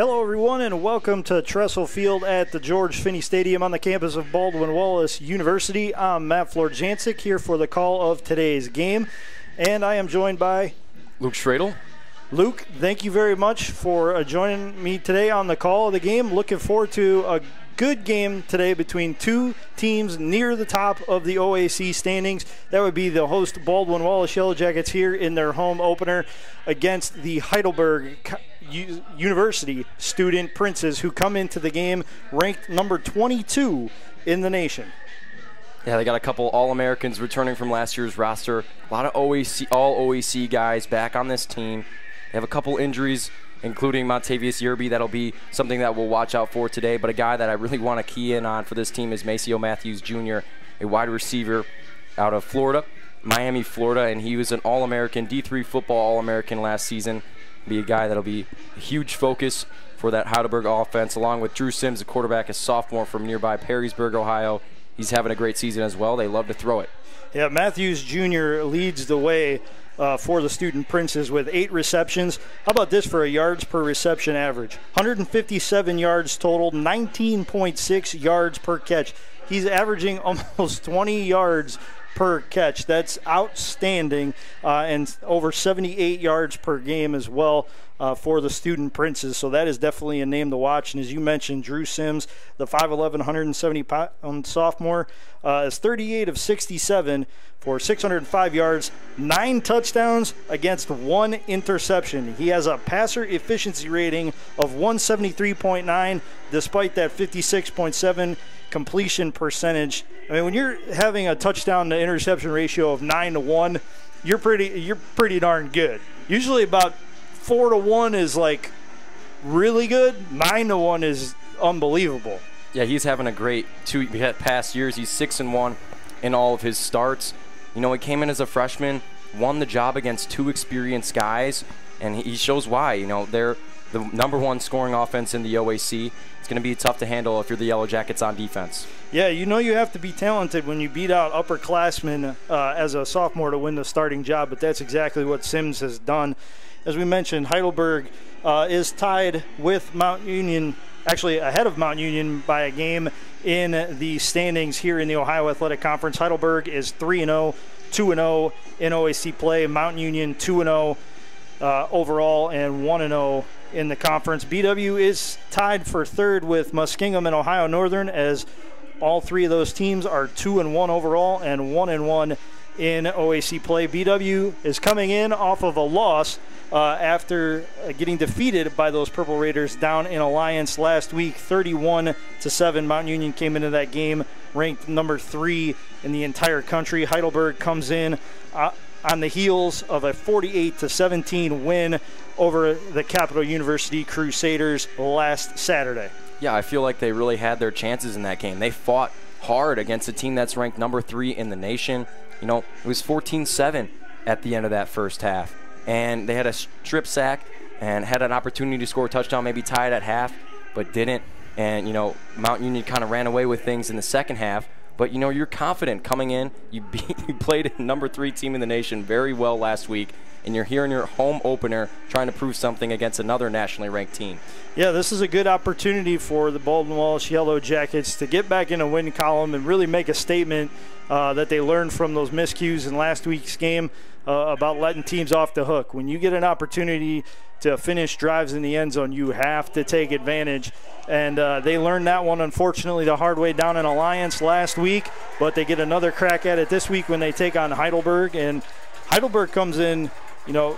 Hello, everyone, and welcome to Tressel Field at the George Finnie Stadium on the campus of Baldwin Wallace University. I'm Matt Florjancic here for the call of today's game, and I am joined by Luke Schradel. Luke, thank you very much for uh, joining me today on the call of the game. Looking forward to a good game today between two teams near the top of the OAC standings. That would be the host Baldwin Wallace Yellow Jackets here in their home opener against the Heidelberg University student Princes, who come into the game ranked number 22 in the nation. Yeah, they got a couple All Americans returning from last year's roster. A lot of OAC, all OAC guys back on this team. They have a couple injuries, including Montavious Yerby. That'll be something that we'll watch out for today. But a guy that I really want to key in on for this team is Maceo Matthews Jr., a wide receiver out of Florida, Miami, Florida, and he was an All American, D3 football All American last season be a guy that'll be a huge focus for that Heidelberg offense, along with Drew Sims, a quarterback, a sophomore from nearby Perrysburg, Ohio. He's having a great season as well. They love to throw it. Yeah, Matthews Jr. leads the way uh, for the student princes with eight receptions. How about this for a yards per reception average? 157 yards total, 19.6 yards per catch. He's averaging almost 20 yards per catch. That's outstanding, uh, and over 78 yards per game as well. Uh, for the student princes. So that is definitely a name to watch. And as you mentioned, Drew Sims, the 5'11, 170 pound sophomore, uh, is 38 of 67 for 605 yards, nine touchdowns against one interception. He has a passer efficiency rating of 173.9, despite that 56.7 completion percentage. I mean, when you're having a touchdown to interception ratio of nine to one, you're pretty you're pretty darn good. Usually about four to one is like really good. Nine to one is unbelievable. Yeah, he's having a great two past years. He's six and one in all of his starts. You know, he came in as a freshman, won the job against two experienced guys, and he shows why. You know, they're the number one scoring offense in the OAC. It's going to be tough to handle if you're the Yellow Jackets on defense. Yeah, you know you have to be talented when you beat out upperclassmen uh, as a sophomore to win the starting job, but that's exactly what Sims has done. As we mentioned, Heidelberg uh, is tied with Mount Union, actually ahead of Mount Union by a game in the standings here in the Ohio Athletic Conference. Heidelberg is 3 0, 2 0 in OAC play. Mount Union 2 0 uh, overall and 1 0 in the conference. BW is tied for third with Muskingum and Ohio Northern as all three of those teams are 2 and 1 overall and 1 and 1 in OAC play. BW is coming in off of a loss uh, after getting defeated by those Purple Raiders down in Alliance last week, 31 to 7. Mountain Union came into that game ranked number three in the entire country. Heidelberg comes in. Uh, on the heels of a 48 to 17 win over the Capital University Crusaders last Saturday. Yeah, I feel like they really had their chances in that game. They fought hard against a team that's ranked number three in the nation. You know, it was 14 7 at the end of that first half. And they had a strip sack and had an opportunity to score a touchdown, maybe tie it at half, but didn't. And, you know, Mount Union kind of ran away with things in the second half. But, you know, you're confident coming in. You, you played number three team in the nation very well last week and you're here in your home opener trying to prove something against another nationally ranked team. Yeah, this is a good opportunity for the Baldwin Wallace Yellow Jackets to get back in a win column and really make a statement uh, that they learned from those miscues in last week's game uh, about letting teams off the hook. When you get an opportunity to finish drives in the end zone, you have to take advantage. And uh, they learned that one, unfortunately, the hard way down in Alliance last week, but they get another crack at it this week when they take on Heidelberg. And Heidelberg comes in you know,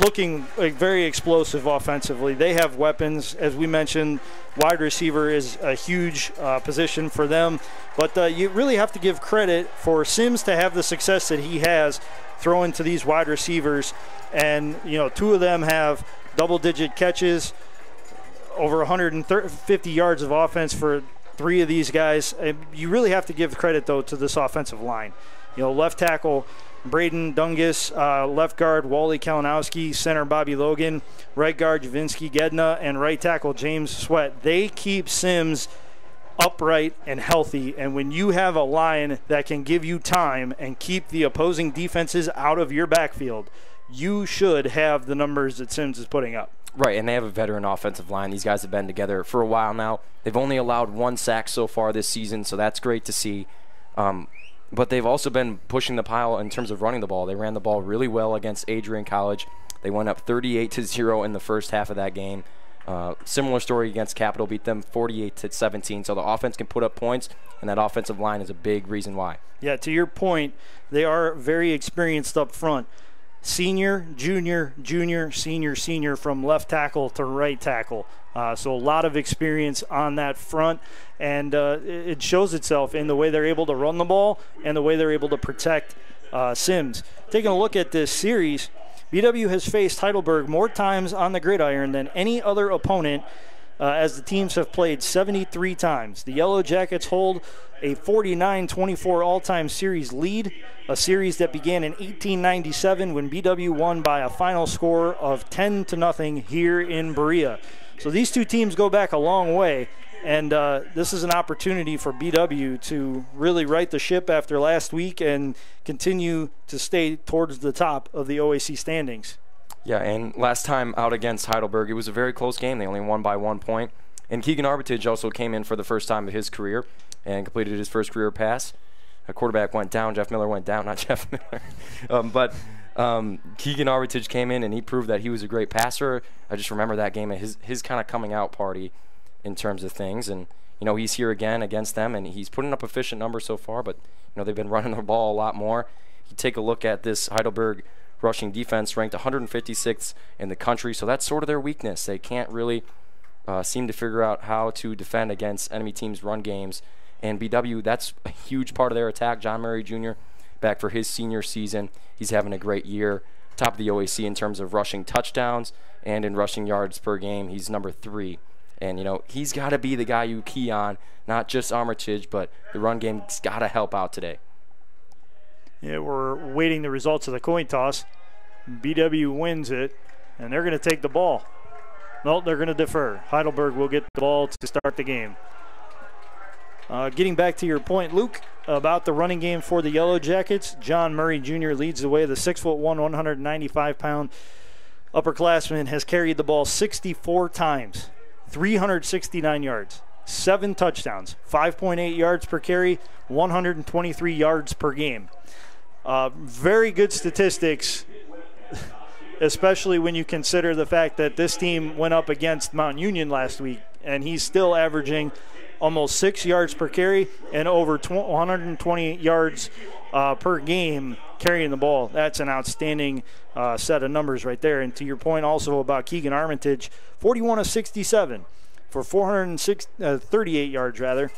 looking like very explosive offensively. They have weapons, as we mentioned. Wide receiver is a huge uh, position for them, but uh, you really have to give credit for Sims to have the success that he has throwing to these wide receivers. And you know, two of them have double-digit catches, over 150 yards of offense for three of these guys. You really have to give credit though to this offensive line. You know, left tackle Braden Dungus, uh, left guard Wally Kalinowski, center Bobby Logan, right guard Javinsky Gedna, and right tackle James Sweat. They keep Sims upright and healthy. And when you have a line that can give you time and keep the opposing defenses out of your backfield, you should have the numbers that Sims is putting up. Right, and they have a veteran offensive line. These guys have been together for a while now. They've only allowed one sack so far this season, so that's great to see. Um, but they've also been pushing the pile in terms of running the ball. They ran the ball really well against Adrian College. They went up 38 to zero in the first half of that game. Uh, similar story against Capital, beat them 48 to 17. So the offense can put up points, and that offensive line is a big reason why. Yeah, to your point, they are very experienced up front. Senior, junior, junior, senior, senior from left tackle to right tackle. Uh, so a lot of experience on that front, and uh, it shows itself in the way they're able to run the ball and the way they're able to protect uh, Sims. Taking a look at this series, BW has faced Heidelberg more times on the gridiron than any other opponent uh, as the teams have played 73 times. The Yellow Jackets hold a 49 24 all time series lead, a series that began in 1897 when BW won by a final score of 10 to nothing here in Berea. So these two teams go back a long way. And uh, this is an opportunity for BW to really right the ship after last week and continue to stay towards the top of the OAC standings. Yeah, and last time out against Heidelberg, it was a very close game. They only won by one point. And Keegan Armitage also came in for the first time of his career and completed his first career pass. A quarterback went down. Jeff Miller went down, not Jeff Miller. um, but um, Keegan Armitage came in and he proved that he was a great passer. I just remember that game, and his his kind of coming out party in terms of things. And, you know, he's here again against them, and he's putting up efficient numbers so far, but, you know, they've been running the ball a lot more. You take a look at this Heidelberg rushing defense, ranked 156th in the country, so that's sort of their weakness. They can't really uh, seem to figure out how to defend against enemy teams' run games. And BW, that's a huge part of their attack. John Murray Jr., back for his senior season. He's having a great year. Top of the OAC in terms of rushing touchdowns and in rushing yards per game. He's number three. And, you know, he's got to be the guy you key on, not just Armitage, but the run game's got to help out today. Yeah, we're waiting the results of the coin toss. BW wins it, and they're going to take the ball. No, they're going to defer. Heidelberg will get the ball to start the game. Uh, getting back to your point, Luke, about the running game for the Yellow Jackets, John Murray Jr. leads the way. The 6'1, 195 pound upperclassman has carried the ball 64 times 369 yards, seven touchdowns, 5.8 yards per carry, 123 yards per game. Uh, very good statistics, especially when you consider the fact that this team went up against Mount Union last week, and he's still averaging almost six yards per carry and over 120 yards uh, per game carrying the ball. That's an outstanding uh, set of numbers right there. And to your point also about Keegan Armitage, 41 of 67 for 438 uh, yards, rather,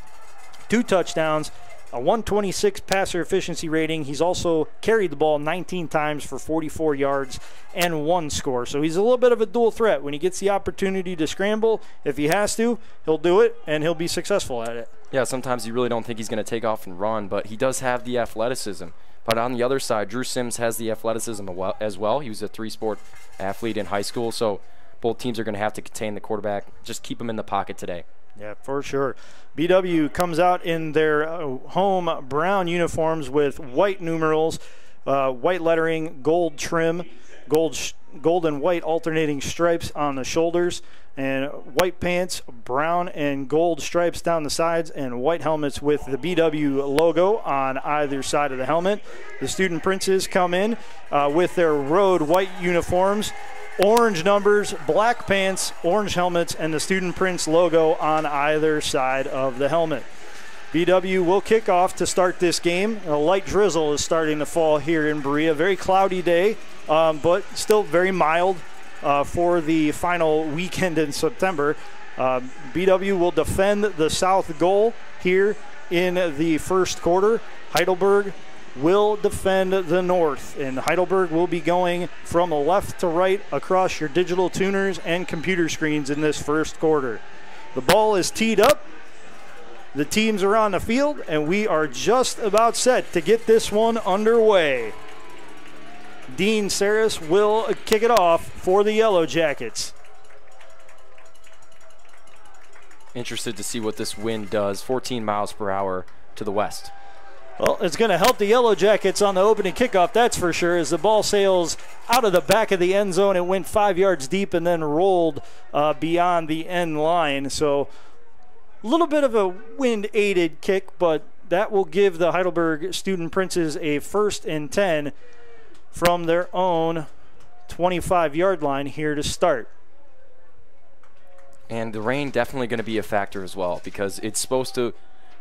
two touchdowns, a 126 passer efficiency rating. He's also carried the ball 19 times for 44 yards and one score. So he's a little bit of a dual threat. When he gets the opportunity to scramble, if he has to, he'll do it and he'll be successful at it. Yeah, sometimes you really don't think he's going to take off and run, but he does have the athleticism. But on the other side, Drew Sims has the athleticism as well. He was a three sport athlete in high school, so both teams are going to have to contain the quarterback. Just keep him in the pocket today. Yeah, for sure. BW comes out in their uh, home brown uniforms with white numerals, uh, white lettering, gold trim, gold, gold and white alternating stripes on the shoulders and white pants, brown and gold stripes down the sides, and white helmets with the BW logo on either side of the helmet. The student princes come in uh, with their road white uniforms, orange numbers, black pants, orange helmets, and the student prince logo on either side of the helmet. BW will kick off to start this game. A light drizzle is starting to fall here in Berea. Very cloudy day, um, but still very mild uh, for the final weekend in September. Uh, BW will defend the south goal here in the first quarter. Heidelberg will defend the north, and Heidelberg will be going from left to right across your digital tuners and computer screens in this first quarter. The ball is teed up. The teams are on the field, and we are just about set to get this one underway. Dean Saris will kick it off for the Yellow Jackets. Interested to see what this wind does. 14 miles per hour to the west. Well, it's going to help the Yellow Jackets on the opening kickoff, that's for sure, as the ball sails out of the back of the end zone. It went five yards deep and then rolled uh, beyond the end line. So a little bit of a wind aided kick, but that will give the Heidelberg Student Princes a first and 10 from their own 25 yard line here to start. And the rain definitely going to be a factor as well because it's supposed to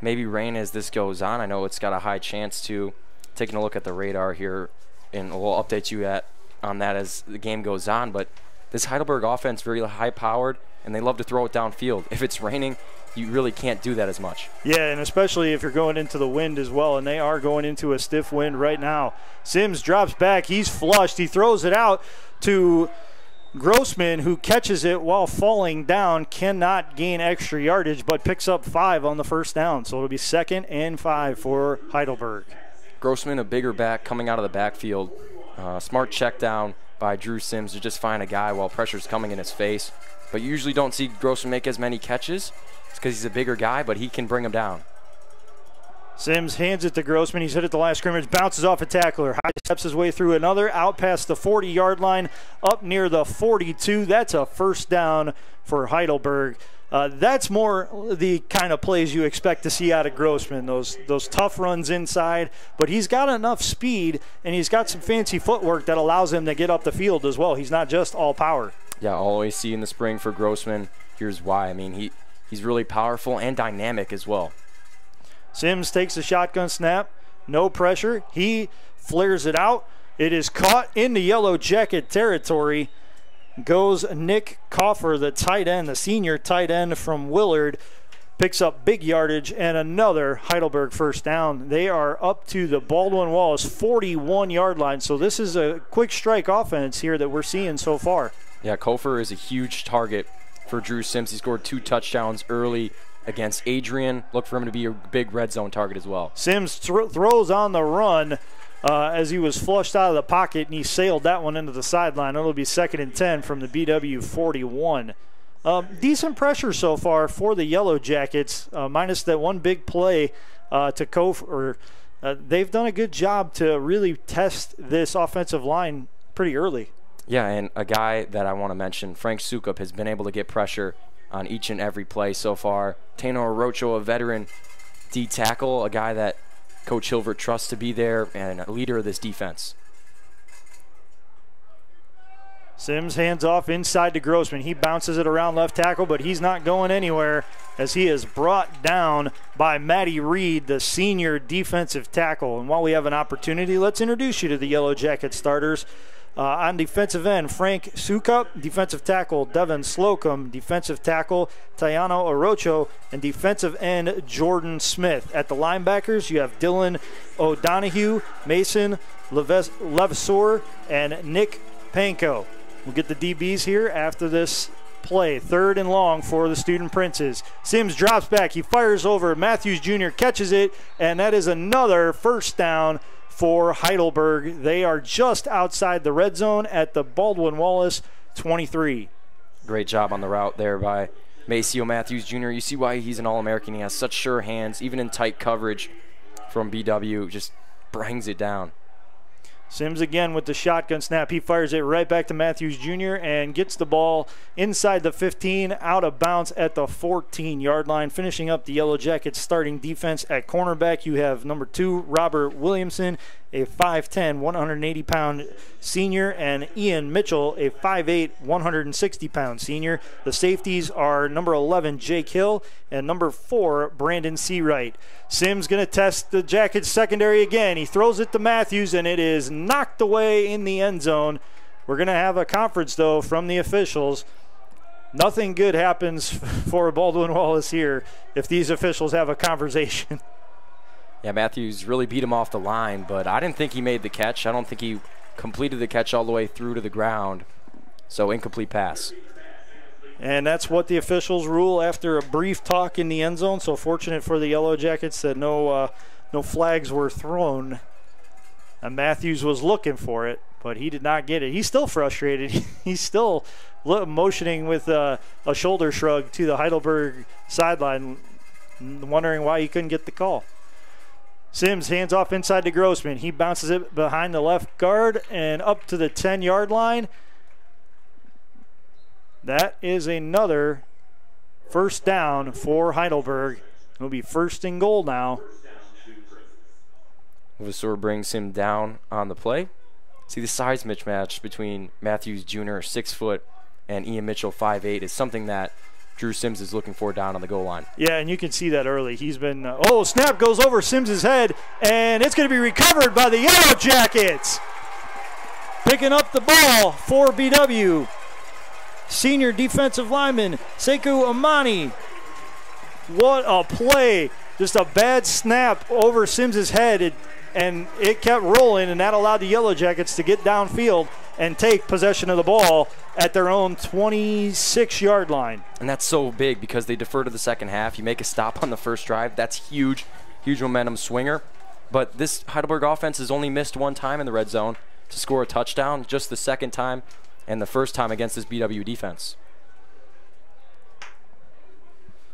maybe rain as this goes on. I know it's got a high chance to. Taking a look at the radar here, and we'll update you at on that as the game goes on. But this Heidelberg offense very high powered, and they love to throw it downfield. If it's raining, you really can't do that as much. Yeah, and especially if you're going into the wind as well, and they are going into a stiff wind right now. Sims drops back. He's flushed. He throws it out to Grossman, who catches it while falling down, cannot gain extra yardage, but picks up five on the first down. So it'll be second and five for Heidelberg. Grossman, a bigger back coming out of the backfield. Uh, smart check down by Drew Sims to just find a guy while pressure's coming in his face. But you usually don't see Grossman make as many catches. It's because he's a bigger guy, but he can bring him down. Sims hands it to Grossman. He's hit at the last scrimmage, bounces off a tackler, high steps his way through another, out past the 40 yard line, up near the 42. That's a first down for Heidelberg. Uh, that's more the kind of plays you expect to see out of Grossman. Those those tough runs inside, but he's got enough speed and he's got some fancy footwork that allows him to get up the field as well. He's not just all power. Yeah, always see in the spring for Grossman. Here's why. I mean, he he's really powerful and dynamic as well. Sims takes a shotgun snap, no pressure. He flares it out. It is caught in the yellow jacket territory. Goes Nick Kofer, the tight end, the senior tight end from Willard, picks up big yardage and another Heidelberg first down. They are up to the Baldwin Wallace 41 yard line. So this is a quick strike offense here that we're seeing so far. Yeah, Kofer is a huge target for Drew Sims. He scored two touchdowns early against Adrian. Look for him to be a big red zone target as well. Sims th- throws on the run uh, as he was flushed out of the pocket, and he sailed that one into the sideline. It'll be second and 10 from the BW 41. Um, decent pressure so far for the Yellow Jackets, uh, minus that one big play uh, to Kof. uh, they've done a good job to really test this offensive line pretty early. Yeah, and a guy that I want to mention, Frank Sukup, has been able to get pressure on each and every play so far. Taylor Rocho, a veteran D tackle, a guy that Coach Hilvert trusts to be there and a leader of this defense. Sims hands off inside to Grossman. He bounces it around left tackle, but he's not going anywhere as he is brought down by Matty Reed, the senior defensive tackle. And while we have an opportunity, let's introduce you to the Yellow Jacket starters. Uh, on defensive end, Frank Sukup, defensive tackle Devin Slocum, defensive tackle Tayano Orocho, and defensive end Jordan Smith. At the linebackers, you have Dylan O'Donohue, Mason Levasseur, and Nick Panko. We'll get the DBs here after this play. Third and long for the Student Princes. Sims drops back. He fires over. Matthews Jr. catches it, and that is another first down for Heidelberg. They are just outside the red zone at the Baldwin Wallace 23. Great job on the route there by Maceo Matthews Jr. You see why he's an All American. He has such sure hands, even in tight coverage from BW, just brings it down. Sims again with the shotgun snap. He fires it right back to Matthews Jr. and gets the ball inside the 15, out of bounds at the 14 yard line. Finishing up the Yellow Jackets starting defense at cornerback, you have number two, Robert Williamson, a 5'10, 180 pound senior, and Ian Mitchell, a 5'8, 160 pound senior. The safeties are number 11, Jake Hill, and number four, Brandon Seawright. Sims going to test the Jackets secondary again. He throws it to Matthews, and it is knocked away in the end zone. We're going to have a conference, though, from the officials. Nothing good happens for Baldwin Wallace here if these officials have a conversation. Yeah, Matthews really beat him off the line, but I didn't think he made the catch. I don't think he completed the catch all the way through to the ground. So incomplete pass. And that's what the officials rule after a brief talk in the end zone. So fortunate for the Yellow Jackets that no uh, no flags were thrown. And Matthews was looking for it, but he did not get it. He's still frustrated. He's still motioning with uh, a shoulder shrug to the Heidelberg sideline, wondering why he couldn't get the call. Sims hands off inside to Grossman. He bounces it behind the left guard and up to the 10 yard line. That is another first down for Heidelberg. It'll be first and goal now. Vasur brings him down on the play. See the size mismatch between Matthews Jr. six foot and Ian Mitchell five eight is something that Drew Sims is looking for down on the goal line. Yeah, and you can see that early. He's been uh, oh snap goes over Sims's head, and it's going to be recovered by the Yellow Jackets. Picking up the ball for BW. Senior defensive lineman Sekou Amani. What a play! Just a bad snap over Sims's head. It and it kept rolling, and that allowed the Yellow Jackets to get downfield and take possession of the ball at their own 26 yard line. And that's so big because they defer to the second half. You make a stop on the first drive. That's huge, huge momentum swinger. But this Heidelberg offense has only missed one time in the red zone to score a touchdown, just the second time and the first time against this BW defense.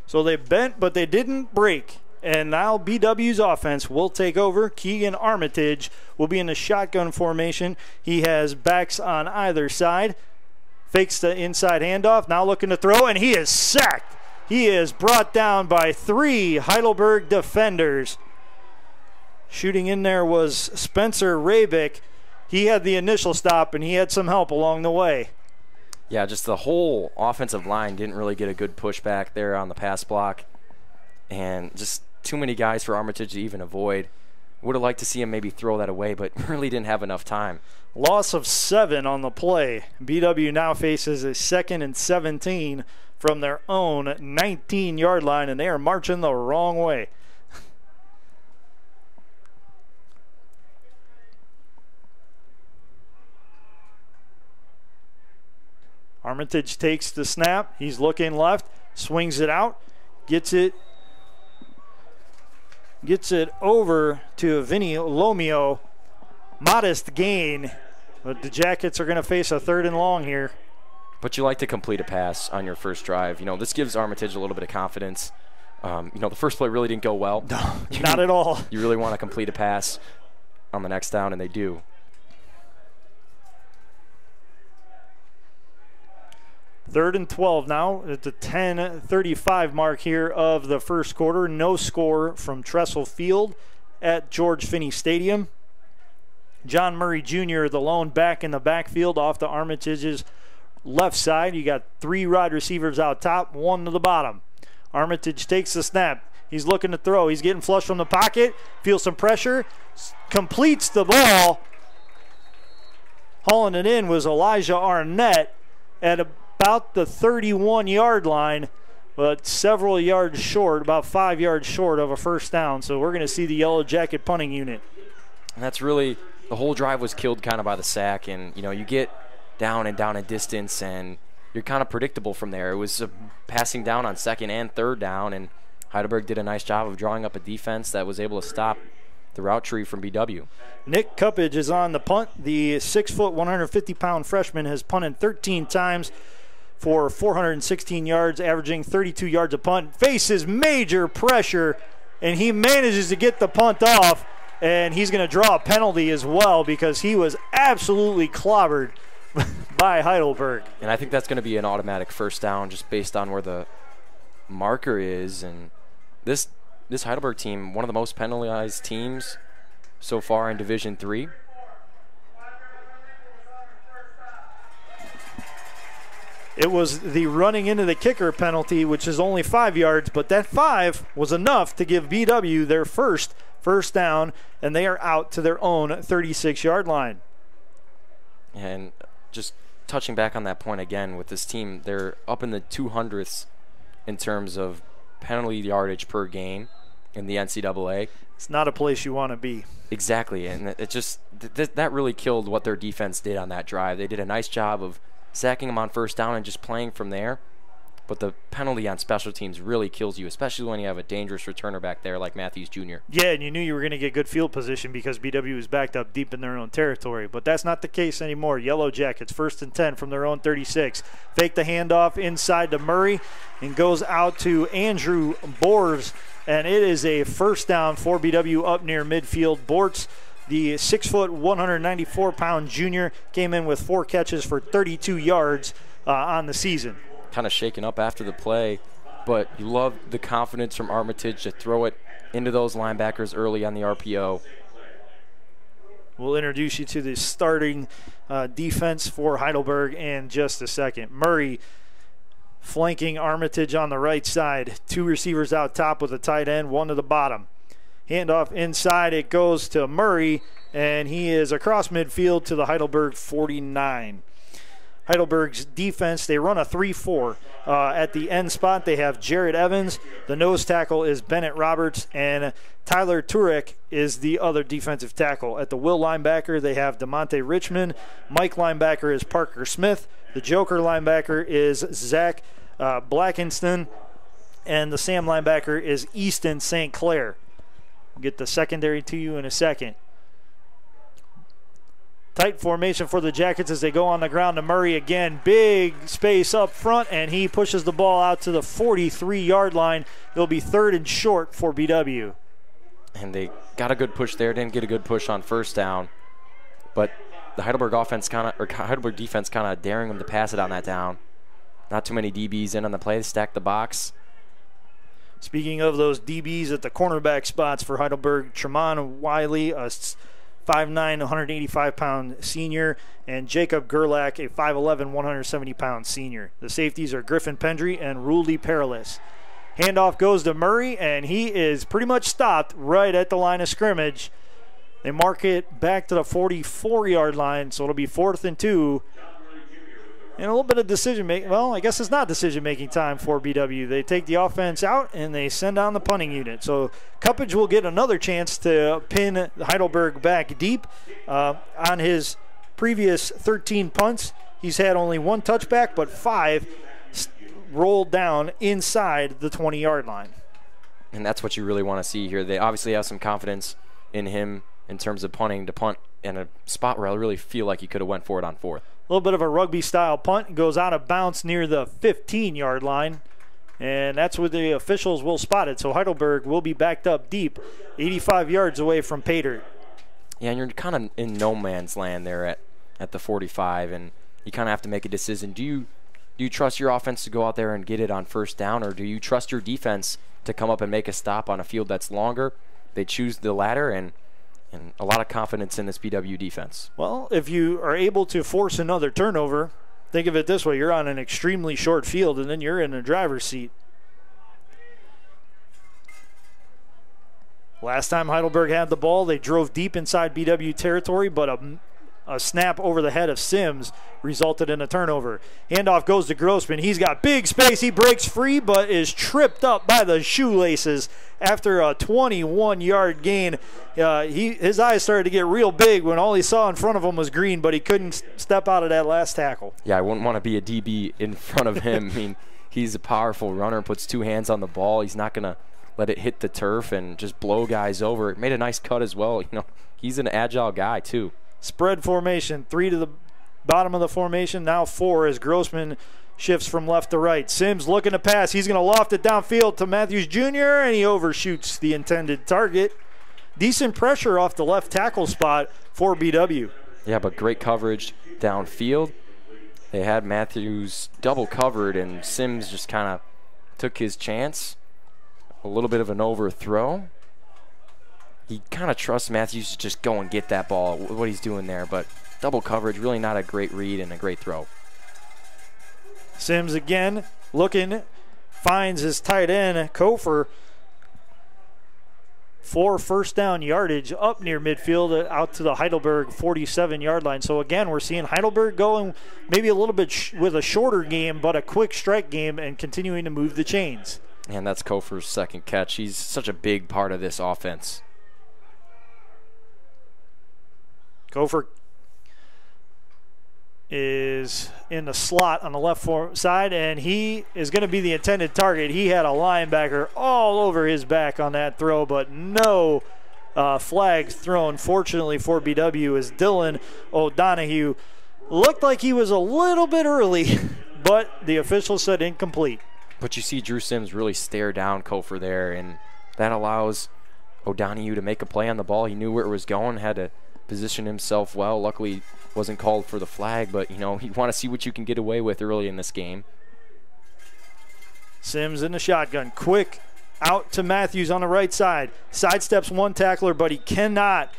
So they bent, but they didn't break. And now BW's offense will take over. Keegan Armitage will be in the shotgun formation. He has backs on either side. Fakes the inside handoff. Now looking to throw, and he is sacked. He is brought down by three Heidelberg defenders. Shooting in there was Spencer Rabick. He had the initial stop, and he had some help along the way. Yeah, just the whole offensive line didn't really get a good pushback there on the pass block. And just too many guys for Armitage to even avoid. Would have liked to see him maybe throw that away, but really didn't have enough time. Loss of seven on the play. BW now faces a second and 17 from their own 19 yard line, and they are marching the wrong way. Armitage takes the snap. He's looking left, swings it out, gets it Gets it over to Vinny Lomio. Modest gain, but the Jackets are going to face a third and long here. But you like to complete a pass on your first drive. You know, this gives Armitage a little bit of confidence. Um, you know, the first play really didn't go well. No, not at all. You really want to complete a pass on the next down, and they do. Third and 12 now at the 10:35 mark here of the first quarter. No score from Tressel Field at George Finnie Stadium. John Murray Jr., the lone back in the backfield off the Armitage's left side. You got three wide receivers out top, one to the bottom. Armitage takes the snap. He's looking to throw. He's getting flush from the pocket, feels some pressure, completes the ball. Hauling it in was Elijah Arnett at a about the 31 yard line, but several yards short, about five yards short of a first down. So we're going to see the Yellow Jacket punting unit. And that's really the whole drive was killed kind of by the sack. And, you know, you get down and down in distance, and you're kind of predictable from there. It was passing down on second and third down, and Heidelberg did a nice job of drawing up a defense that was able to stop the route tree from BW. Nick Cuppage is on the punt. The six foot, 150 pound freshman has punted 13 times for 416 yards, averaging 32 yards a punt. Faces major pressure, and he manages to get the punt off. And he's going to draw a penalty as well because he was absolutely clobbered by Heidelberg. And I think that's going to be an automatic first down just based on where the marker is. And this this Heidelberg team, one of the most penalized teams so far in Division Three. It was the running into the kicker penalty, which is only five yards, but that five was enough to give BW their first first down, and they are out to their own 36 yard line. And just touching back on that point again with this team, they're up in the 200ths in terms of penalty yardage per game in the NCAA. It's not a place you want to be. Exactly, and it just th- that really killed what their defense did on that drive. They did a nice job of sacking him on first down and just playing from there. But the penalty on special teams really kills you, especially when you have a dangerous returner back there like Matthews Jr. Yeah, and you knew you were going to get good field position because BW was backed up deep in their own territory. But that's not the case anymore. Yellow Jackets, first and 10 from their own 36. Fake the handoff inside to Murray and goes out to Andrew Bortz and it is a first down for BW up near midfield. Bortz, the six foot, 194 pound junior, came in with four catches for 32 yards uh, on the season. Kind of shaken up after the play, but you love the confidence from Armitage to throw it into those linebackers early on the RPO. We'll introduce you to the starting uh, defense for Heidelberg in just a second. Murray flanking Armitage on the right side. Two receivers out top with a tight end, one to the bottom. Handoff inside, it goes to Murray, and he is across midfield to the Heidelberg 49. Heidelberg's defense, they run a 3 4. Uh, at the end spot, they have Jared Evans. The nose tackle is Bennett Roberts, and Tyler Turek is the other defensive tackle. At the will linebacker, they have DeMonte Richmond. Mike linebacker is Parker Smith. The Joker linebacker is Zach uh, Blackenston. And the Sam linebacker is Easton St. Clair. Get the secondary to you in a second. Tight formation for the Jackets as they go on the ground to Murray again. Big space up front, and he pushes the ball out to the 43 yard line. It'll be third and short for BW. And they got a good push there, didn't get a good push on first down. But the Heidelberg offense kind of, or Heidelberg defense kind of daring them to pass it on that down. Not too many DBs in on the play, stack the box. Speaking of those DBs at the cornerback spots for Heidelberg, Tremont Wiley, a 5'9", 185 pound senior, and Jacob Gerlach, a 5'11", 170 pound senior. The safeties are Griffin Pendry and Rudy Perilous. Handoff goes to Murray, and he is pretty much stopped right at the line of scrimmage. They mark it back to the 44 yard line, so it'll be fourth and two. And a little bit of decision making. Well, I guess it's not decision making time for BW. They take the offense out and they send down the punting unit. So Cuppage will get another chance to pin Heidelberg back deep. Uh, on his previous 13 punts, he's had only one touchback, but five rolled down inside the 20 yard line. And that's what you really want to see here. They obviously have some confidence in him in terms of punting to punt in a spot where I really feel like he could have went for it on fourth. A little bit of a rugby style punt goes out of bounds near the 15 yard line. And that's where the officials will spot it. So Heidelberg will be backed up deep, 85 yards away from Pater. Yeah, and you're kind of in no man's land there at, at the 45, and you kind of have to make a decision. Do you do you trust your offense to go out there and get it on first down, or do you trust your defense to come up and make a stop on a field that's longer? They choose the latter, and – and a lot of confidence in this BW defense. Well, if you are able to force another turnover, think of it this way you're on an extremely short field and then you're in a driver's seat. Last time Heidelberg had the ball, they drove deep inside BW territory, but a a snap over the head of Sims resulted in a turnover. Handoff goes to Grossman. He's got big space. He breaks free, but is tripped up by the shoelaces after a 21 yard gain. Uh, he, his eyes started to get real big when all he saw in front of him was green, but he couldn't step out of that last tackle. Yeah, I wouldn't want to be a DB in front of him. I mean, he's a powerful runner, puts two hands on the ball. He's not going to let it hit the turf and just blow guys over. It made a nice cut as well. You know, he's an agile guy, too. Spread formation, three to the bottom of the formation, now four as Grossman shifts from left to right. Sims looking to pass. He's going to loft it downfield to Matthews Jr., and he overshoots the intended target. Decent pressure off the left tackle spot for BW. Yeah, but great coverage downfield. They had Matthews double covered, and Sims just kind of took his chance. A little bit of an overthrow he kind of trusts Matthews to just go and get that ball, what he's doing there. But double coverage, really not a great read and a great throw. Sims again looking, finds his tight end, Kofer, for first down yardage up near midfield uh, out to the Heidelberg 47 yard line. So again, we're seeing Heidelberg going maybe a little bit sh- with a shorter game, but a quick strike game and continuing to move the chains. And that's Kofer's second catch. He's such a big part of this offense. Kofer is in the slot on the left side, and he is going to be the intended target. He had a linebacker all over his back on that throw, but no uh, thrown. Fortunately for BW, as Dylan O'Donohue looked like he was a little bit early, but the official said incomplete. But you see Drew Sims really stare down Kofer there, and that allows O'Donohue to make a play on the ball. He knew where it was going, had to position himself well. Luckily, wasn't called for the flag, but you know you want to see what you can get away with early in this game. Sims in the shotgun, quick out to Matthews on the right side. Sidesteps one tackler, but he cannot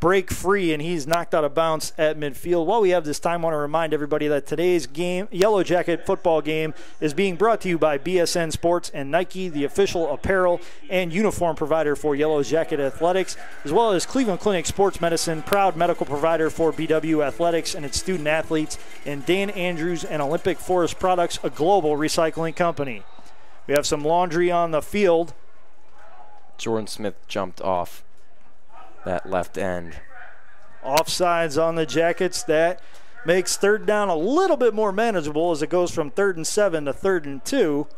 break free, and he's knocked out of bounds at midfield. While we have this time, I want to remind everybody that today's game, Yellow Jacket football game, is being brought to you by BSN Sports and Nike, the official apparel and uniform provider for Yellow Jacket Athletics, as well as Cleveland Clinic Sports Medicine, proud medical provider for BW Athletics and its student athletes, and Dan Andrews and Olympic Forest Products, a global recycling company. We have some laundry on the field. Jordan Smith jumped off that left end. Offsides on the Jackets. That makes third down a little bit more manageable as it goes from third and seven to third and two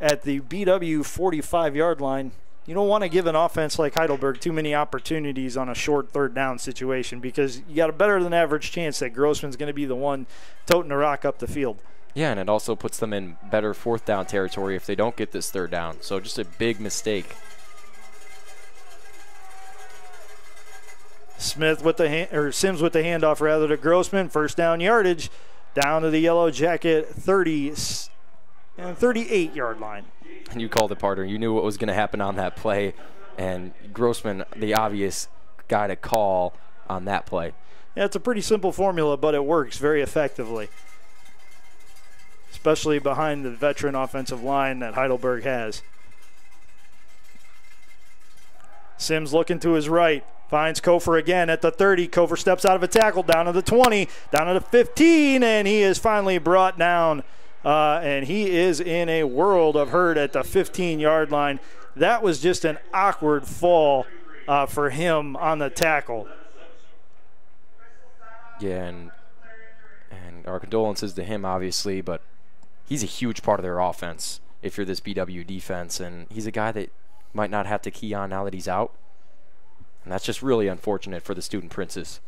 at the BW 45 yard line. You don't want to give an offense like Heidelberg too many opportunities on a short third down situation because you got a better than average chance that Grossman's going to be the one toting the rock up the field. Yeah, and it also puts them in better fourth down territory if they don't get this third down. So just a big mistake. Smith with the hand, or Sims with the handoff rather to Grossman. First down yardage down to the yellow jacket 30 and 38 yard line. And you called it, partner. You knew what was going to happen on that play, and Grossman, the obvious guy to call on that play. Yeah, it's a pretty simple formula, but it works very effectively especially behind the veteran offensive line that Heidelberg has. Sims looking to his right. Finds Kofer again at the 30. Kofer steps out of a tackle down to the 20, down to the 15, and he is finally brought down. Uh, and he is in a world of hurt at the 15 yard line. That was just an awkward fall uh, for him on the tackle. Yeah, and, and our condolences to him, obviously, but he's a huge part of their offense if you're this BW defense. And he's a guy that might not have to key on now that he's out. And that's just really unfortunate for the student princes.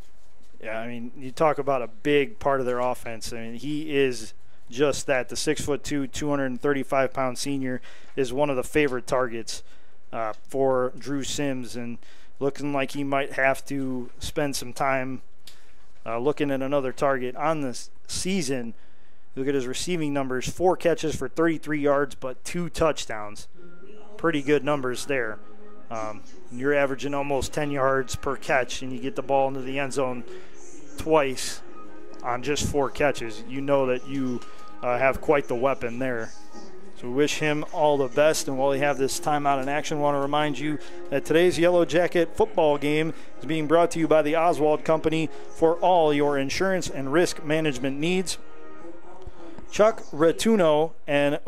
Yeah, I mean, you talk about a big part of their offense. I mean, he is just that. The six foot two, 235 pound senior is one of the favorite targets uh, for Drew Sims, and looking like he might have to spend some time uh, looking at another target on this season Look at his receiving numbers four catches for 33 yards, but two touchdowns. Pretty good numbers there. Um, you're averaging almost 10 yards per catch, and you get the ball into the end zone twice on just four catches. You know that you uh, have quite the weapon there. So we wish him all the best. And while we have this timeout in action, I want to remind you that today's Yellow Jacket football game is being brought to you by the Oswald Company for all your insurance and risk management needs. Chuck Retuno and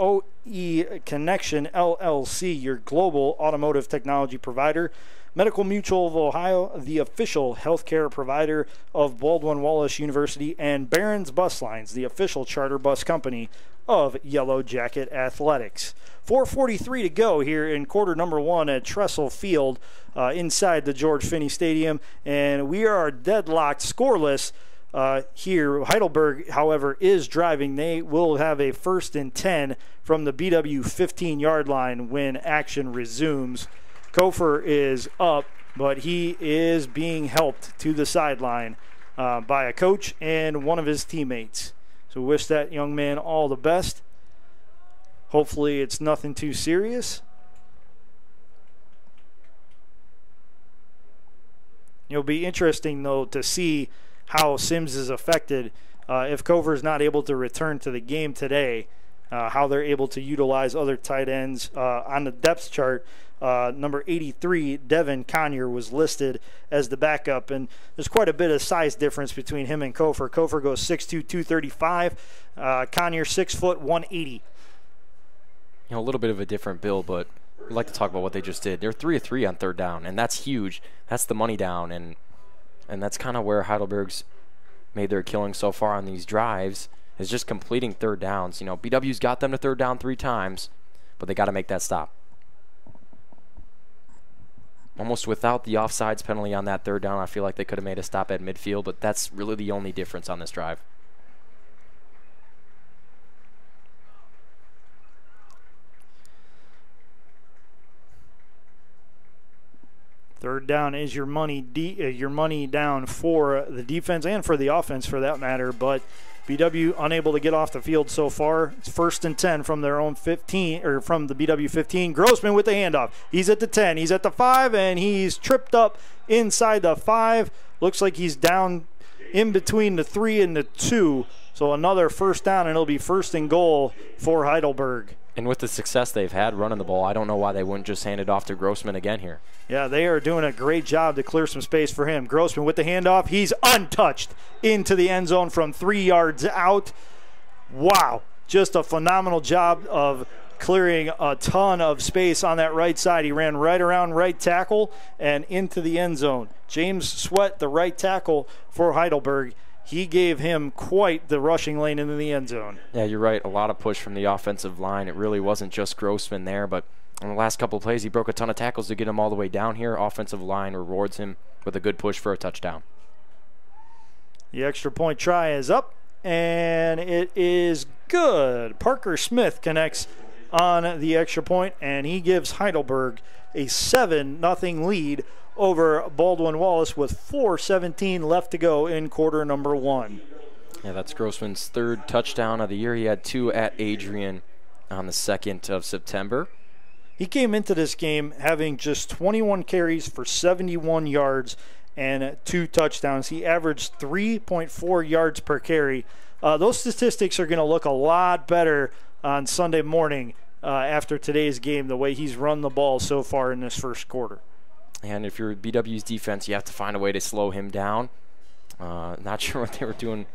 OE Connection LLC, your global automotive technology provider. Medical Mutual of Ohio, the official healthcare provider of Baldwin Wallace University, and Barron's Bus Lines, the official charter bus company of Yellow Jacket Athletics. 4:43 to go here in quarter number one at Tressel Field, uh, inside the George Finnie Stadium, and we are deadlocked, scoreless uh, here. Heidelberg, however, is driving. They will have a first and 10 from the BW 15 yard line when action resumes. Kofer is up, but he is being helped to the sideline uh, by a coach and one of his teammates. So, wish that young man all the best. Hopefully, it's nothing too serious. It'll be interesting, though, to see how Sims is affected uh, if Kofer is not able to return to the game today. Uh, how they're able to utilize other tight ends uh, on the depth chart. Uh, number 83, Devin Conyer, was listed as the backup, and there's quite a bit of size difference between him and Kofer. Kofer goes 6'2", 235. Uh, Conyer 6 foot 180. You know, a little bit of a different build, but we'd like to talk about what they just did. They're three of three on third down, and that's huge. That's the money down, and and that's kind of where Heidelberg's made their killing so far on these drives is just completing third downs. You know, BW's got them to third down three times, but they got to make that stop. Almost without the offsides penalty on that third down, I feel like they could have made a stop at midfield, but that's really the only difference on this drive. Third down is your money, de- uh, your money down for the defense and for the offense, for that matter. But BW unable to get off the field so far. It's first and 10 from their own 15 or from the BW 15. Grossman with the handoff. He's at the 10. He's at the 5 and he's tripped up inside the 5. Looks like he's down in between the 3 and the 2. So another first down and it'll be first and goal for Heidelberg. And with the success they've had running the ball, I don't know why they wouldn't just hand it off to Grossman again here. Yeah, they are doing a great job to clear some space for him. Grossman with the handoff. He's untouched into the end zone from three yards out. Wow. Just a phenomenal job of clearing a ton of space on that right side. He ran right around right tackle and into the end zone. James Sweat, the right tackle for Heidelberg, he gave him quite the rushing lane into the end zone. Yeah, you're right. A lot of push from the offensive line. It really wasn't just Grossman there, but in the last couple of plays, he broke a ton of tackles to get him all the way down here. Offensive line rewards him with a good push for a touchdown. The extra point try is up, and it is good. Parker Smith connects on the extra point, and he gives Heidelberg a 7 0 lead over Baldwin Wallace with 4.17 left to go in quarter number one. Yeah, that's Grossman's third touchdown of the year. He had two at Adrian on the 2nd of September. He came into this game having just 21 carries for 71 yards and two touchdowns. He averaged 3.4 yards per carry. Uh, those statistics are going to look a lot better on Sunday morning uh, after today's game, the way he's run the ball so far in this first quarter. And if you're BW's defense, you have to find a way to slow him down. Uh, not sure what they were doing,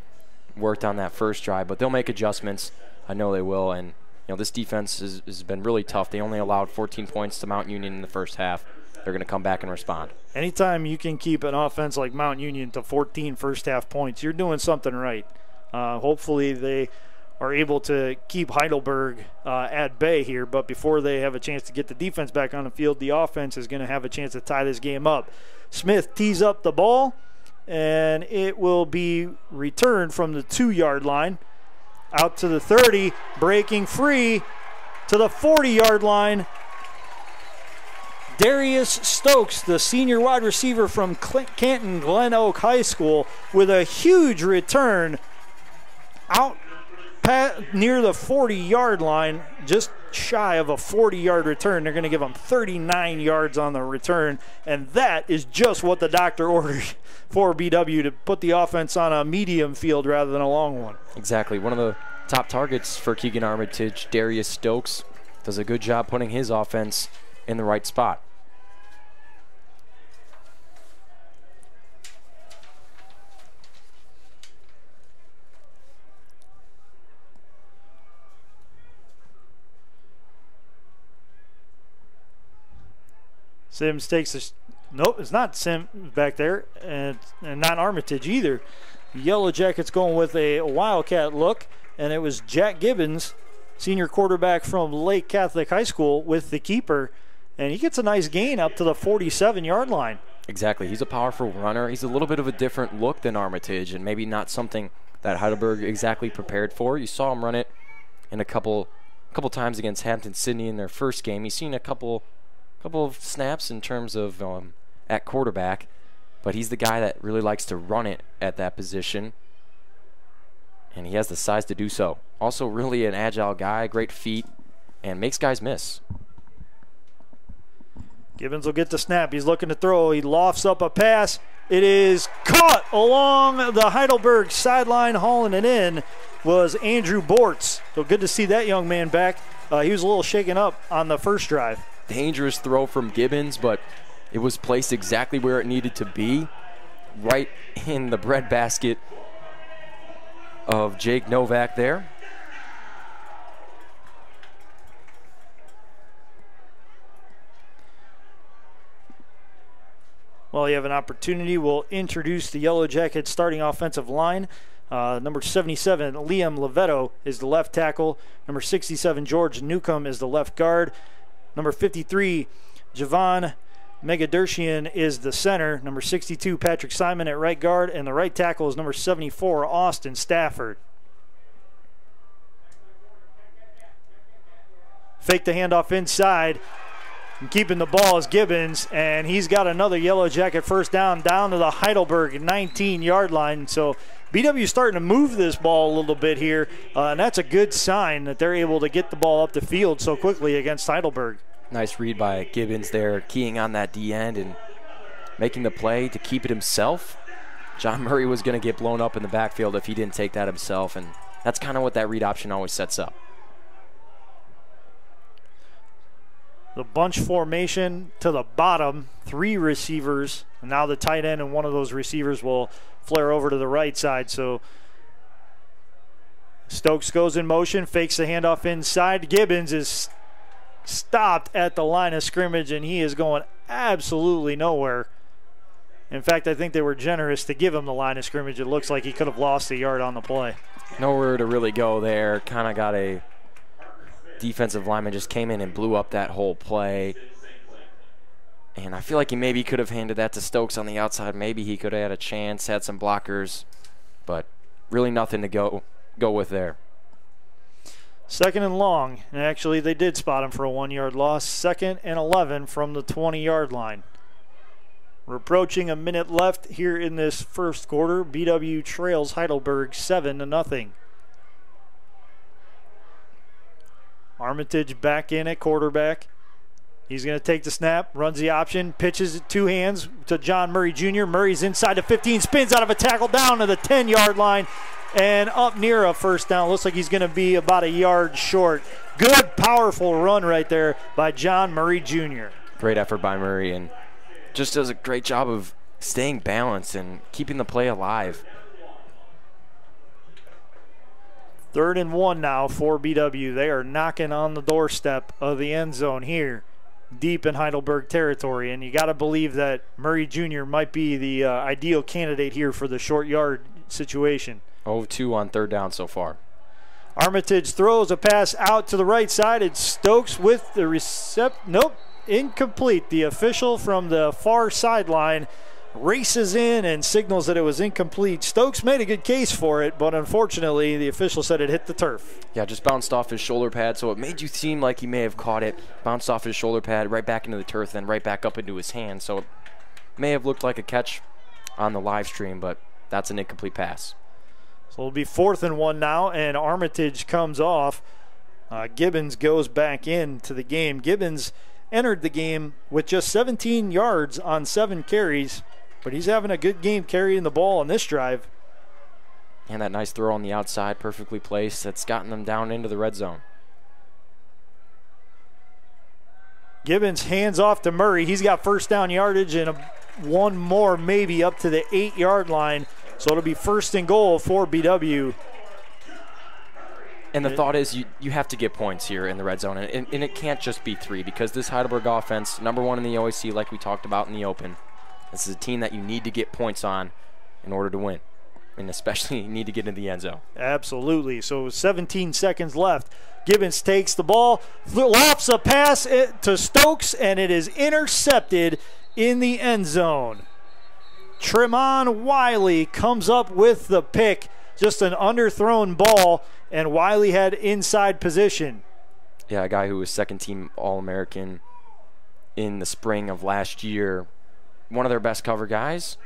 worked on that first drive, but they'll make adjustments. I know they will. And you know this defense has, has been really tough. They only allowed 14 points to Mount Union in the first half. They're going to come back and respond. Anytime you can keep an offense like Mount Union to 14 first half points, you're doing something right. Uh, hopefully they are able to keep Heidelberg uh, at bay here. But before they have a chance to get the defense back on the field, the offense is going to have a chance to tie this game up. Smith tees up the ball, and it will be returned from the two yard line out to the 30, breaking free to the 40 yard line. Darius Stokes, the senior wide receiver from Canton Glen Oak High School, with a huge return out near the 40 yard line, just shy of a 40 yard return. They're going to give him 39 yards on the return, and that is just what the doctor ordered for BW to put the offense on a medium field rather than a long one. Exactly. One of the top targets for Keegan Armitage, Darius Stokes, does a good job putting his offense in the right spot. Sims takes a. Nope, it's not Sims back there, and, and not Armitage either. Yellow Jackets going with a Wildcat look, and it was Jack Gibbons, senior quarterback from Lake Catholic High School, with the keeper, and he gets a nice gain up to the 47 yard line. Exactly. He's a powerful runner. He's a little bit of a different look than Armitage, and maybe not something that Heidelberg exactly prepared for. You saw him run it in a couple couple times against Hampden-Sydney in their first game. He's seen a couple couple of snaps in terms of um, at quarterback, but he's the guy that really likes to run it at that position, and he has the size to do so. Also, really an agile guy, great feet, and makes guys miss. Gibbons will get the snap. He's looking to throw. He lofts up a pass. It is caught along the Heidelberg sideline, hauling it in was Andrew Bortz. So good to see that young man back. Uh, he was a little shaken up on the first drive dangerous throw from Gibbons, but it was placed exactly where it needed to be, right in the breadbasket of Jake Novak there. Well, you have an opportunity. We'll introduce the Yellow Jackets starting offensive line. Uh, number 77, Liam Levetto, is the left tackle. Number 67, George Newcomb, is the left guard. Number 53, Javon Megadershian is the center. Number 62, Patrick Simon at right guard. And the right tackle is number 74, Austin Stafford. Fake the handoff inside. And keeping the ball is Gibbons, and he's got another Yellow Jacket first down down to the Heidelberg 19 yard line. So BW starting to move this ball a little bit here, uh, and that's a good sign that they're able to get the ball up the field so quickly against Heidelberg. Nice read by Gibbons there, keying on that D end and making the play to keep it himself. John Murray was going to get blown up in the backfield if he didn't take that himself, and that's kind of what that read option always sets up. The bunch formation to the bottom, three receivers. And now the tight end and one of those receivers will flare over to the right side. So Stokes goes in motion, fakes the handoff inside. Gibbons is stopped at the line of scrimmage, and he is going absolutely nowhere. In fact, I think they were generous to give him the line of scrimmage. It looks like he could have lost a yard on the play. Nowhere to really go there. Kind of got a defensive lineman just came in and blew up that whole play. And I feel like he maybe could have handed that to Stokes on the outside. Maybe he could have had a chance, had some blockers, but really nothing to go go with there. Second and long. And actually, they did spot him for a one yard loss. Second and 11 from the 20 yard line. We're approaching a minute left here in this first quarter. BW trails Heidelberg 7 to nothing. Armitage back in at quarterback. He's going to take the snap, runs the option, pitches it two hands to John Murray Jr. Murray's inside the 15, spins out of a tackle down to the 10 yard line and up near a first down. Looks like he's going to be about a yard short. Good, powerful run right there by John Murray Jr. Great effort by Murray and just does a great job of staying balanced and keeping the play alive. Third and one now for BW. They are knocking on the doorstep of the end zone here, deep in Heidelberg territory. And you got to believe that Murray Jr. might be the uh, ideal candidate here for the short yard situation. 0 2 on third down so far. Armitage throws a pass out to the right side. It's Stokes with the recept. Nope, incomplete. The official from the far sideline races in and signals that it was incomplete. Stokes made a good case for it, but unfortunately, the official said it hit the turf. Yeah, just bounced off his shoulder pad, so it made you seem like he may have caught it. Bounced off his shoulder pad, right back into the turf, then right back up into his hand. So it may have looked like a catch on the live stream, but that's an incomplete pass. So it'll be fourth and one now, and Armitage comes off. Uh, Gibbons goes back into the game. Gibbons entered the game with just 17 yards on seven carries, but he's having a good game carrying the ball on this drive. And that nice throw on the outside, perfectly placed, that's gotten them down into the red zone. Gibbons hands off to Murray. He's got first down yardage and a, one more, maybe up to the eight yard line. So it'll be first and goal for BW. And the thought is you, you have to get points here in the red zone, and, and, and, it can't just be three because this Heidelberg offense, number one in the OAC, like we talked about in the open, this is a team that you need to get points on in order to win, and especially you need to get in the end zone. Absolutely. So 17 seconds left. Gibbons takes the ball, lofts a pass eh, to Stokes, and it is intercepted in the end zone. Tremont Wiley comes up with the pick. Just an underthrown ball, and Wiley had inside position. Yeah, a guy who was second team All American in the spring of last year. One of their best cover guys.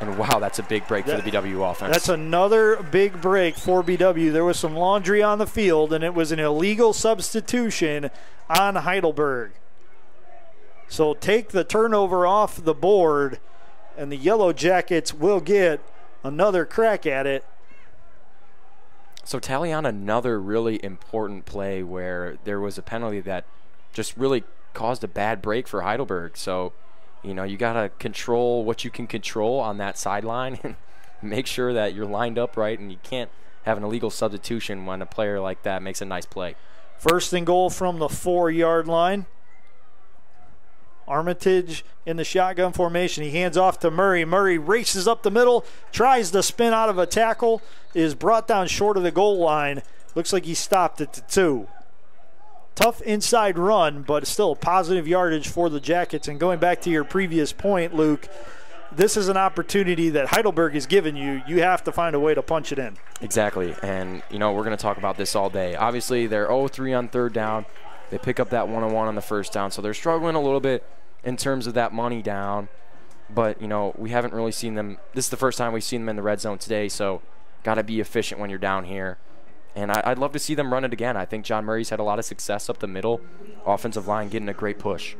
And wow, that's a big break that, for the BW offense. That's another big break for BW. There was some laundry on the field, and it was an illegal substitution on Heidelberg. So take the turnover off the board, and the Yellow Jackets will get another crack at it. So tally on another really important play where there was a penalty that just really caused a bad break for Heidelberg. So, you know, you got to control what you can control on that sideline and make sure that you're lined up right and you can't have an illegal substitution when a player like that makes a nice play. First and goal from the four yard line. Armitage in the shotgun formation. He hands off to Murray. Murray races up the middle, tries to spin out of a tackle, is brought down short of the goal line. Looks like he stopped at the two. Tough inside run, but still positive yardage for the Jackets. And going back to your previous point, Luke, this is an opportunity that Heidelberg has given you. You have to find a way to punch it in. Exactly. And, you know, we're going to talk about this all day. Obviously, they're 0 3 on third down. They pick up that one on one on the first down. So they're struggling a little bit in terms of that money down. But, you know, we haven't really seen them. This is the first time we've seen them in the red zone today. So, got to be efficient when you're down here. And I, would love to see them run it again. I think John Murray's had a lot of success up the middle. Offensive line getting a great push.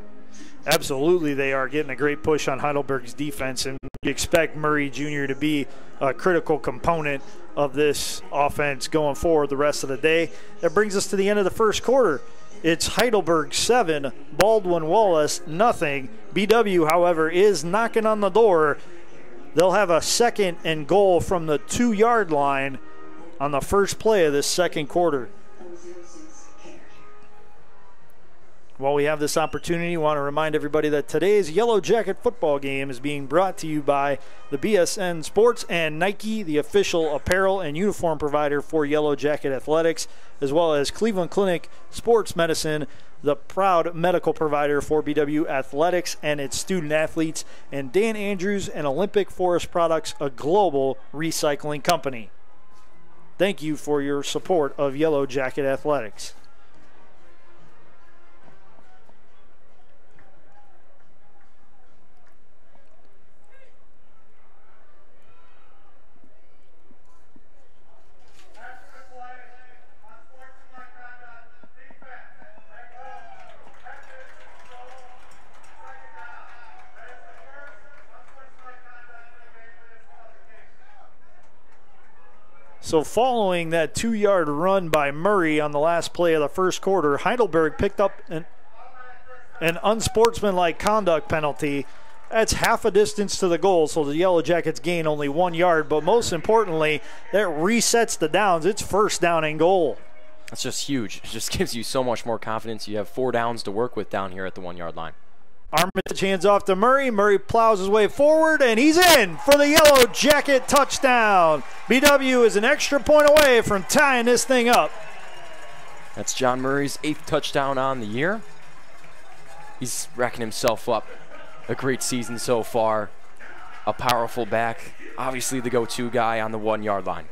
Absolutely, they are getting a great push on Heidelberg's defense, and you expect Murray Jr. to be a critical component of this offense going forward the rest of the day. That brings us to the end of the first quarter. It's Heidelberg 7, Baldwin Wallace nothing. BW, however, is knocking on the door. They'll have a second and goal from the two yard line on the first play of this second quarter. While we have this opportunity, I want to remind everybody that today's Yellow Jacket football game is being brought to you by the BSN Sports and Nike, the official apparel and uniform provider for Yellow Jacket Athletics, as well as Cleveland Clinic Sports Medicine, the proud medical provider for BW Athletics and its student athletes, and Dan Andrews and Olympic Forest Products, a global recycling company. Thank you for your support of Yellow Jacket Athletics. So, following that two yard run by Murray on the last play of the first quarter, Heidelberg picked up an, an unsportsmanlike conduct penalty. That's half a distance to the goal, so the Yellow Jackets gain only one yard. But most importantly, that resets the downs. It's first down and goal. That's just huge. It just gives you so much more confidence. You have four downs to work with down here at the one yard line. Armitage hands off to Murray. Murray plows his way forward, and he's in for the yellow jacket touchdown. BW is an extra point away from tying this thing up. That's John Murray's eighth touchdown on the year. He's racking himself up. A great season so far. A powerful back. Obviously, the go to guy on the one yard line.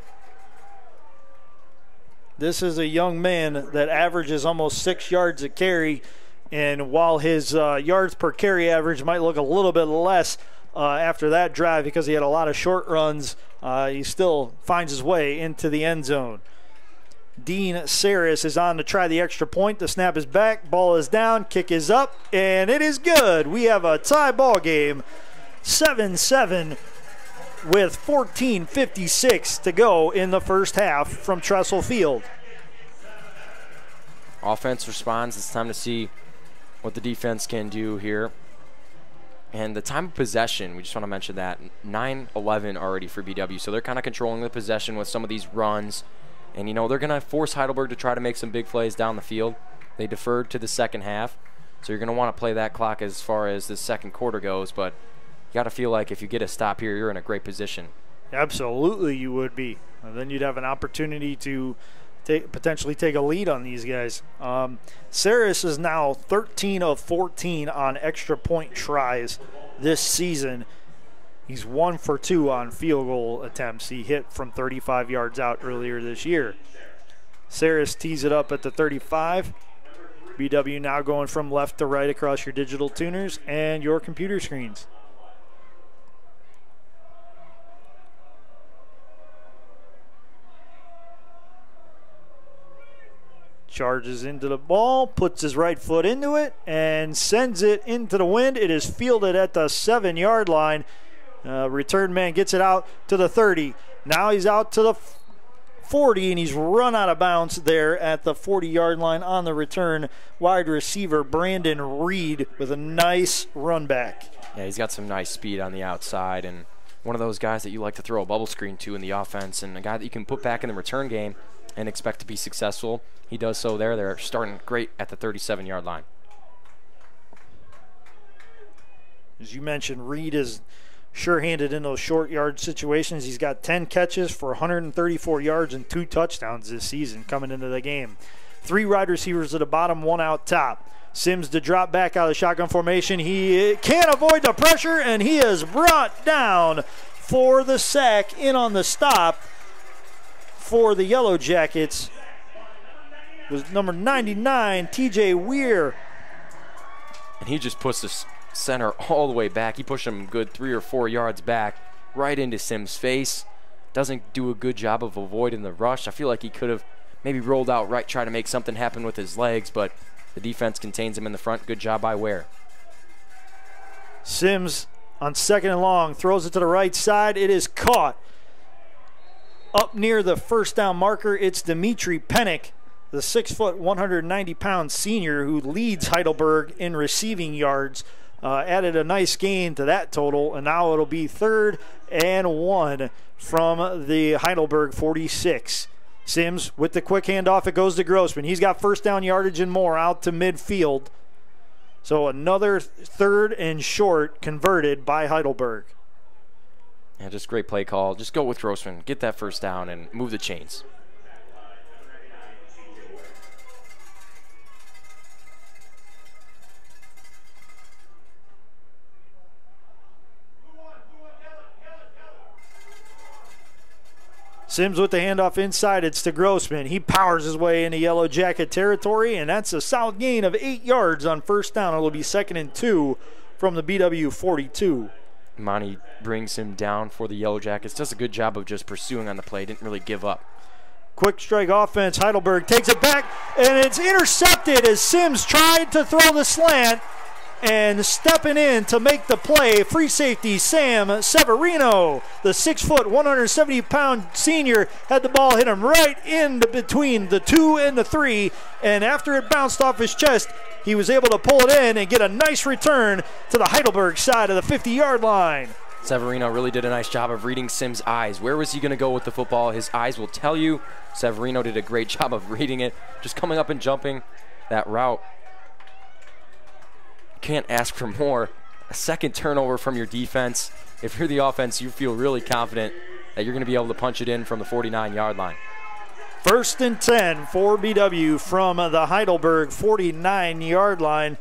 This is a young man that averages almost six yards a carry and while his uh, yards per carry average might look a little bit less uh, after that drive because he had a lot of short runs, uh, he still finds his way into the end zone. Dean Saris is on to try the extra point. The snap is back, ball is down, kick is up, and it is good. We have a tie ball game, 7 7 with 14.56 to go in the first half from Tressel Field. Offense responds. It's time to see what the defense can do here. And the time of possession, we just want to mention that 9 11 already for BW. So they're kind of controlling the possession with some of these runs. And, you know, they're going to force Heidelberg to try to make some big plays down the field. They deferred to the second half. So you're going to want to play that clock as far as the second quarter goes. But you got to feel like if you get a stop here, you're in a great position. Absolutely, you would be. And then you'd have an opportunity to take, potentially take a lead on these guys. Um, Saris is now 13 of 14 on extra point tries this season. He's one for two on field goal attempts. He hit from 35 yards out earlier this year. Saris tees it up at the 35. BW now going from left to right across your digital tuners and your computer screens. Charges into the ball, puts his right foot into it, and sends it into the wind. It is fielded at the seven yard line. Uh, return man gets it out to the 30. Now he's out to the 40, and he's run out of bounds there at the 40 yard line on the return. Wide receiver Brandon Reed with a nice run back. Yeah, he's got some nice speed on the outside, and one of those guys that you like to throw a bubble screen to in the offense, and a guy that you can put back in the return game and expect to be successful. He does so there. They're starting great at the 37 yard line. As you mentioned, Reed is sure handed in those short yard situations. He's got 10 catches for 134 yards and two touchdowns this season coming into the game. Three wide receivers at the bottom, one out top. Sims to drop back out of the shotgun formation. He can't avoid the pressure, and he is brought down for the sack in on the stop for the Yellow Jackets was number 99, TJ Weir. And he just puts the center all the way back. He pushed him good three or four yards back, right into Sims' face. Doesn't do a good job of avoiding the rush. I feel like he could have maybe rolled out right, try to make something happen with his legs, but the defense contains him in the front. Good job by Ware. Sims on second and long throws it to the right side. It is caught. Up near the first down marker, it's Dimitri Pennick the six foot, 190 pound senior who leads Heidelberg in receiving yards. Uh, added a nice gain to that total, and now it'll be third and one from the Heidelberg 46. Sims with the quick handoff, it goes to Grossman. He's got first down yardage and more out to midfield. So another third and short converted by Heidelberg. Yeah, just great play call. Just go with Grossman, get that first down, and move the chains. Sims with the handoff inside. It's to Grossman. He powers his way into Yellow Jacket territory, and that's a solid gain of eight yards on first down. It'll be second and two from the BW 42. Monty brings him down for the Yellow Jackets. Does a good job of just pursuing on the play. Didn't really give up. Quick strike offense. Heidelberg takes it back, and it's intercepted as Sims tried to throw the slant and stepping in to make the play, free safety Sam Severino, the six foot, 170 pound senior, had the ball hit him right in between the two and the three, and after it bounced off his chest, he was able to pull it in and get a nice return to the Heidelberg side of the 50 yard line. Severino really did a nice job of reading Sims' eyes. Where was he going to go with the football? His eyes will tell you. Severino did a great job of reading it, just coming up and jumping that route can't ask for more. A second turnover from your defense. If you're the offense, you feel really confident that you're going to be able to punch it in from the 49 yard line. First and 10 for BW from the Heidelberg 49 yard line.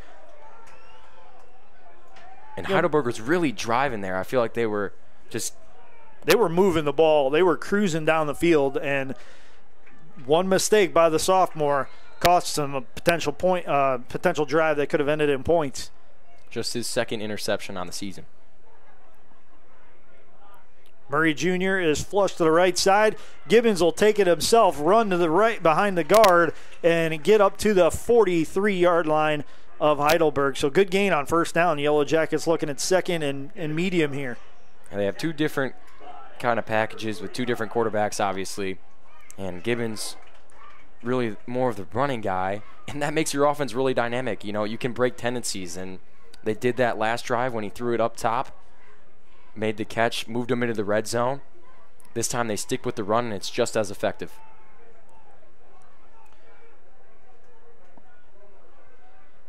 And Heidelberg was really driving there. I feel like they were just. They were moving the ball. They were cruising down the field, and one mistake by the sophomore cost them a potential point, uh, potential drive that could have ended in points. Just his second interception on the season. Murray Jr. is flush to the right side. Gibbons will take it himself, run to the right behind the guard, and get up to the 43 yard line of Heidelberg. So good gain on first down. Yellow Jackets looking at second and, and medium here. And they have two different kind of packages with two different quarterbacks, obviously. And Gibbons really more of the running guy, and that makes your offense really dynamic. You know, you can break tendencies, and they did that last drive when he threw it up top, made the catch, moved him into the red zone. This time they stick with the run, and it's just as effective.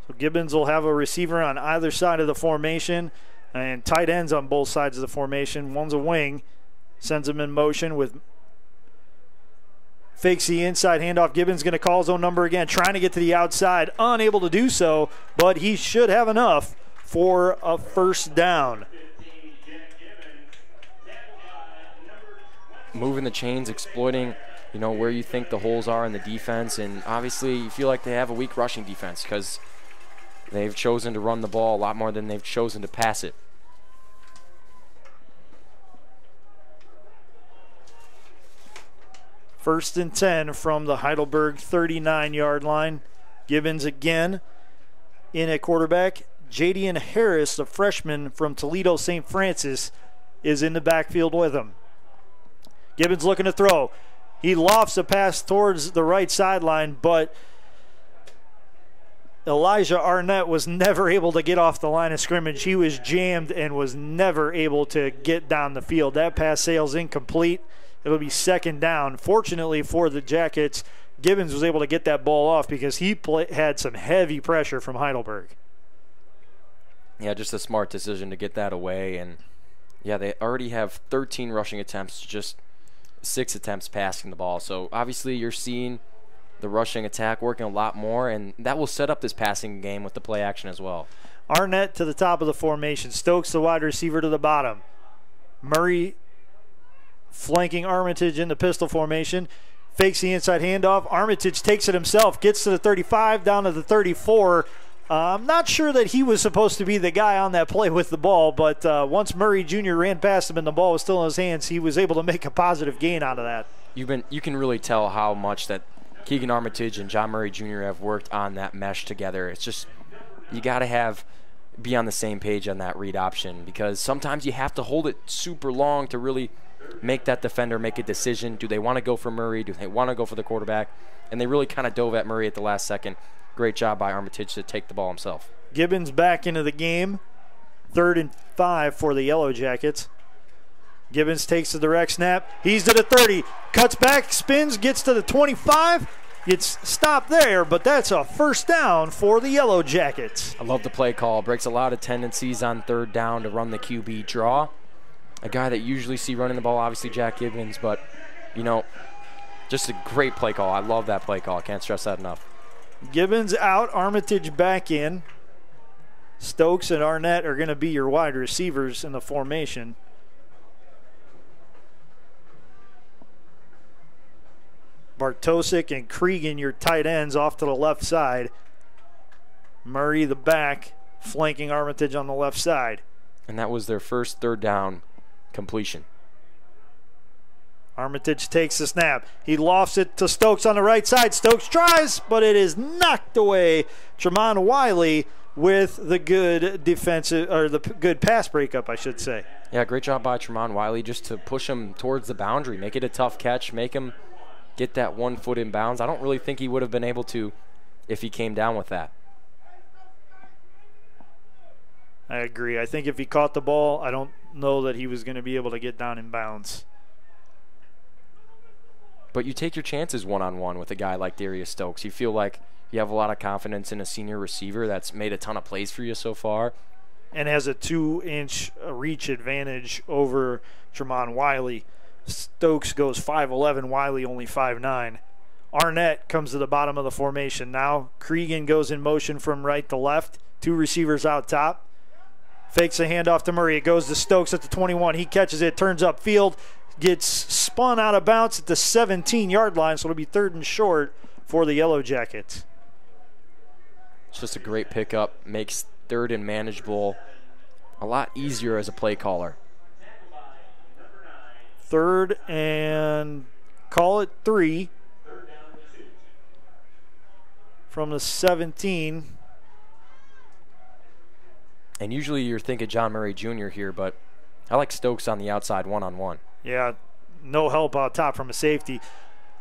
So Gibbons will have a receiver on either side of the formation, and tight ends on both sides of the formation. One's a wing, sends him in motion with Fakes the inside handoff. Gibbons going to call his own number again, trying to get to the outside. Unable to do so, but he should have enough for a first down. Moving the chains, exploiting, you know, where you think the holes are in the defense, and obviously you feel like they have a weak rushing defense because they've chosen to run the ball a lot more than they've chosen to pass it. First and 10 from the Heidelberg 39 yard line. Gibbons again in at quarterback. Jadian Harris, the freshman from Toledo St. Francis, is in the backfield with him. Gibbons looking to throw. He lofts a pass towards the right sideline, but Elijah Arnett was never able to get off the line of scrimmage. He was jammed and was never able to get down the field. That pass sails incomplete. It'll be second down. Fortunately for the Jackets, Gibbons was able to get that ball off because he play, had some heavy pressure from Heidelberg. Yeah, just a smart decision to get that away. And yeah, they already have 13 rushing attempts, just six attempts passing the ball. So obviously, you're seeing the rushing attack working a lot more, and that will set up this passing game with the play action as well. Arnett to the top of the formation. Stokes, the wide receiver, to the bottom. Murray flanking Armitage in the pistol formation. Fakes the inside handoff. Armitage takes it himself, gets to the 35, down to the 34. Uh, I'm not sure that he was supposed to be the guy on that play with the ball, but uh, once Murray Jr. ran past him and the ball was still in his hands, he was able to make a positive gain out of that. You've been, you can really tell how much that Keegan Armitage and John Murray Jr. have worked on that mesh together. It's just you got to have be on the same page on that read option because sometimes you have to hold it super long to really make that defender make a decision. Do they want to go for Murray? Do they want to go for the quarterback? And they really kind of dove at Murray at the last second. Great job by Armitage to take the ball himself. Gibbons back into the game. Third and five for the Yellow Jackets. Gibbons takes the direct snap. He's to the 30. Cuts back, spins, gets to the 25. Gets stopped there, but that's a first down for the Yellow Jackets. I love the play call. Breaks a lot of tendencies on third down to run the QB draw. A guy that usually see running the ball, obviously Jack Gibbons, but you know, just a great play call. I love that play call. Can't stress that enough. Gibbons out, Armitage back in. Stokes and Arnett are going to be your wide receivers in the formation. Bartosik and Cregan, your tight ends, off to the left side. Murray, the back, flanking Armitage on the left side. And that was their first third down completion. Armitage takes the snap. He lofts it to Stokes on the right side. Stokes tries, but it is knocked away. Tremont Wiley with the good defensive or the good pass breakup, I should say. Yeah, great job by Tremont Wiley just to push him towards the boundary, make it a tough catch, make him get that one foot in bounds. I don't really think he would have been able to if he came down with that. I agree. I think if he caught the ball, I don't know that he was going to be able to get down in bounds. But you take your chances one on one with a guy like Darius Stokes. You feel like you have a lot of confidence in a senior receiver that's made a ton of plays for you so far. And has a two inch uh, reach advantage over Tremont Wiley. Stokes goes 5'11, Wiley only 5'9. Arnett comes to the bottom of the formation. Now Cregan goes in motion from right to left. Two receivers out top. Fakes a handoff to Murray. It goes to Stokes at the 21. He catches it, turns up field, gets spun out of bounds at the 17 yard line, so it'll be third and short for the Yellow Jackets. It's just a great pickup, makes third and manageable a lot easier as a play caller. Third and call it three from the 17. And usually you're thinking John Murray Jr. here, but I like Stokes on the outside one on one. Yeah, no help out top from a safety.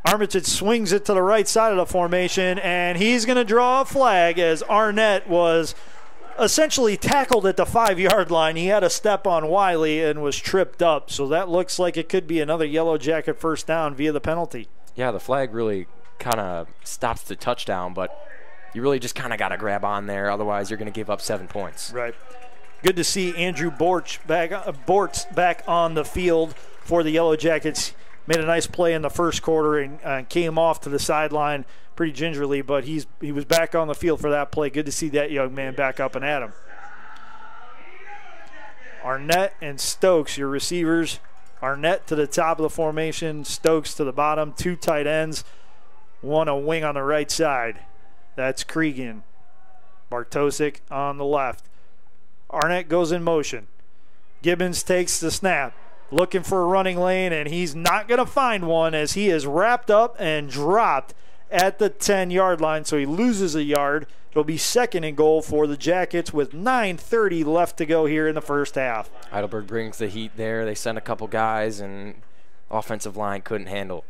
Armitage swings it to the right side of the formation, and he's going to draw a flag as Arnett was essentially tackled at the five yard line. He had a step on Wiley and was tripped up. So that looks like it could be another Yellow Jacket first down via the penalty. Yeah, the flag really kind of stops the touchdown, but you really just kind of got to grab on there. Otherwise, you're going to give up seven points. Right. Good to see Andrew Borch back, uh, Bortz back on the field for the Yellow Jackets. Made a nice play in the first quarter and uh, came off to the sideline pretty gingerly, but he's he was back on the field for that play. Good to see that young man back up and at him. Arnett and Stokes, your receivers. Arnett to the top of the formation, Stokes to the bottom, two tight ends, one a wing on the right side. That's Cregan. Bartosik on the left. Arnett goes in motion. Gibbons takes the snap, looking for a running lane, and he's not going to find one as he is wrapped up and dropped at the 10 yard line. So he loses a yard. It'll be second and goal for the Jackets with 9.30 left to go here in the first half. Heidelberg brings the heat there. They send a couple guys, and offensive line couldn't handle.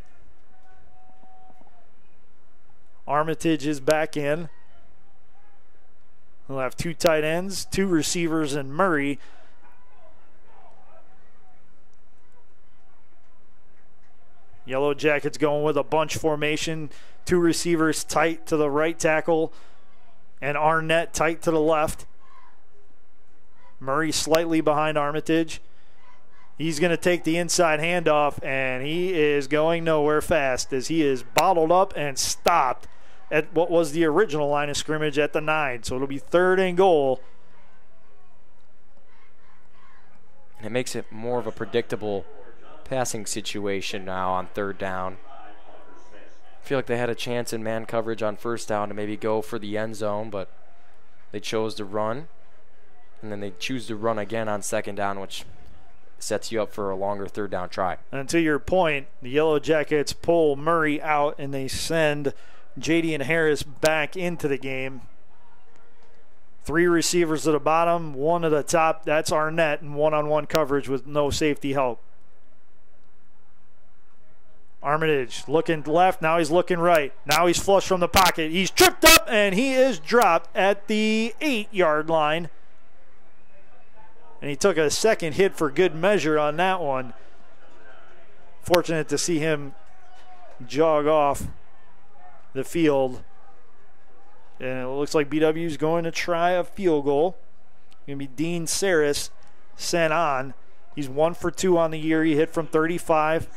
Armitage is back in. We'll have two tight ends, two receivers, and Murray. Yellow Jackets going with a bunch formation. Two receivers tight to the right tackle, and Arnett tight to the left. Murray slightly behind Armitage. He's going to take the inside handoff, and he is going nowhere fast as he is bottled up and stopped at what was the original line of scrimmage at the nine. So it'll be third and goal. And it makes it more of a predictable passing situation now on third down. I feel like they had a chance in man coverage on first down to maybe go for the end zone, but they chose to run. And then they choose to run again on second down, which sets you up for a longer third down try. And to your point, the Yellow Jackets pull Murray out and they send Jadian Harris back into the game. Three receivers at the bottom, one at the top. That's Arnett and one on one coverage with no safety help. Armitage looking left. Now he's looking right. Now he's flush from the pocket. He's tripped up and he is dropped at the eight yard line. And he took a second hit for good measure on that one. Fortunate to see him jog off the field. And it looks like BW is going to try a field goal. Going to be Dean Saris sent on. He's one for two on the year. He hit from 35.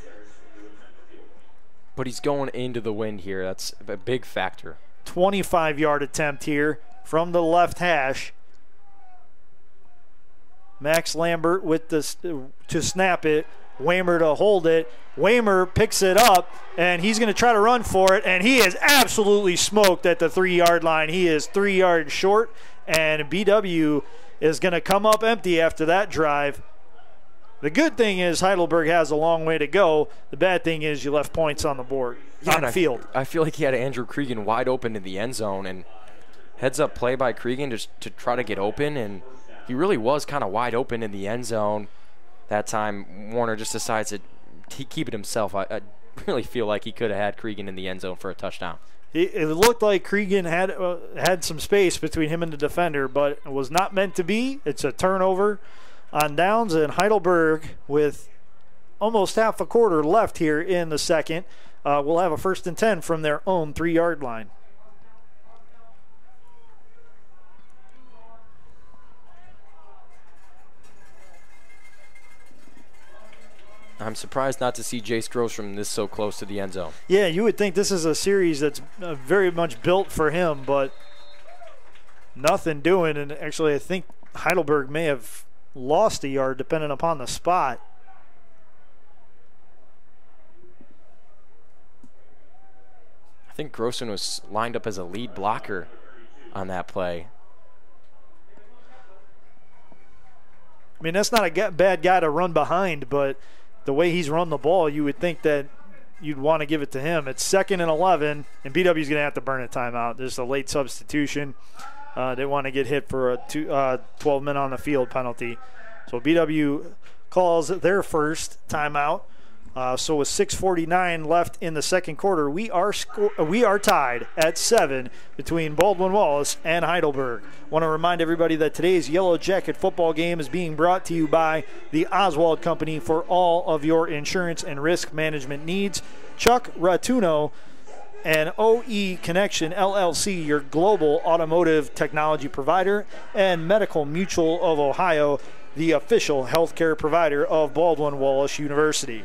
But he's going into the wind here. That's a big factor. 25 yard attempt here from the left hash. Max Lambert with this to snap it. Waymer to hold it. Waymer picks it up and he's going to try to run for it, and he is absolutely smoked at the three yard line. He is three yards short, and BW is going to come up empty after that drive. The good thing is Heidelberg has a long way to go. The bad thing is you left points on the board, yeah, on the field. I, I feel like he had Andrew Cregan wide open in the end zone, and heads up play by Cregan just to try to get open, and he really was kind of wide open in the end zone. That time, Warner just decides to keep it himself. I, I really feel like he could have had Cregan in the end zone for a touchdown. It looked like Cregan had uh, had some space between him and the defender, but it was not meant to be. It's a turnover on downs, and Heidelberg with almost half a quarter left here in the second uh, will have a first and 10 from their own three yard line. I'm surprised not to see Jace Grostrom this so close to the end zone. Yeah, you would think this is a series that's uh, very much built for him, but nothing doing. And actually, I think Heidelberg may have lost a yard depending upon the spot. I think Grostrom was lined up as a lead blocker on that play. I mean, that's not a bad guy to run behind, but – the way he's run the ball, you would think that you'd want to give it to him. It's second and 11, and BW's going to have to burn a timeout. There's a late substitution. Uh, they want to get hit for a two, uh, 12 men on the field penalty. So BW calls their first timeout. Uh, so with 6:49 left in the second quarter, we are sco- we are tied at seven between Baldwin Wallace and Heidelberg. Want to remind everybody that today's Yellow Jacket football game is being brought to you by the Oswald Company for all of your insurance and risk management needs. Chuck Ratuno and OE Connection LLC, your global automotive technology provider, and Medical Mutual of Ohio, the official healthcare provider of Baldwin Wallace University.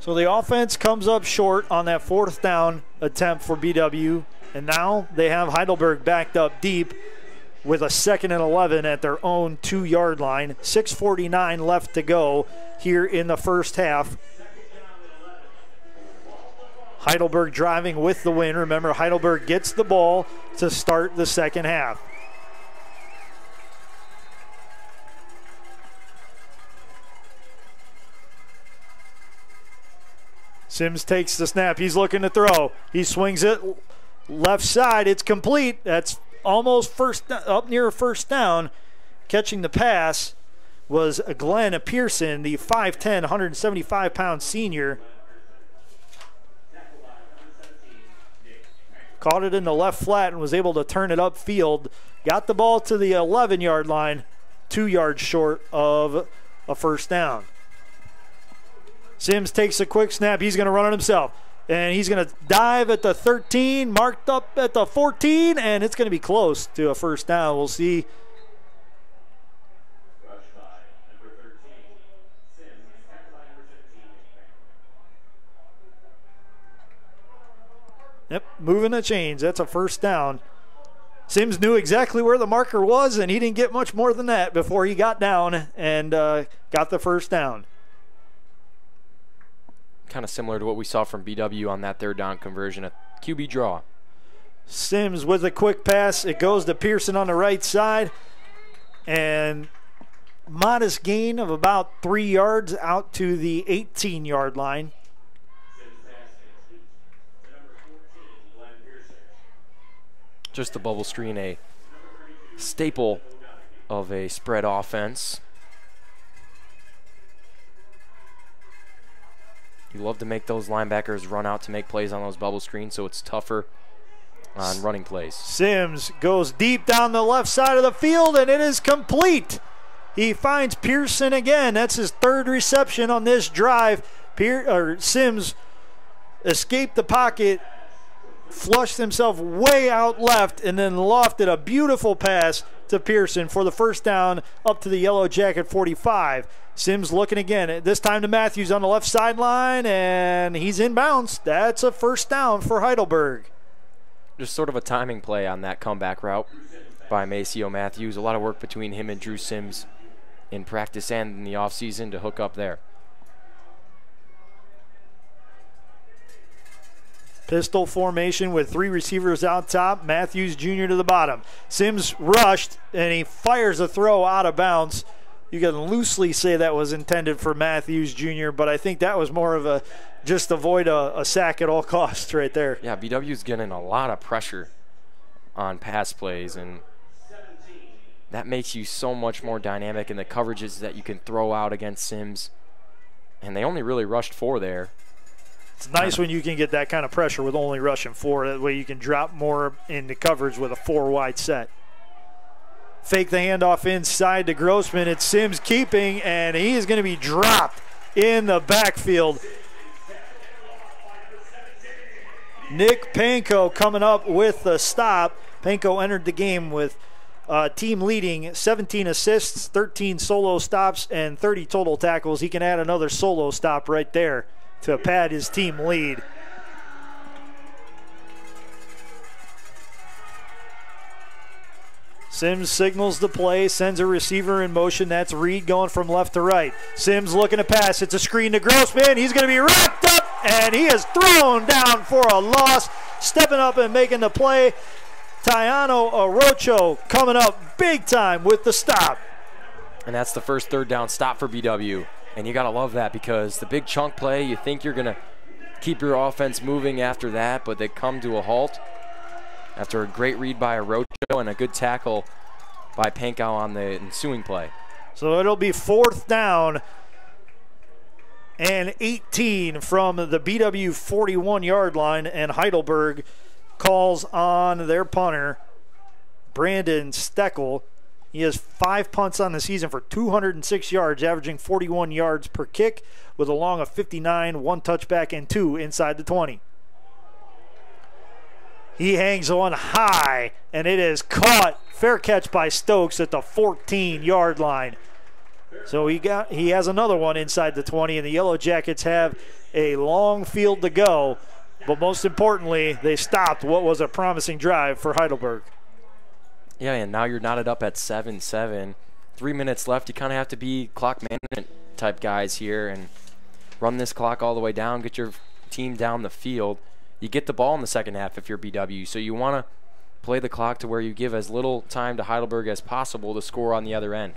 So the offense comes up short on that fourth down attempt for BW, and now they have Heidelberg backed up deep with a second and 11 at their own two yard line. 6.49 left to go here in the first half. Heidelberg driving with the win. Remember, Heidelberg gets the ball to start the second half. Sims takes the snap. He's looking to throw. He swings it left side. It's complete. That's almost first up near first down. Catching the pass was Glenn Pearson, the 5'10, 175 pound senior. Caught it in the left flat and was able to turn it upfield. Got the ball to the 11 yard line, two yards short of a first down. Sims takes a quick snap. He's going to run it himself. And he's going to dive at the 13, marked up at the 14, and it's going to be close to a first down. We'll see. Yep, moving the chains. That's a first down. Sims knew exactly where the marker was, and he didn't get much more than that before he got down and uh, got the first down. Kind of similar to what we saw from BW on that third down conversion, a QB draw. Sims with a quick pass. It goes to Pearson on the right side. And modest gain of about three yards out to the 18 yard line. just the bubble screen, a staple of a spread offense. You love to make those linebackers run out to make plays on those bubble screens, so it's tougher on running plays. Sims goes deep down the left side of the field, and it is complete. He finds Pearson again. That's his third reception on this drive. Pier- or Sims escaped the pocket flushed himself way out left and then lofted a beautiful pass to Pearson for the first down up to the yellow jacket 45. Sims looking again, this time to Matthews on the left sideline, and he's inbounds. That's a first down for Heidelberg. Just sort of a timing play on that comeback route by Maceo Matthews. A lot of work between him and Drew Sims in practice and in the offseason to hook up there. Pistol formation with three receivers out top. Matthews Jr. to the bottom. Sims rushed and he fires a throw out of bounds. You can loosely say that was intended for Matthews Jr., but I think that was more of a just avoid a, a sack at all costs right there. Yeah, BW's getting a lot of pressure on pass plays, and that makes you so much more dynamic in the coverages that you can throw out against Sims. And they only really rushed four there. It's nice when you can get that kind of pressure with only rushing four. That way you can drop more into coverage with a four wide set. Fake the handoff inside to Grossman. It's Sims keeping, and he is going to be dropped in the backfield. Nick Panko coming up with the stop. Panko entered the game with uh, team leading 17 assists, 13 solo stops, and 30 total tackles. He can add another solo stop right there to pad his team lead. Sims signals the play, sends a receiver in motion. That's Reed going from left to right. Sims looking to pass. It's a screen to Grossman. He's going to be wrapped up, and he is thrown down for a loss. Stepping up and making the play. Tayano Arocho coming up big time with the stop. And that's the first third down stop for BW. And you got to love that because the big chunk play, you think you're going to keep your offense moving after that, but they come to a halt after a great read by Arocho and a good tackle by Panko on the ensuing play. So it'll be fourth down and 18 from the BW 41 yard line, and Heidelberg calls on their punter, Brandon Steckel. He has five punts on the season for 206 yards, averaging 41 yards per kick, with a long of 59, one touchback, and two inside the 20. He hangs on high, and it is caught. Fair catch by Stokes at the 14 yard line. So he got he has another one inside the 20, and the Yellow Jackets have a long field to go. But most importantly, they stopped what was a promising drive for Heidelberg. Yeah, and now you're knotted up at 7 7. Three minutes left. You kind of have to be clock management type guys here and run this clock all the way down, get your team down the field. You get the ball in the second half if you're BW. So you want to play the clock to where you give as little time to Heidelberg as possible to score on the other end.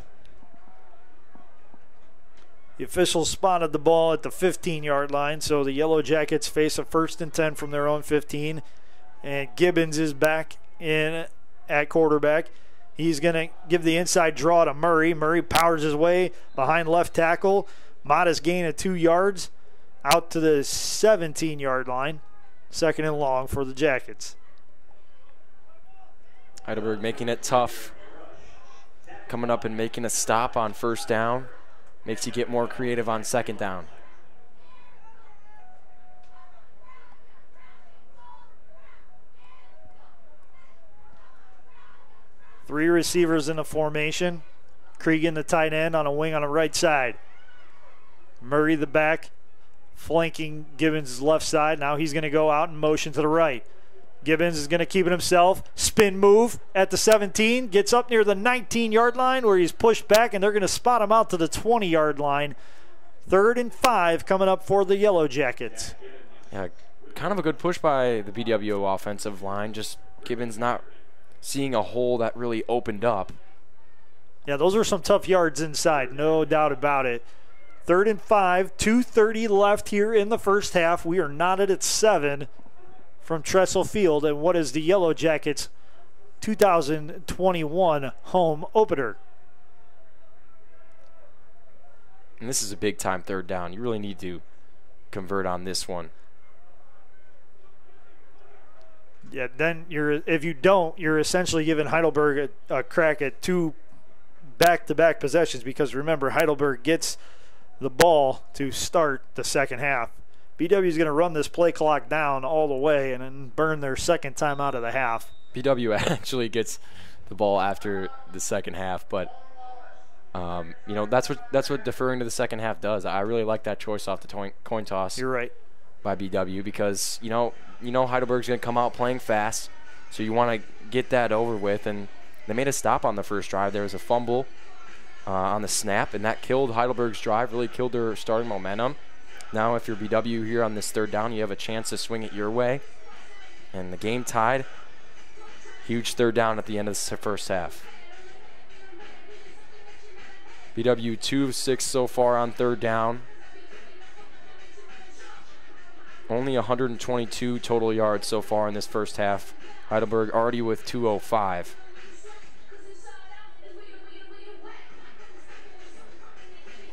The officials spotted the ball at the 15 yard line, so the Yellow Jackets face a first and 10 from their own 15. And Gibbons is back in at quarterback. He's going to give the inside draw to Murray. Murray powers his way behind left tackle. Modest gain of two yards out to the 17 yard line. Second and long for the Jackets. Heidelberg making it tough. Coming up and making a stop on first down. Makes you get more creative on second down. Three receivers in the formation. Cregan, the tight end, on a wing on the right side. Murray, the back, flanking Gibbons' left side. Now he's going to go out and motion to the right. Gibbons is going to keep it himself. Spin move at the 17. Gets up near the 19 yard line where he's pushed back, and they're going to spot him out to the 20 yard line. Third and five coming up for the Yellow Jackets. Yeah, kind of a good push by the BWO offensive line. Just Gibbons not seeing a hole that really opened up. Yeah, those are some tough yards inside, no doubt about it. Third and five, 2.30 left here in the first half. We are knotted at seven from Tressel Field, and what is the Yellow Jackets 2021 home opener? And this is a big time third down. You really need to convert on this one. Yeah, then you're if you don't, you're essentially giving Heidelberg a, a crack at two back-to-back possessions because remember Heidelberg gets the ball to start the second half. BW is going to run this play clock down all the way and then burn their second time out of the half. BW actually gets the ball after the second half, but um, you know that's what that's what deferring to the second half does. I really like that choice off the coin toss. You're right by BW because you know you know Heidelberg's going to come out playing fast, so you want to get that over with. And they made a stop on the first drive. There was a fumble uh, on the snap, and that killed Heidelberg's drive. Really killed their starting momentum. Now, if you're BW here on this third down, you have a chance to swing it your way, and the game tied. Huge third down at the end of the first half. BW 2 of 6 so far on third down. Only 122 total yards so far in this first half. Heidelberg already with 205.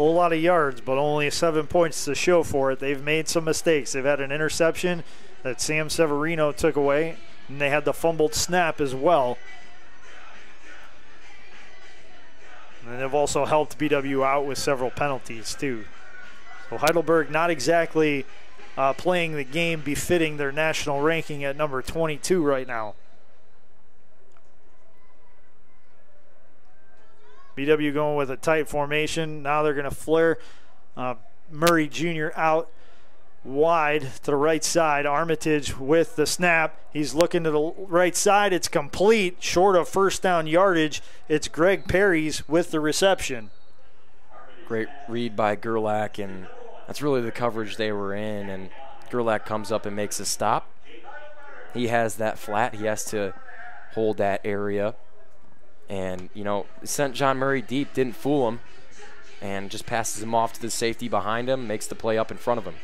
Whole lot of yards, but only seven points to show for it. They've made some mistakes. They've had an interception that Sam Severino took away, and they had the fumbled snap as well. And they've also helped BW out with several penalties, too. So Heidelberg not exactly uh, playing the game befitting their national ranking at number 22 right now. BW going with a tight formation. Now they're going to flare uh, Murray Jr. out wide to the right side. Armitage with the snap. He's looking to the right side. It's complete, short of first down yardage. It's Greg Perry's with the reception. Great read by Gerlach and that's really the coverage they were in. And Gerlach comes up and makes a stop. He has that flat. He has to hold that area. And, you know, sent John Murray deep, didn't fool him, and just passes him off to the safety behind him, makes the play up in front of him.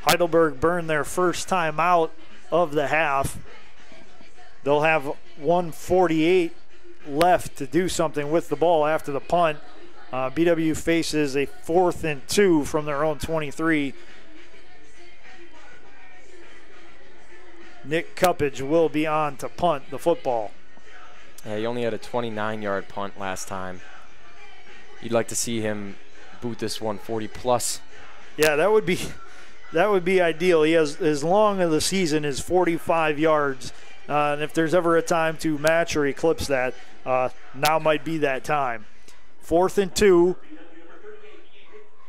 Heidelberg burned their first time out of the half. They'll have 148 left to do something with the ball after the punt. Uh, BW faces a fourth and two from their own 23. Nick Cuppage will be on to punt the football. Yeah, he only had a 29 yard punt last time. You'd like to see him boot this one 40 plus. Yeah, that would be that would be ideal. He has as long of the season is 45 yards, uh, and if there's ever a time to match or eclipse that, uh, now might be that time. Fourth and two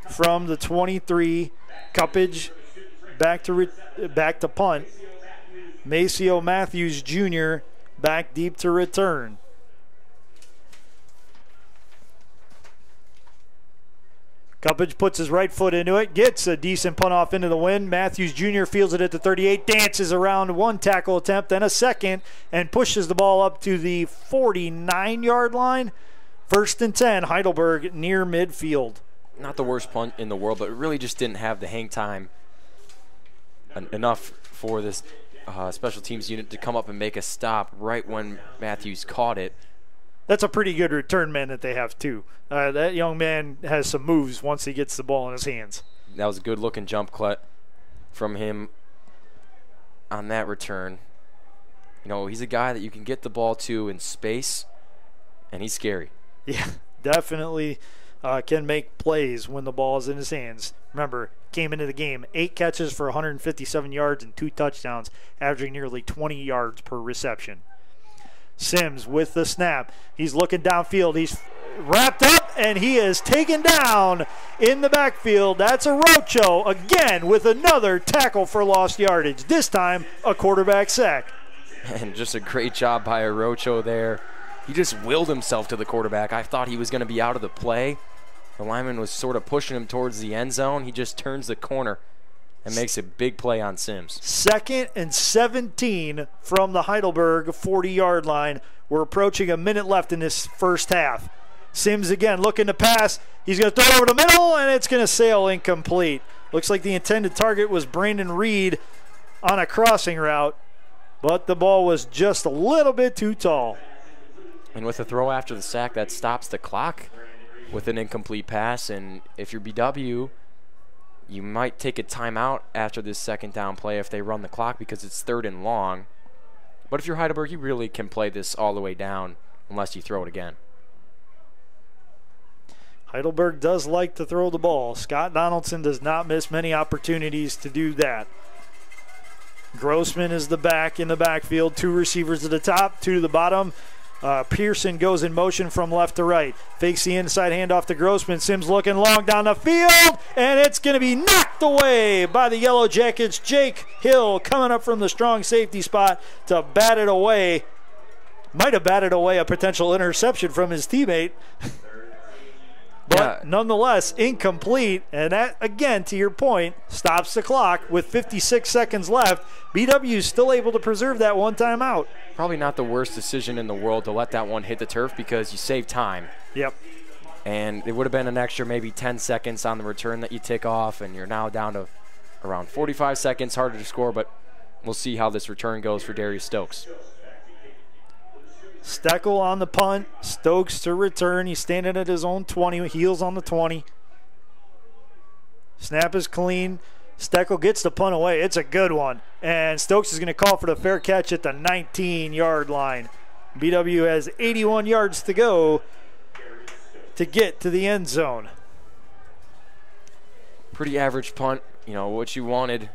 from the 23. Cuppage back to back to punt. Maceo Matthews Jr. back deep to return. Cuppage puts his right foot into it, gets a decent punt off into the wind. Matthews Jr. fields it at the 38, dances around one tackle attempt, then a second, and pushes the ball up to the 49 yard line. First and 10, Heidelberg near midfield. Not the worst punt in the world, but really just didn't have the hang time enough for this uh, special teams unit to come up and make a stop right when Matthews caught it. That's a pretty good return man that they have, too. Uh, that young man has some moves once he gets the ball in his hands. That was a good looking jump cut from him on that return. You know, he's a guy that you can get the ball to in space, and he's scary. Yeah, definitely uh, can make plays when the ball is in his hands. Remember, came into the game eight catches for 157 yards and two touchdowns, averaging nearly 20 yards per reception. Sims with the snap. He's looking downfield. He's wrapped up and he is taken down in the backfield. That's Arocho again with another tackle for lost yardage. This time a quarterback sack. And just a great job by Arocho there. He just willed himself to the quarterback. I thought he was going to be out of the play. The lineman was sort of pushing him towards the end zone. He just turns the corner and makes a big play on Sims. Second and 17 from the Heidelberg 40 yard line. We're approaching a minute left in this first half. Sims again looking to pass. He's going to throw it over the middle, and it's going to sail incomplete. Looks like the intended target was Brandon Reed on a crossing route, but the ball was just a little bit too tall. And with a throw after the sack, that stops the clock with an incomplete pass. And if you're BW, you might take a timeout after this second down play if they run the clock because it's third and long. But if you're Heidelberg, you really can play this all the way down unless you throw it again. Heidelberg does like to throw the ball. Scott Donaldson does not miss many opportunities to do that. Grossman is the back in the backfield. Two receivers to the top, two to the bottom. Uh, Pearson goes in motion from left to right. Fakes the inside handoff to Grossman. Sims looking long down the field, and it's going to be knocked away by the Yellow Jackets. Jake Hill coming up from the strong safety spot to bat it away. Might have batted away a potential interception from his teammate. but yeah. nonetheless incomplete. And that, again, to your point, stops the clock with 56 seconds left. BW is still able to preserve that one timeout. Probably not the worst decision in the world to let that one hit the turf because you save time. Yep. And it would have been an extra maybe 10 seconds on the return that you tick off, and you're now down to around 45 seconds, harder to score, but we'll see how this return goes for Darius Stokes. Steckel on the punt. Stokes to return. He's standing at his own 20. Heels on the 20. Snap is clean. Steckel gets the punt away. It's a good one. And Stokes is going to call for the fair catch at the 19 yard line. BW has 81 yards to go to get to the end zone. Pretty average punt. You know, what you wanted.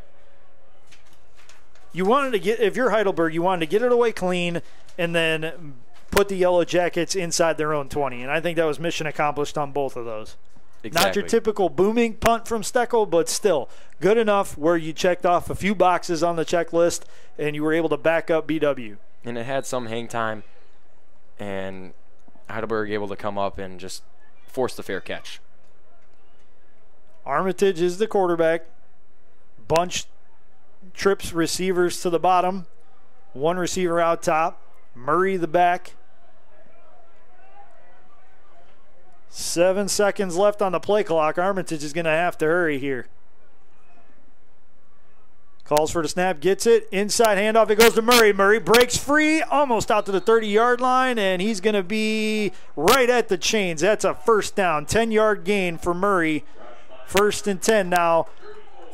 You wanted to get, if you're Heidelberg, you wanted to get it away clean and then put the Yellow Jackets inside their own 20. And I think that was mission accomplished on both of those. Exactly. Not your typical booming punt from Steckel, but still good enough where you checked off a few boxes on the checklist and you were able to back up BW. And it had some hang time, and Heidelberg able to come up and just force the fair catch. Armitage is the quarterback. Bunch trips receivers to the bottom. One receiver out top. Murray the back. Seven seconds left on the play clock. Armitage is going to have to hurry here. Calls for the snap, gets it. Inside handoff, it goes to Murray. Murray breaks free, almost out to the 30 yard line, and he's going to be right at the chains. That's a first down. 10 yard gain for Murray. First and 10 now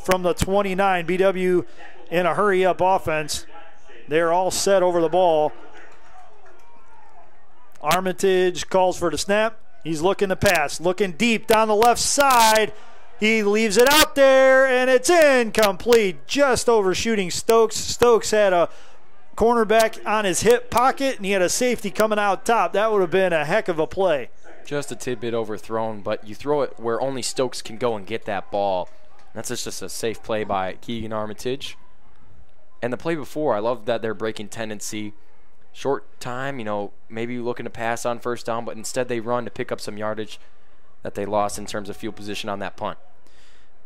from the 29. BW in a hurry up offense. They're all set over the ball. Armitage calls for the snap. He's looking to pass, looking deep down the left side. He leaves it out there, and it's incomplete, just overshooting Stokes. Stokes had a cornerback on his hip pocket, and he had a safety coming out top. That would have been a heck of a play. Just a tidbit overthrown, but you throw it where only Stokes can go and get that ball. That's just a safe play by Keegan Armitage. And the play before, I love that they're breaking tendency short time, you know, maybe looking to pass on first down, but instead they run to pick up some yardage that they lost in terms of field position on that punt.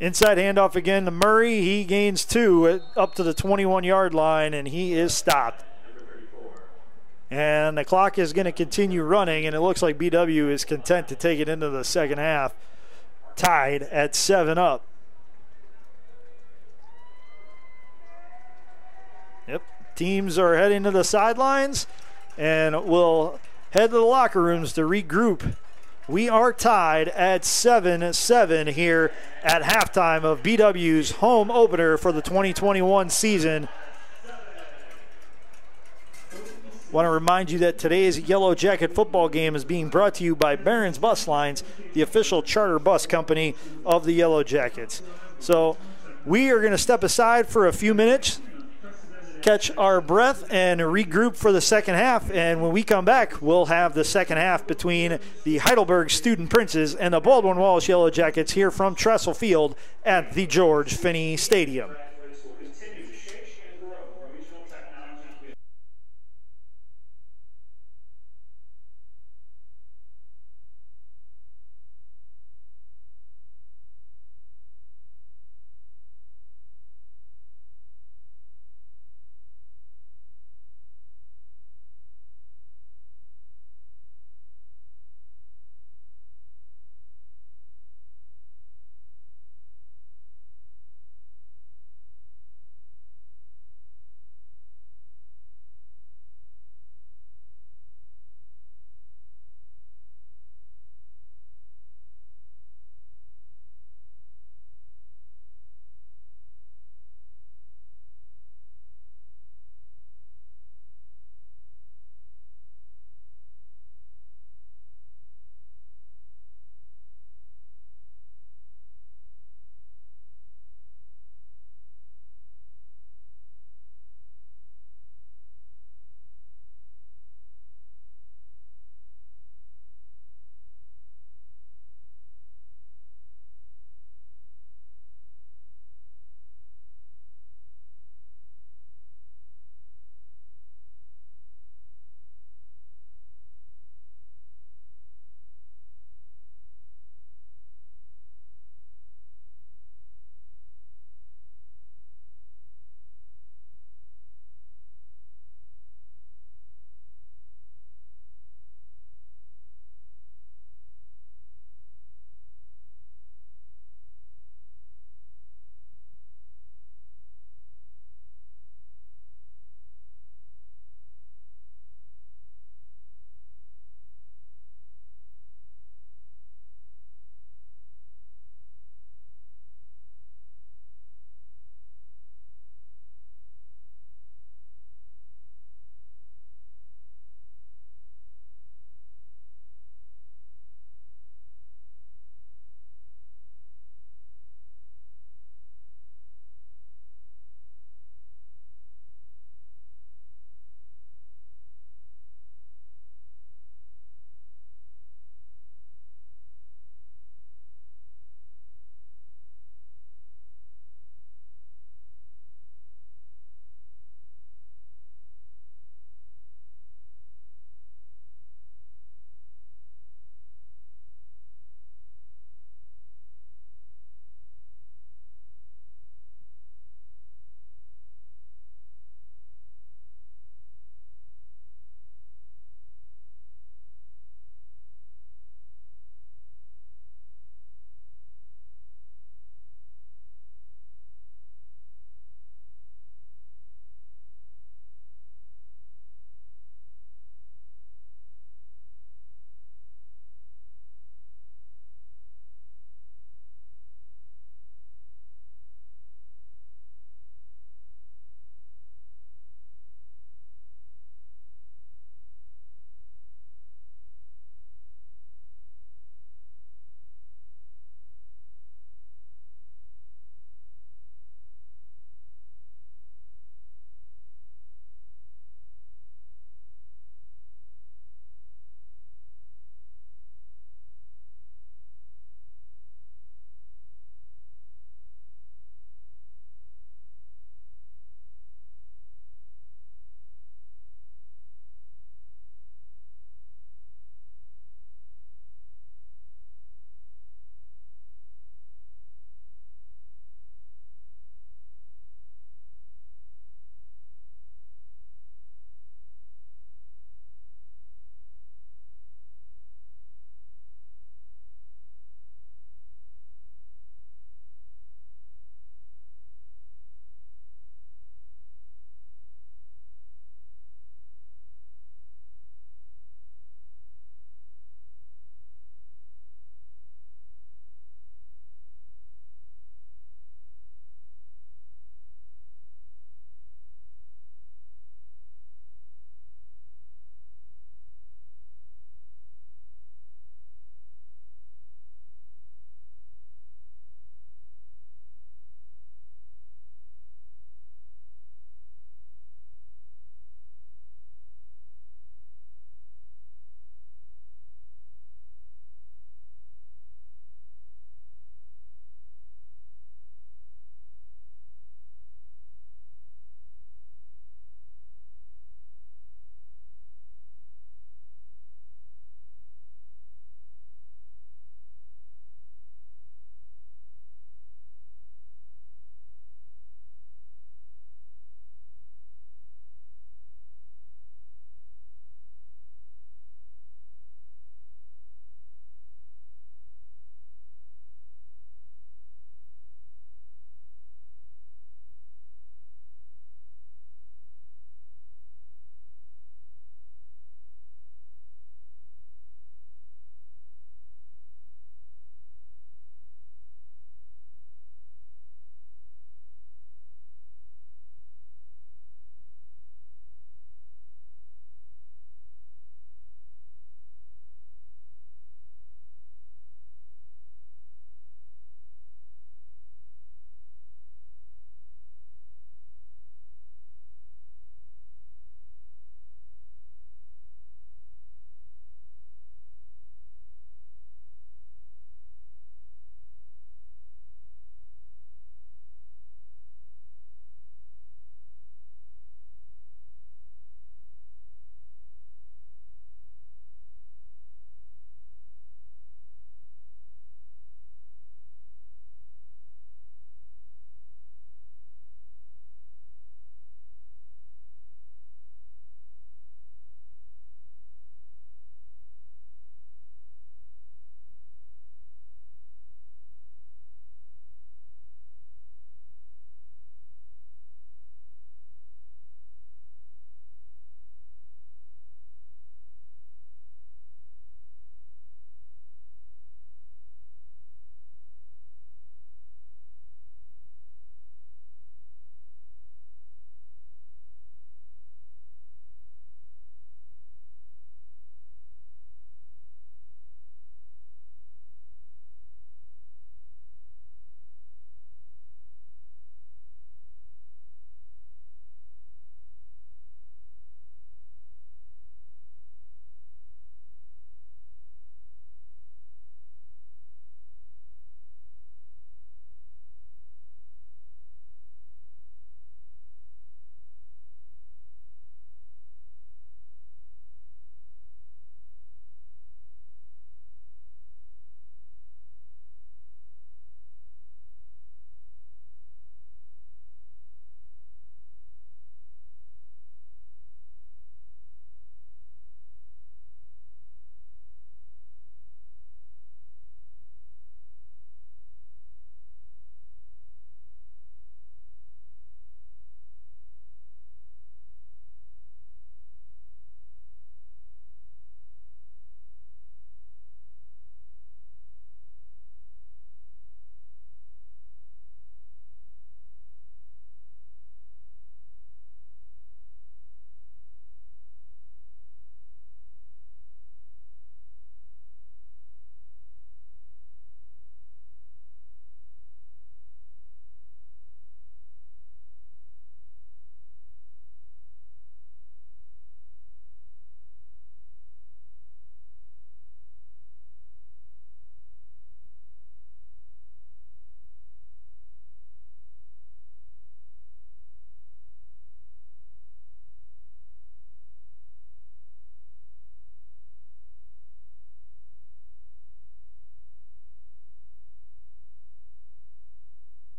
Inside handoff again to Murray. He gains two up to the 21 yard line, and he is stopped. And the clock is going to continue running, and it looks like BW is content to take it into the second half, tied at seven up. Yep, Teams are heading to the sidelines and will head to the locker rooms to regroup. We are tied at 7 7 here at halftime of BW's home opener for the 2021 season. Want to remind you that today's Yellow Jacket football game is being brought to you by Barron's Bus Lines, the official charter bus company of the Yellow Jackets. So we are going to step aside for a few minutes catch our breath and regroup for the second half. And when we come back, we'll have the second half between the Heidelberg Student Princes and the Baldwin Wallace Yellow Jackets here from Tressel Field at the George Finnie Stadium.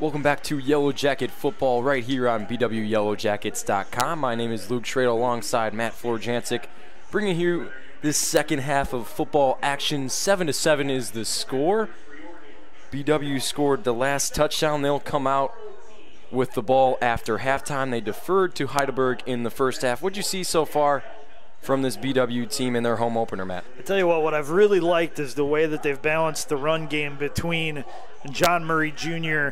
Welcome back to Yellow Jacket Football right here on BWYellowJackets.com. My name is Luke Schrader alongside Matt Florjancic, bringing you this second half of football action. 7 to 7 is the score. BW scored the last touchdown. They'll come out with the ball after halftime. They deferred to Heidelberg in the first half. What'd you see so far from this BW team in their home opener, Matt? I tell you what, what I've really liked is the way that they've balanced the run game between John Murray Jr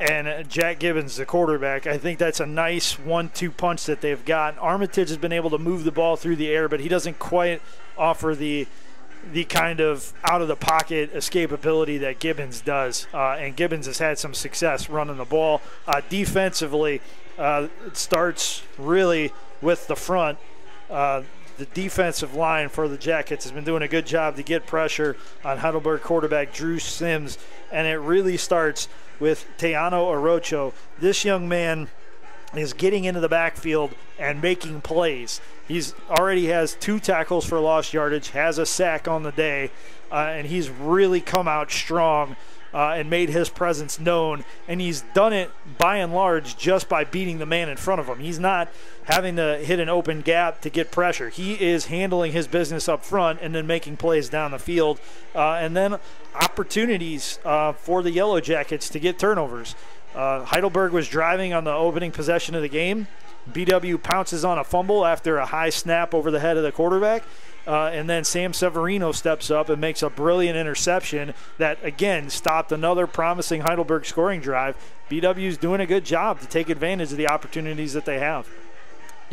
and Jack Gibbons, the quarterback. I think that's a nice one-two punch that they've got. Armitage has been able to move the ball through the air, but he doesn't quite offer the the kind of out of the pocket escapability that Gibbons does. Uh, and Gibbons has had some success running the ball. Uh, defensively, uh, it starts really with the front. Uh, the defensive line for the Jackets has been doing a good job to get pressure on Heidelberg quarterback Drew Sims, and it really starts with Teano Arocho. This young man is getting into the backfield and making plays. He's already has two tackles for lost yardage, has a sack on the day, uh, and he's really come out strong uh, and made his presence known. And he's done it by and large just by beating the man in front of him. He's not having to hit an open gap to get pressure. He is handling his business up front and then making plays down the field. Uh, and then opportunities uh, for the Yellow Jackets to get turnovers. Uh, Heidelberg was driving on the opening possession of the game. BW pounces on a fumble after a high snap over the head of the quarterback. Uh, and then Sam Severino steps up and makes a brilliant interception that, again, stopped another promising Heidelberg scoring drive. BW is doing a good job to take advantage of the opportunities that they have.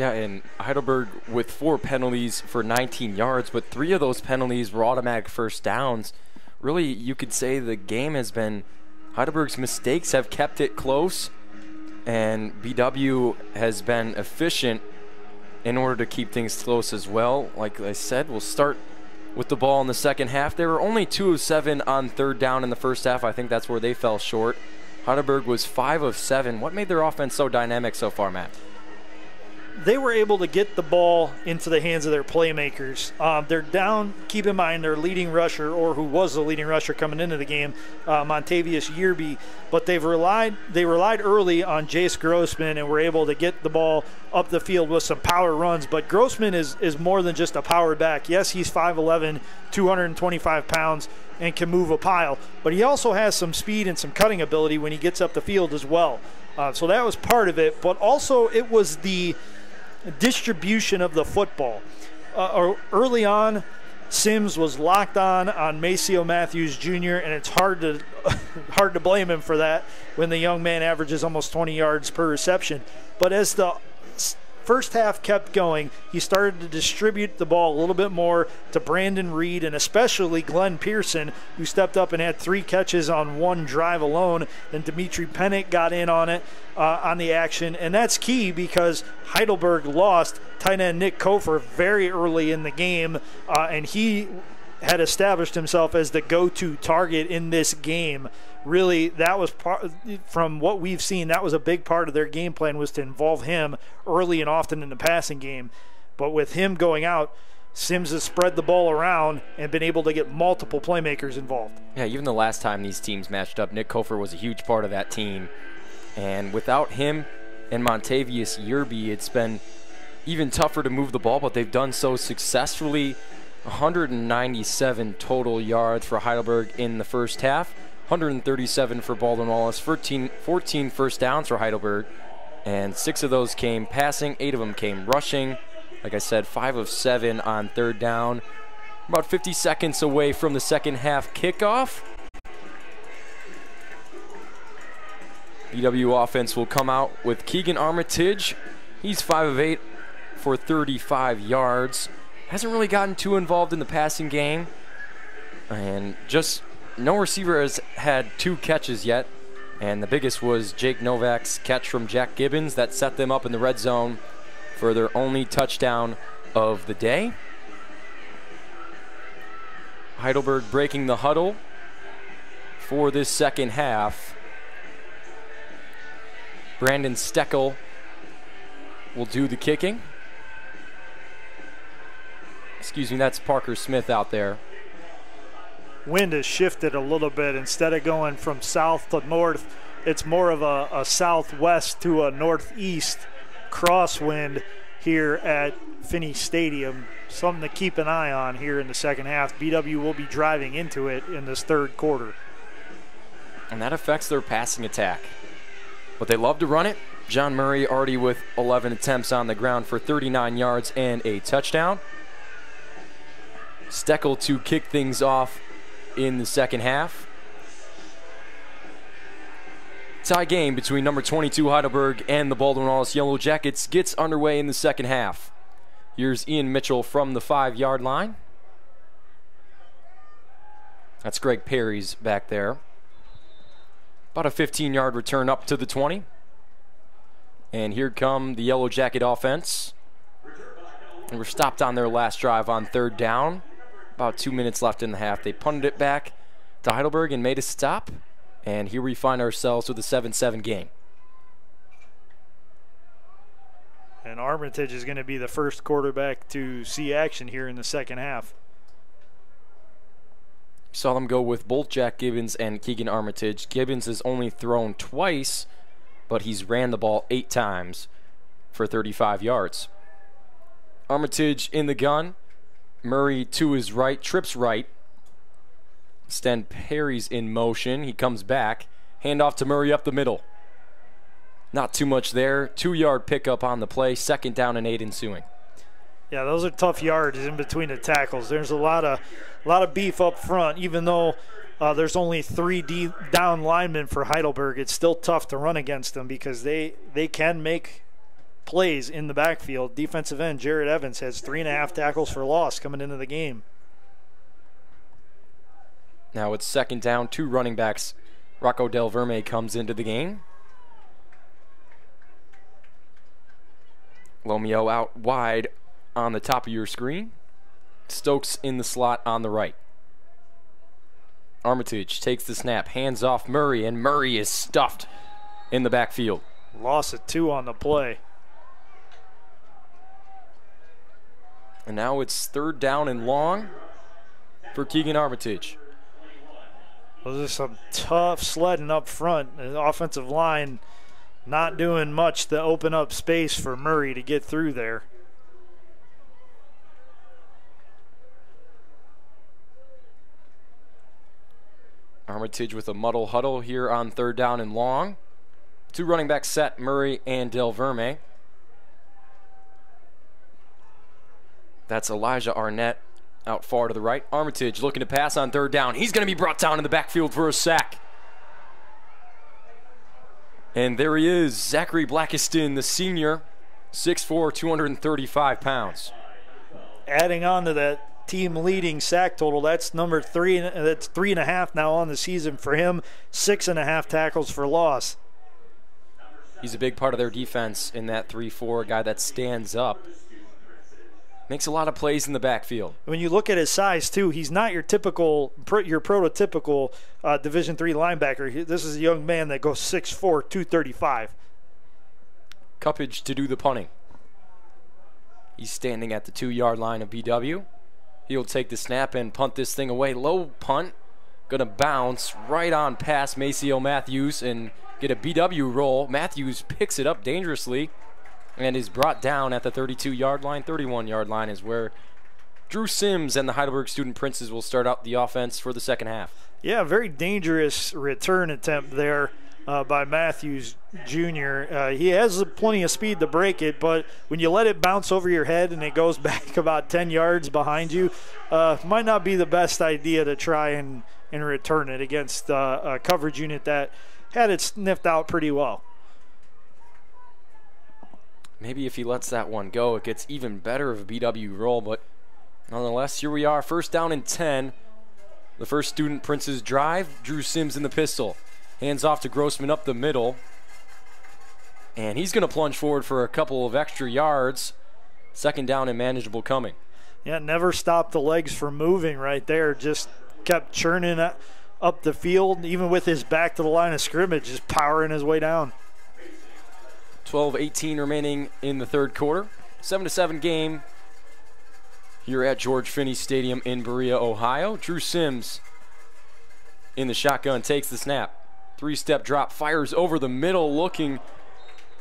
Yeah, and Heidelberg with four penalties for 19 yards, but three of those penalties were automatic first downs. Really, you could say the game has been Heidelberg's mistakes have kept it close, and BW has been efficient in order to keep things close as well. Like I said, we'll start with the ball in the second half. They were only 2 of 7 on third down in the first half. I think that's where they fell short. Heidelberg was 5 of 7. What made their offense so dynamic so far, Matt? They were able to get the ball into the hands of their playmakers. Um, they're down. Keep in mind their leading rusher, or who was the leading rusher coming into the game, uh, Montavious Yearby. But they've relied they relied early on Jace Grossman and were able to get the ball up the field with some power runs. But Grossman is is more than just a power back. Yes, he's 5'11", 225 pounds, and can move a pile. But he also has some speed and some cutting ability when he gets up the field as well. Uh, so that was part of it. But also it was the distribution of the football. Uh, early on, Sims was locked on on Maceo Matthews Jr., and it's hard to hard to blame him for that when the young man averages almost 20 yards per reception. But as the first half kept going, he started to distribute the ball a little bit more to Brandon Reed and especially Glenn Pearson, who stepped up and had three catches on one drive alone. Then Dimitri Pennick got in on it uh, on the action, and that's key because Heidelberg lost tight end Nick Kofer very early in the game, uh, and he had established himself as the go-to target in this game. Really, that was part from what we've seen. That was a big part of their game plan was to involve him early and often in the passing game. But with him going out, Sims has spread the ball around and been able to get multiple playmakers involved. Yeah, even the last time these teams matched up, Nick Kofer was a huge part of that team. And without him and Montavious Yearby, it's been even tougher to move the ball, but they've done so successfully 197 total yards for Heidelberg in the first half, 137 for Baldwin Wallace, 14, 14 first downs for Heidelberg, and six of those came passing, eight of them came rushing. Like I said, five of seven on third down. About 50 seconds away from the second half kickoff. BW offense will come out with Keegan Armitage. He's 5 of 8 for 35 yards hasn't really gotten too involved in the passing game. And just no receiver has had two catches yet. And the biggest was Jake Novak's catch from Jack Gibbons that set them up in the red zone for their only touchdown of the day. Heidelberg breaking the huddle for this second half. Brandon Steckel will do the kicking. Excuse me, that's Parker Smith out there. Wind has shifted a little bit. Instead of going from south to north, it's more of a, a southwest to a northeast crosswind here at Finnie Stadium. Something to keep an eye on here in the second half. BW will be driving into it in this third quarter. And that affects their passing attack. But they love to run it. John Murray already with 11 attempts on the ground for 39 yards and a touchdown. Steckel to kick things off in the second half. Tie game between number 22 Heidelberg and the Baldwin Wallace Yellow Jackets gets underway in the second half. Here's Ian Mitchell from the five yard line. That's Greg Perry's back there. About a 15 yard return up to the 20. And here come the Yellow Jacket offense. And we're stopped on their last drive on third down. About two minutes left in the half. They punted it back to Heidelberg and made a stop. And here we find ourselves with a 7 7 game. And Armitage is going to be the first quarterback to see action here in the second half. Saw them go with both Jack Gibbons and Keegan Armitage. Gibbons has only thrown twice, but he's ran the ball eight times for 35 yards. Armitage in the gun. Murray to his right, trips right. Sten Perry's in motion. He comes back. Hand off to Murray up the middle. Not too much there. Two yard pickup on the play. Second down and eight ensuing. Yeah, those are tough yards in between the tackles. There's a lot of, a lot of beef up front. Even though uh, there's only three D down linemen for Heidelberg, it's still tough to run against them because they they can make plays in the backfield. Defensive end Jared Evans has three and a half tackles for loss coming into the game. Now it's second down, two running backs. Rocco Del Verme comes into the game. Lomeo out wide on the top of your screen. Stokes in the slot on the right. Armitage takes the snap, hands off Murray, and Murray is stuffed in the backfield. Loss of two on the play. And now it's third down and long for Keegan Armitage. Those are some tough sledding up front. The offensive line not doing much to open up space for Murray to get through there. Armitage with a muddle huddle here on third down and long. Two running backs set, Murray and Del Verme. That's Elijah Arnett out far to the right. Armitage looking to pass on third down. He's going to be brought down in the backfield for a sack. And there he is, Zachary Blackiston, the senior, 6'4", 235 pounds. Adding on to that team leading sack total, that's number three. That's three and a half now on the season for him. Six and a half tackles for loss. He's a big part of their defense in that 3-4 guy that stands up. Makes a lot of plays in the backfield. When you look at his size too, he's not your typical, your prototypical uh, Division three linebacker. This is a young man that goes 6'4", 235. Cuppage to do the punting. He's standing at the two-yard line of BW. He'll take the snap and punt this thing away. Low punt, gonna bounce right on past Maceo Matthews and get a BW roll. Matthews picks it up dangerously and is brought down at the 32 yard line. 31 yard line is where Drew Sims and the Heidelberg Student Princes will start out the offense for the second half. Yeah, very dangerous return attempt there uh, by Matthews Jr. Uh, he has plenty of speed to break it, but when you let it bounce over your head and it goes back about 10 yards behind you, uh, might not be the best idea to try and, and return it against uh, a coverage unit that had it sniffed out pretty well. Maybe if he lets that one go, it gets even better of a BW roll. But nonetheless, here we are, first down and 10. The first student Prince's drive. Drew Sims in the pistol. Hands off to Grossman up the middle. And he's going to plunge forward for a couple of extra yards. Second down and manageable coming. Yeah, never stopped the legs from moving right there. Just kept churning up the field, even with his back to the line of scrimmage, just powering his way down. 12 18 remaining in the third quarter. 7 7 game here at George Finnie Stadium in Berea, Ohio. Drew Sims in the shotgun, takes the snap. Three step drop, fires over the middle, looking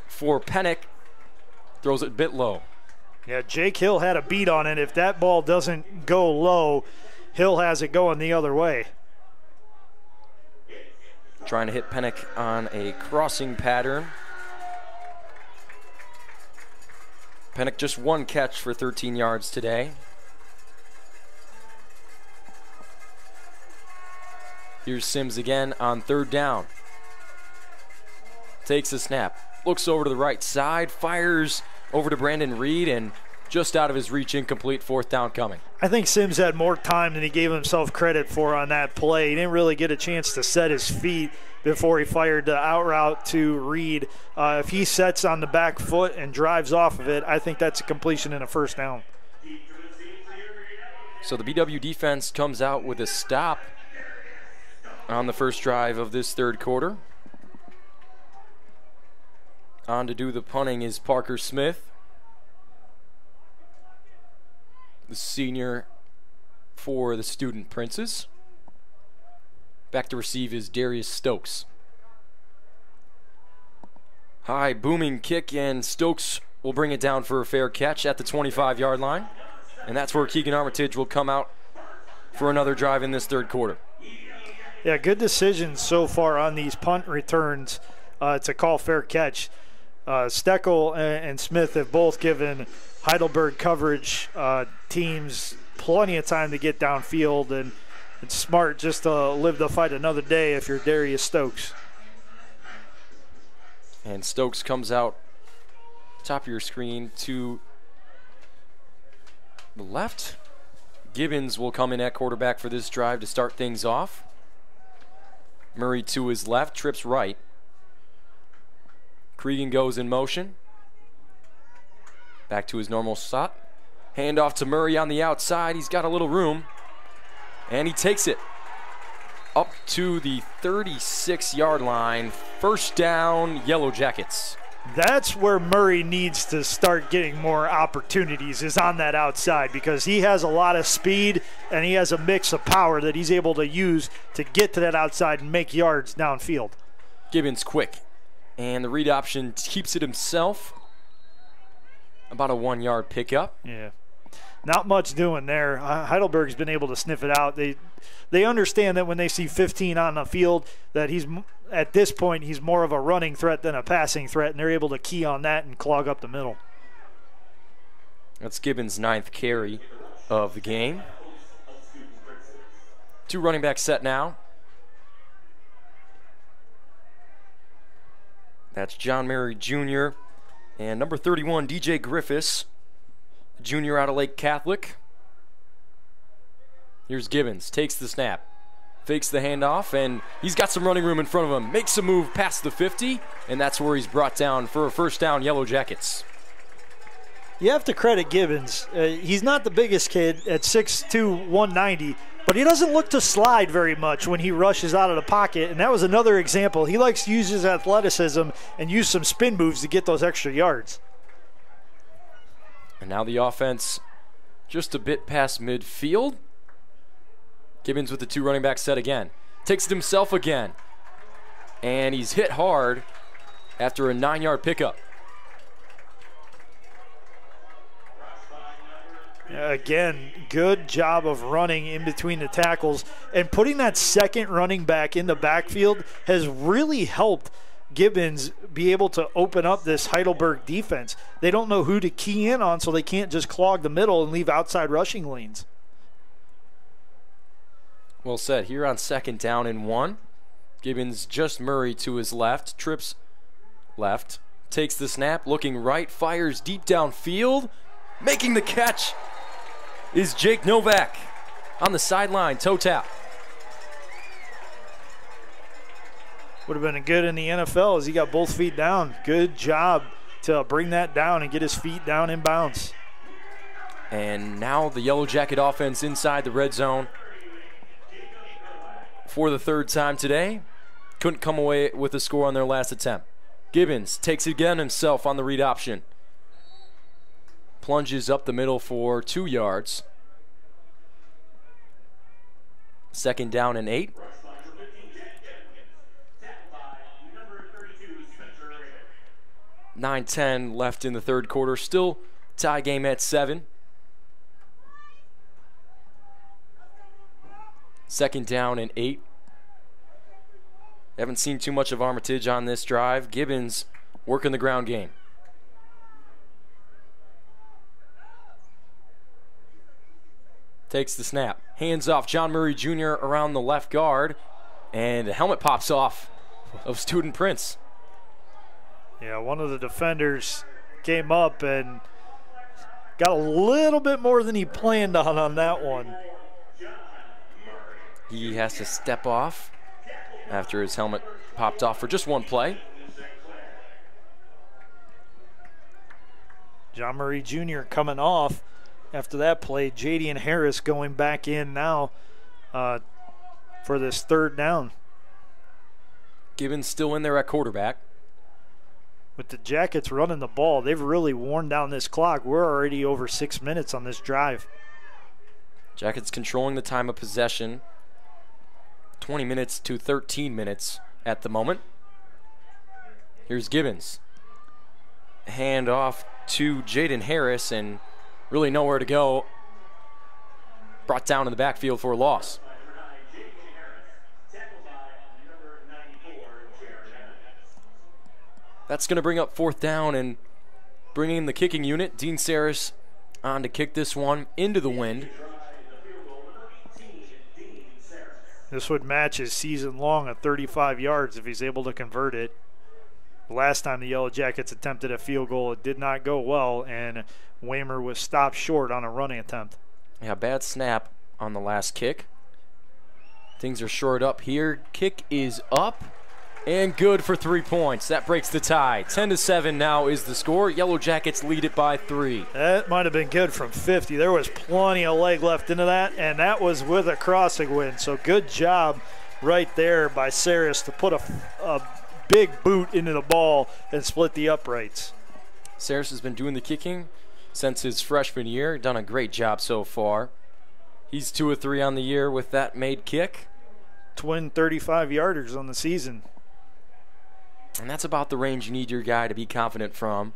for Pennick. Throws it a bit low. Yeah, Jake Hill had a beat on it. If that ball doesn't go low, Hill has it going the other way. Trying to hit Pennick on a crossing pattern. Just one catch for 13 yards today. Here's Sims again on third down. Takes a snap, looks over to the right side, fires over to Brandon Reed, and just out of his reach, incomplete, fourth down coming. I think Sims had more time than he gave himself credit for on that play. He didn't really get a chance to set his feet before he fired the out route to Reed. Uh, if he sets on the back foot and drives off of it, I think that's a completion and a first down. So the BW defense comes out with a stop on the first drive of this third quarter. On to do the punting is Parker Smith. The senior for the student princes. Back to receive is Darius Stokes. High booming kick, and Stokes will bring it down for a fair catch at the 25 yard line. And that's where Keegan Armitage will come out for another drive in this third quarter. Yeah, good decisions so far on these punt returns uh, to call fair catch. Uh, Steckel and, Smith have both given Heidelberg coverage uh, teams plenty of time to get downfield, and it's smart just to live the fight another day if you're Darius Stokes. And Stokes comes out top of your screen to the left. Gibbons will come in at quarterback for this drive to start things off. Murray to his left, trips right. Cregan goes in motion. Back to his normal spot. Hand off to Murray on the outside. He's got a little room. And he takes it up to the 36 yard line. First down, Yellow Jackets. That's where Murray needs to start getting more opportunities is on that outside because he has a lot of speed and he has a mix of power that he's able to use to get to that outside and make yards downfield. Gibbons quick. And the read option keeps it himself. About a one yard pickup. Yeah not much doing there. Uh, Heidelberg's been able to sniff it out. They they understand that when they see 15 on the field, that he's at this point he's more of a running threat than a passing threat, and they're able to key on that and clog up the middle. That's Gibbons' ninth carry of the game. Two running backs set now. That's John Murray Jr. and number 31, DJ Griffiths junior out of Lake Catholic. Here's Gibbons, takes the snap, fakes the handoff, and he's got some running room in front of him. Makes a move past the 50, and that's where he's brought down for a first down, Yellow Jackets. You have to credit Gibbons. Uh, he's not the biggest kid at 6'2, 190, but he doesn't look to slide very much when he rushes out of the pocket, and that was another example. He likes to use his athleticism and use some spin moves to get those extra yards. And now the offense just a bit past midfield. Gibbons with the two running back set again. Takes it himself again. And he's hit hard after a nine yard pickup. Again, good job of running in between the tackles and putting that second running back in the backfield has really helped Gibbons be able to open up this Heidelberg defense. They don't know who to key in on, so they can't just clog the middle and leave outside rushing lanes. Well said. Here on second down and one, Gibbons just Murray to his left, trips left, takes the snap, looking right, fires deep downfield, making the catch is Jake Novak on the sideline, toe tap. Would have been good in the NFL as he got both feet down. Good job to bring that down and get his feet down in bounds. And now the Yellow Jacket offense inside the red zone for the third time today. Couldn't come away with a score on their last attempt. Gibbons takes it again himself on the read option. Plunges up the middle for two yards. Second down and eight. 9 10 left in the third quarter. Still tie game at 7. Second down and 8. Haven't seen too much of Armitage on this drive. Gibbons working the ground game. Takes the snap. Hands off John Murray Jr. around the left guard. And the helmet pops off of Student Prince. Yeah, one of the defenders came up and got a little bit more than he planned on on that one. He has to step off after his helmet popped off for just one play. John Murray Jr. coming off after that play. Jaden Harris going back in now uh, for this third down. Gibbons still in there at quarterback with the Jackets running the ball, they've really worn down this clock. We're already over six minutes on this drive. Jackets controlling the time of possession. 20 minutes to 13 minutes at the moment. Here's Gibbons. Hand off to Jaden Harris and really nowhere to go. Brought down in the backfield for a loss. That's going to bring up fourth down and bring in the kicking unit. Dean Saris on to kick this one into the wind. This would match his season long at 35 yards if he's able to convert it. Last time the Yellow Jackets attempted a field goal, it did not go well, and Waymer was stopped short on a running attempt. Yeah, bad snap on the last kick. Things are short up here. Kick is up and good for three points. That breaks the tie. 10 to 7 now is the score. Yellow Jackets lead it by three. That might have been good from 50. There was plenty of leg left into that, and that was with a crossing wind. So good job right there by Saris to put a, a big boot into the ball and split the uprights. Saris has been doing the kicking since his freshman year. Done a great job so far. He's two or three on the year with that made kick. Twin 35 yarders on the season. And that's about the range you need your guy to be confident from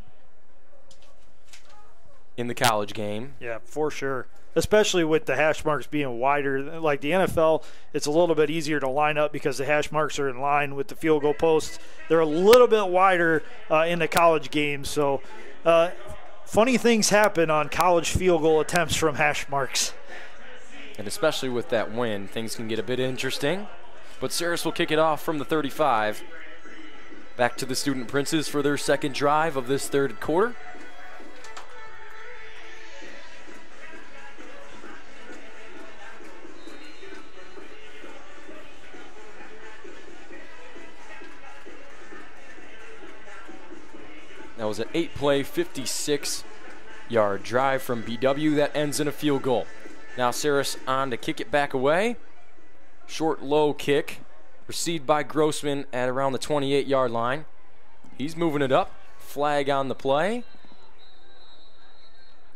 in the college game. Yeah, for sure. Especially with the hash marks being wider. Like the NFL, it's a little bit easier to line up because the hash marks are in line with the field goal posts. They're a little bit wider uh, in the college game. So, uh, funny things happen on college field goal attempts from hash marks. And especially with that win, things can get a bit interesting. But Saris will kick it off from the 35. Back to the Student Princes for their second drive of this third quarter. That was an eight play, 56 yard drive from BW that ends in a field goal. Now Saris on to kick it back away. Short, low kick Received by Grossman at around the 28 yard line. He's moving it up. Flag on the play.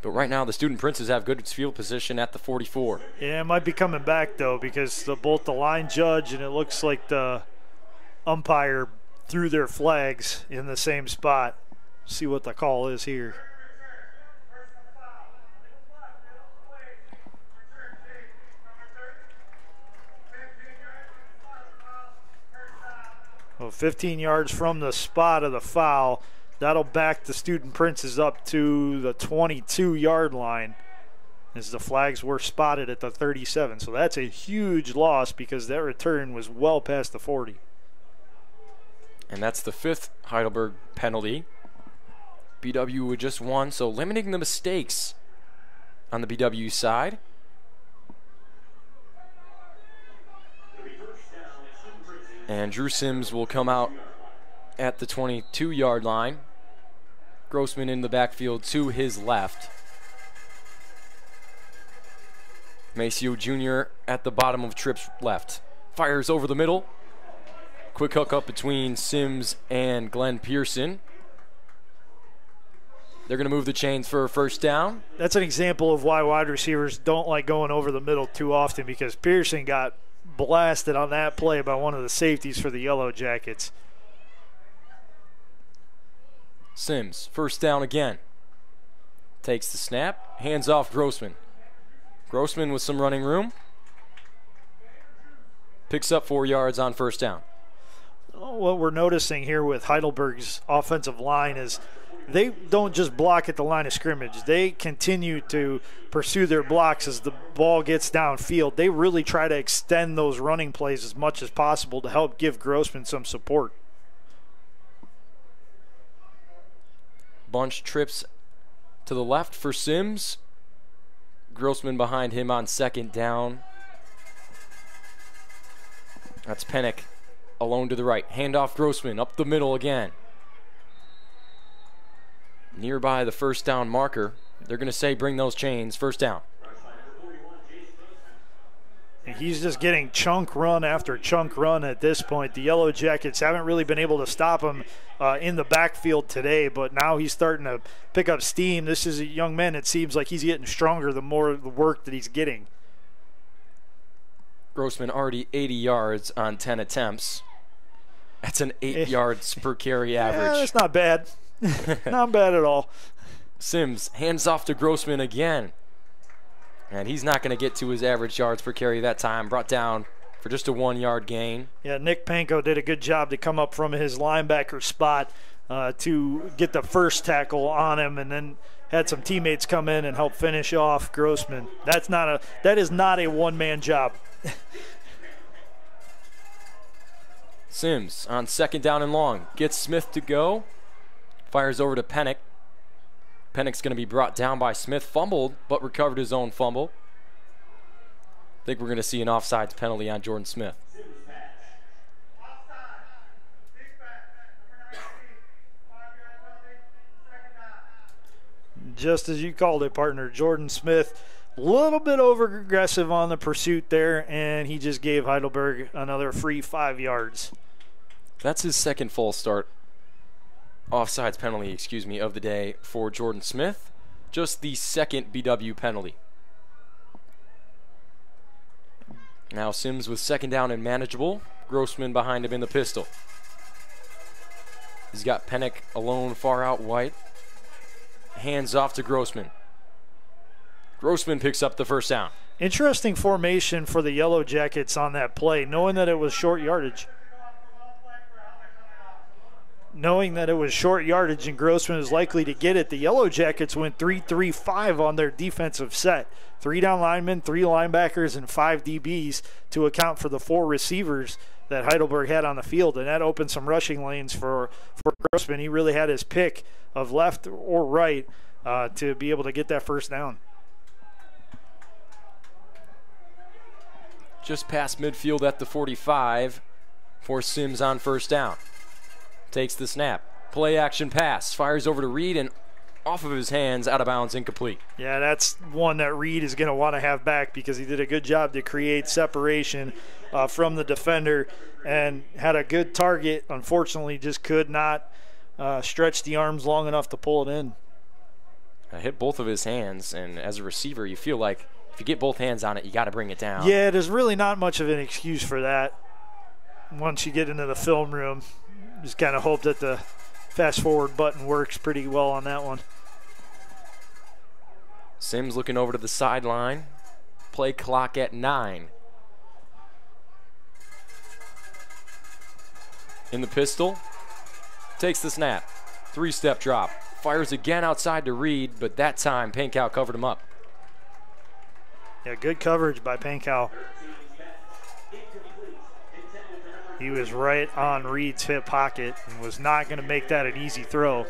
But right now, the student princes have good field position at the 44. Yeah, it might be coming back though because the, both the line judge and it looks like the umpire threw their flags in the same spot. See what the call is here. Well, 15 yards from the spot of the foul. That'll back the Student Princes up to the 22 yard line as the flags were spotted at the 37. So that's a huge loss because that return was well past the 40. And that's the fifth Heidelberg penalty. BW with just one, so limiting the mistakes on the BW side. And Drew Sims will come out at the 22 yard line. Grossman in the backfield to his left. Maceo Jr. at the bottom of trips left. Fires over the middle. Quick hook up between Sims and Glenn Pearson. They're going to move the chains for a first down. That's an example of why wide receivers don't like going over the middle too often because Pearson got blasted on that play by one of the safeties for the Yellow Jackets. Sims, first down again. Takes the snap, hands off Grossman. Grossman with some running room. Picks up four yards on first down. What we're noticing here with Heidelberg's offensive line is they don't just block at the line of scrimmage. They continue to pursue their blocks as the ball gets downfield. They really try to extend those running plays as much as possible to help give Grossman some support. Bunch trips to the left for Sims. Grossman behind him on second down. That's Pennick alone to the right. Handoff Grossman up the middle again. Nearby the first down marker. They're going to say bring those chains. First down. He's just getting chunk run after chunk run at this point. The Yellow Jackets haven't really been able to stop him uh, in the backfield today, but now he's starting to pick up steam. This is a young man. It seems like he's getting stronger the more the work that he's getting. Grossman already 80 yards on 10 attempts. That's an eight eh. yards per carry average. Yeah, that's not bad. not bad at all. Sims hands off to Grossman again. And he's not going to get to his average yards per carry that time. Brought down for just a one yard gain. Yeah, Nick Panko did a good job to come up from his linebacker spot uh, to get the first tackle on him and then had some teammates come in and help finish off Grossman. That's not a that is not a one man job. Sims on second down and long gets Smith to go. Fires over to Pennick. Pennick's going to be brought down by Smith. Fumbled, but recovered his own fumble. I think we're going to see an offsides penalty on Jordan Smith. Just as you called it, partner. Jordan Smith, a little bit over aggressive on the pursuit there, and he just gave Heidelberg another free five yards. That's his second full start offsides penalty, excuse me, of the day for Jordan Smith. Just the second BW penalty. Now Sims with second down and manageable. Grossman behind him in the pistol. He's got Pennick alone far out white. Hands off to Grossman. Grossman picks up the first down. Interesting formation for the Yellow Jackets on that play, knowing that it was short yardage knowing that it was short yardage and Grossman was likely to get it, the Yellow Jackets went 3 3 5 on their defensive set. Three down linemen, three linebackers, and five DBs to account for the four receivers that Heidelberg had on the field. And that opened some rushing lanes for, for Grossman. He really had his pick of left or right uh, to be able to get that first down. Just past midfield at the 45 for Sims on first down takes the snap. Play action pass, fires over to Reed and off of his hands, out of bounds, incomplete. Yeah, that's one that Reed is going to want to have back because he did a good job to create separation uh, from the defender and had a good target. Unfortunately, just could not uh, stretch the arms long enough to pull it in. I hit both of his hands, and as a receiver, you feel like if you get both hands on it, you got to bring it down. Yeah, there's really not much of an excuse for that once you get into the film room just kind of hope that the fast forward button works pretty well on that one. Sims looking over to the sideline. Play clock at nine. In the pistol. Takes the snap. Three step drop. Fires again outside to Reed, but that time Panko covered him up. Yeah, good coverage by Panko. He was right on Reed's hip pocket and was not going to make that an easy throw.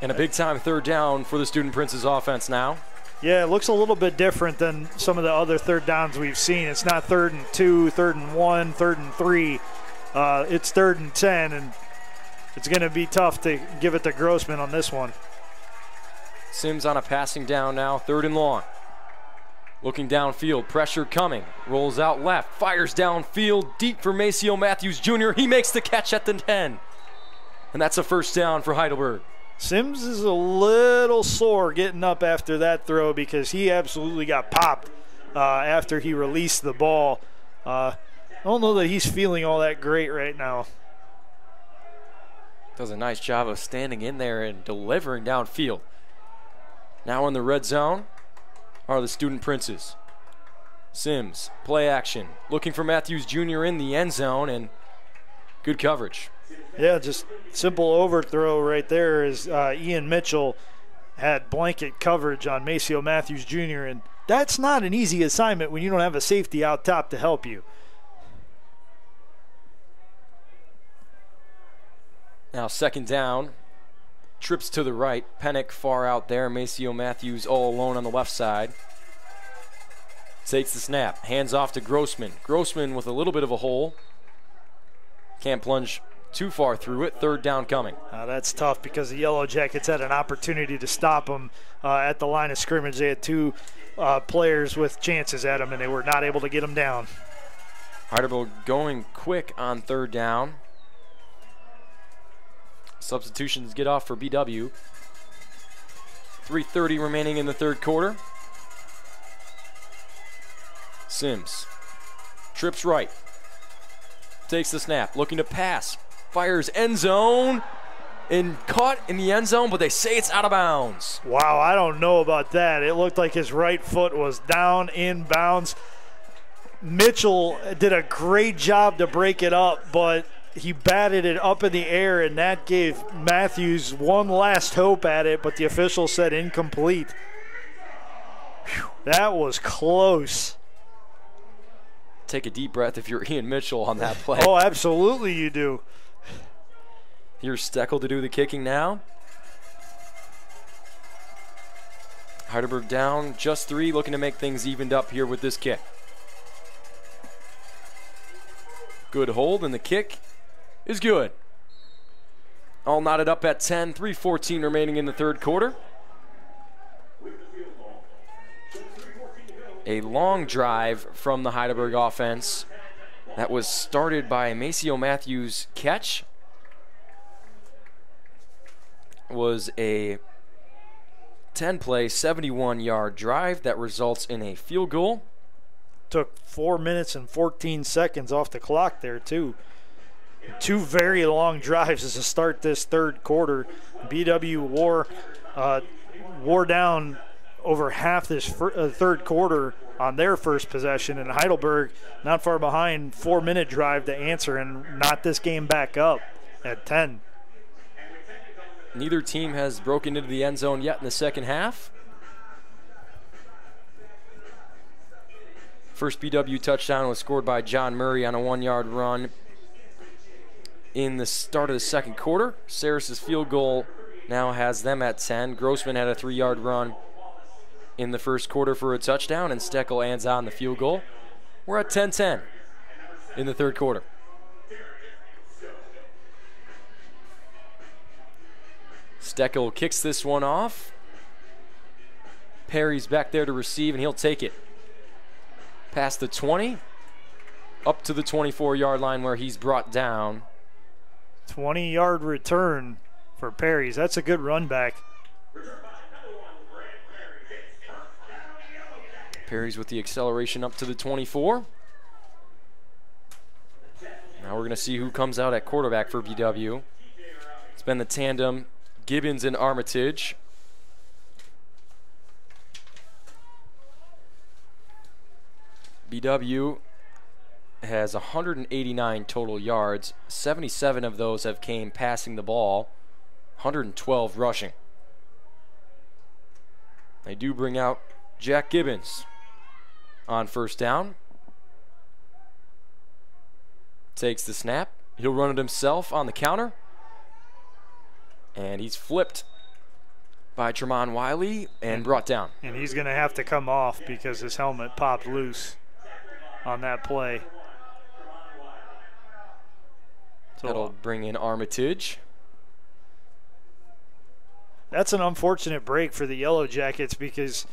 And a big time third down for the Student Prince's offense now. Yeah, it looks a little bit different than some of the other third downs we've seen. It's not third and two, third and one, third and three. Uh, it's third and 10, and it's going to be tough to give it to Grossman on this one. Sims on a passing down now, third and long. Looking downfield, pressure coming. Rolls out left, fires downfield, deep for Maceo Matthews Jr. He makes the catch at the 10. And that's a first down for Heidelberg. Sims is a little sore getting up after that throw because he absolutely got popped uh, after he released the ball. Uh, I don't know that he's feeling all that great right now. Does a nice job of standing in there and delivering downfield. Now in the red zone are the Student Princes. Sims, play action, looking for Matthews Jr. in the end zone, and good coverage. Yeah, just simple overthrow right there as uh, Ian Mitchell had blanket coverage on Maceo Matthews Jr., and that's not an easy assignment when you don't have a safety out top to help you. Now, second down. Trips to the right. Pennick far out there. Maceo Matthews all alone on the left side. Takes the snap. Hands off to Grossman. Grossman with a little bit of a hole. Can't plunge too far through it. Third down coming. Uh, that's tough because the Yellow Jackets had an opportunity to stop them uh, at the line of scrimmage. They had two uh, players with chances at him, and they were not able to get him down. Heidelberg going quick on third down. Substitutions get off for BW. 3.30 remaining in the third quarter. Sims trips right. Takes the snap, looking to pass. Fires end zone and caught in the end zone, but they say it's out of bounds. Wow, I don't know about that. It looked like his right foot was down in bounds. Mitchell did a great job to break it up, but he batted it up in the air, and that gave Matthews one last hope at it, but the official said incomplete. Whew, that was close. Take a deep breath if you're Ian Mitchell on that play. oh, absolutely, you do. Here's Steckel to do the kicking now. Heidelberg down just three, looking to make things evened up here with this kick. Good hold, and the kick is good. All knotted up at 10, 3.14 remaining in the third quarter. A long drive from the Heidelberg offense that was started by Maceo Matthews' catch. Was a 10 play, 71 yard drive that results in a field goal. Took four minutes and 14 seconds off the clock there, too. Two very long drives as to start this third quarter. BW wore uh, wore down over half this fir- uh, third quarter on their first possession, and Heidelberg not far behind, four minute drive to answer and knot this game back up at 10. Neither team has broken into the end zone yet in the second half. First BW touchdown was scored by John Murray on a one yard run in the start of the second quarter. Saris's field goal now has them at 10. Grossman had a three yard run in the first quarter for a touchdown, and Steckel ends on the field goal. We're at 10 10 in the third quarter. Steckel kicks this one off. Perry's back there to receive, and he'll take it. Past the 20, up to the 24 yard line where he's brought down. 20 yard return for Perry's. That's a good run back. Perry's with the acceleration up to the 24. Now we're going to see who comes out at quarterback for BW. It's been the tandem Gibbons and Armitage. BW has 189 total yards. 77 of those have came passing the ball. 112 rushing. They do bring out Jack Gibbons on first down. Takes the snap. He'll run it himself on the counter. And he's flipped by Tremont Wiley and brought down. And he's going to have to come off because his helmet popped loose on that play. So That'll bring in Armitage. That's an unfortunate break for the Yellow Jackets because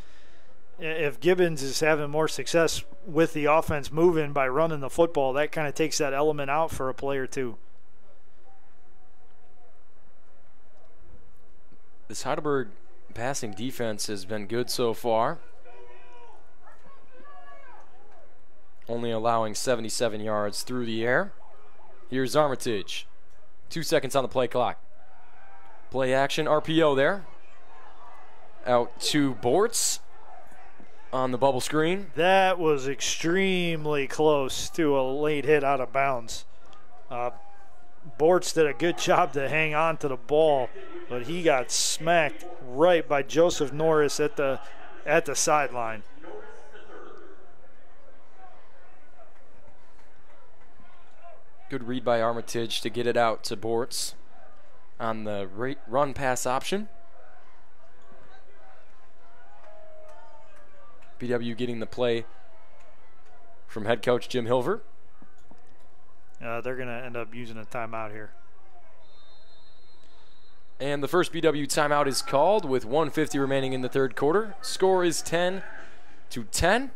if Gibbons is having more success with the offense moving by running the football, that kind of takes that element out for a player too. This Heidelberg passing defense has been good so far. Only allowing 77 yards through the air. Here's Armitage. Two seconds on the play clock. Play action, RPO there. Out to Bortz on the bubble screen. That was extremely close to a late hit out of bounds. Uh, Bortz did a good job to hang on to the ball, but he got smacked right by Joseph Norris at the at the sideline. Good read by Armitage to get it out to Bortz on the run pass option. BW getting the play from head coach Jim Hilver. Uh, they're going to end up using a timeout here. And the first BW timeout is called with 150 remaining in the third quarter. Score is 10 to 10.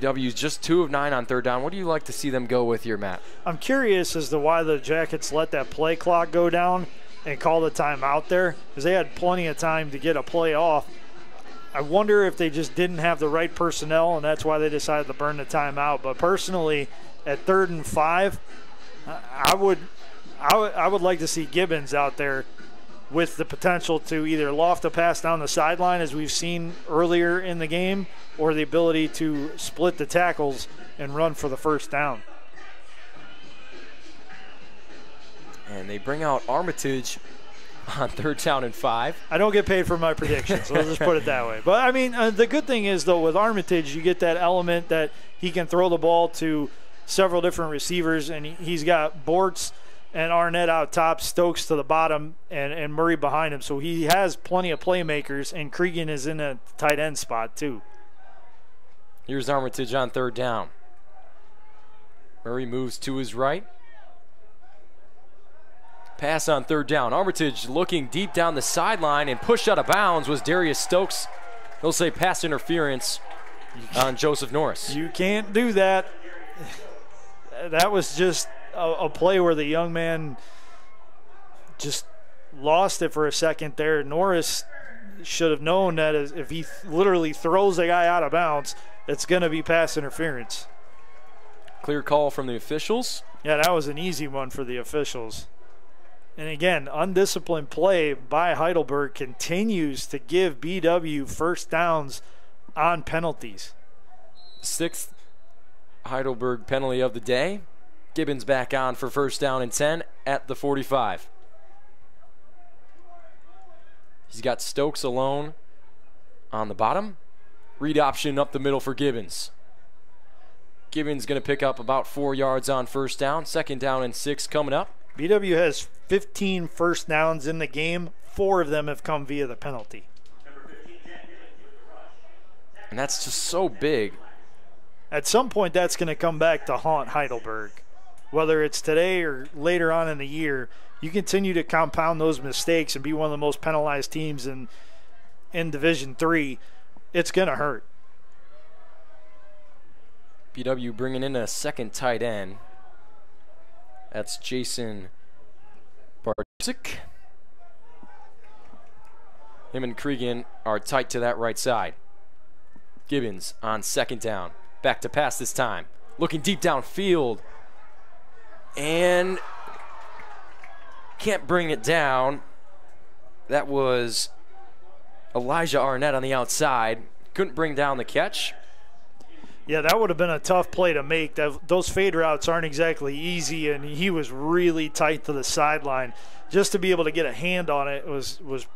BW's just two of nine on third down. What do you like to see them go with here, Matt? I'm curious as to why the Jackets let that play clock go down and call the timeout there because they had plenty of time to get a play off. I wonder if they just didn't have the right personnel and that's why they decided to burn the timeout. But personally, at third and five, I would, I would, I would like to see Gibbons out there with the potential to either loft a pass down the sideline, as we've seen earlier in the game, or the ability to split the tackles and run for the first down. And they bring out Armitage on third down and five. I don't get paid for my predictions, so let's just put it that way. But I mean, uh, the good thing is though with Armitage, you get that element that he can throw the ball to several different receivers, and he's got Bortz and Arnett out top, Stokes to the bottom, and, and Murray behind him. So he has plenty of playmakers, and Cregan is in a tight end spot too. Here's Armitage on third down. Murray moves to his right. Pass on third down. Armitage looking deep down the sideline and pushed out of bounds was Darius Stokes. They'll say pass interference on Joseph Norris. You can't do that. That was just a, a play where the young man just lost it for a second there. Norris should have known that if he literally throws a guy out of bounds, it's going to be pass interference. Clear call from the officials. Yeah, that was an easy one for the officials. And again, undisciplined play by Heidelberg continues to give BW first downs on penalties. Sixth Heidelberg penalty of the day. Gibbons back on for first down and 10 at the 45. He's got Stokes alone on the bottom. Read option up the middle for Gibbons. Gibbons going to pick up about four yards on first down. Second down and six coming up. BW has 15 first downs in the game. Four of them have come via the penalty. And that's just so big. At some point, that's going to come back to haunt Heidelberg whether it's today or later on in the year, you continue to compound those mistakes and be one of the most penalized teams in in Division Three, it's gonna hurt. BW bringing in a second tight end. That's Jason Barczyk. Him and Cregan are tight to that right side. Gibbons on second down. Back to pass this time. Looking deep downfield and can't bring it down. That was Elijah Arnett on the outside. Couldn't bring down the catch. Yeah, that would have been a tough play to make. Those fade routes aren't exactly easy, and he was really tight to the sideline. Just to be able to get a hand on it was was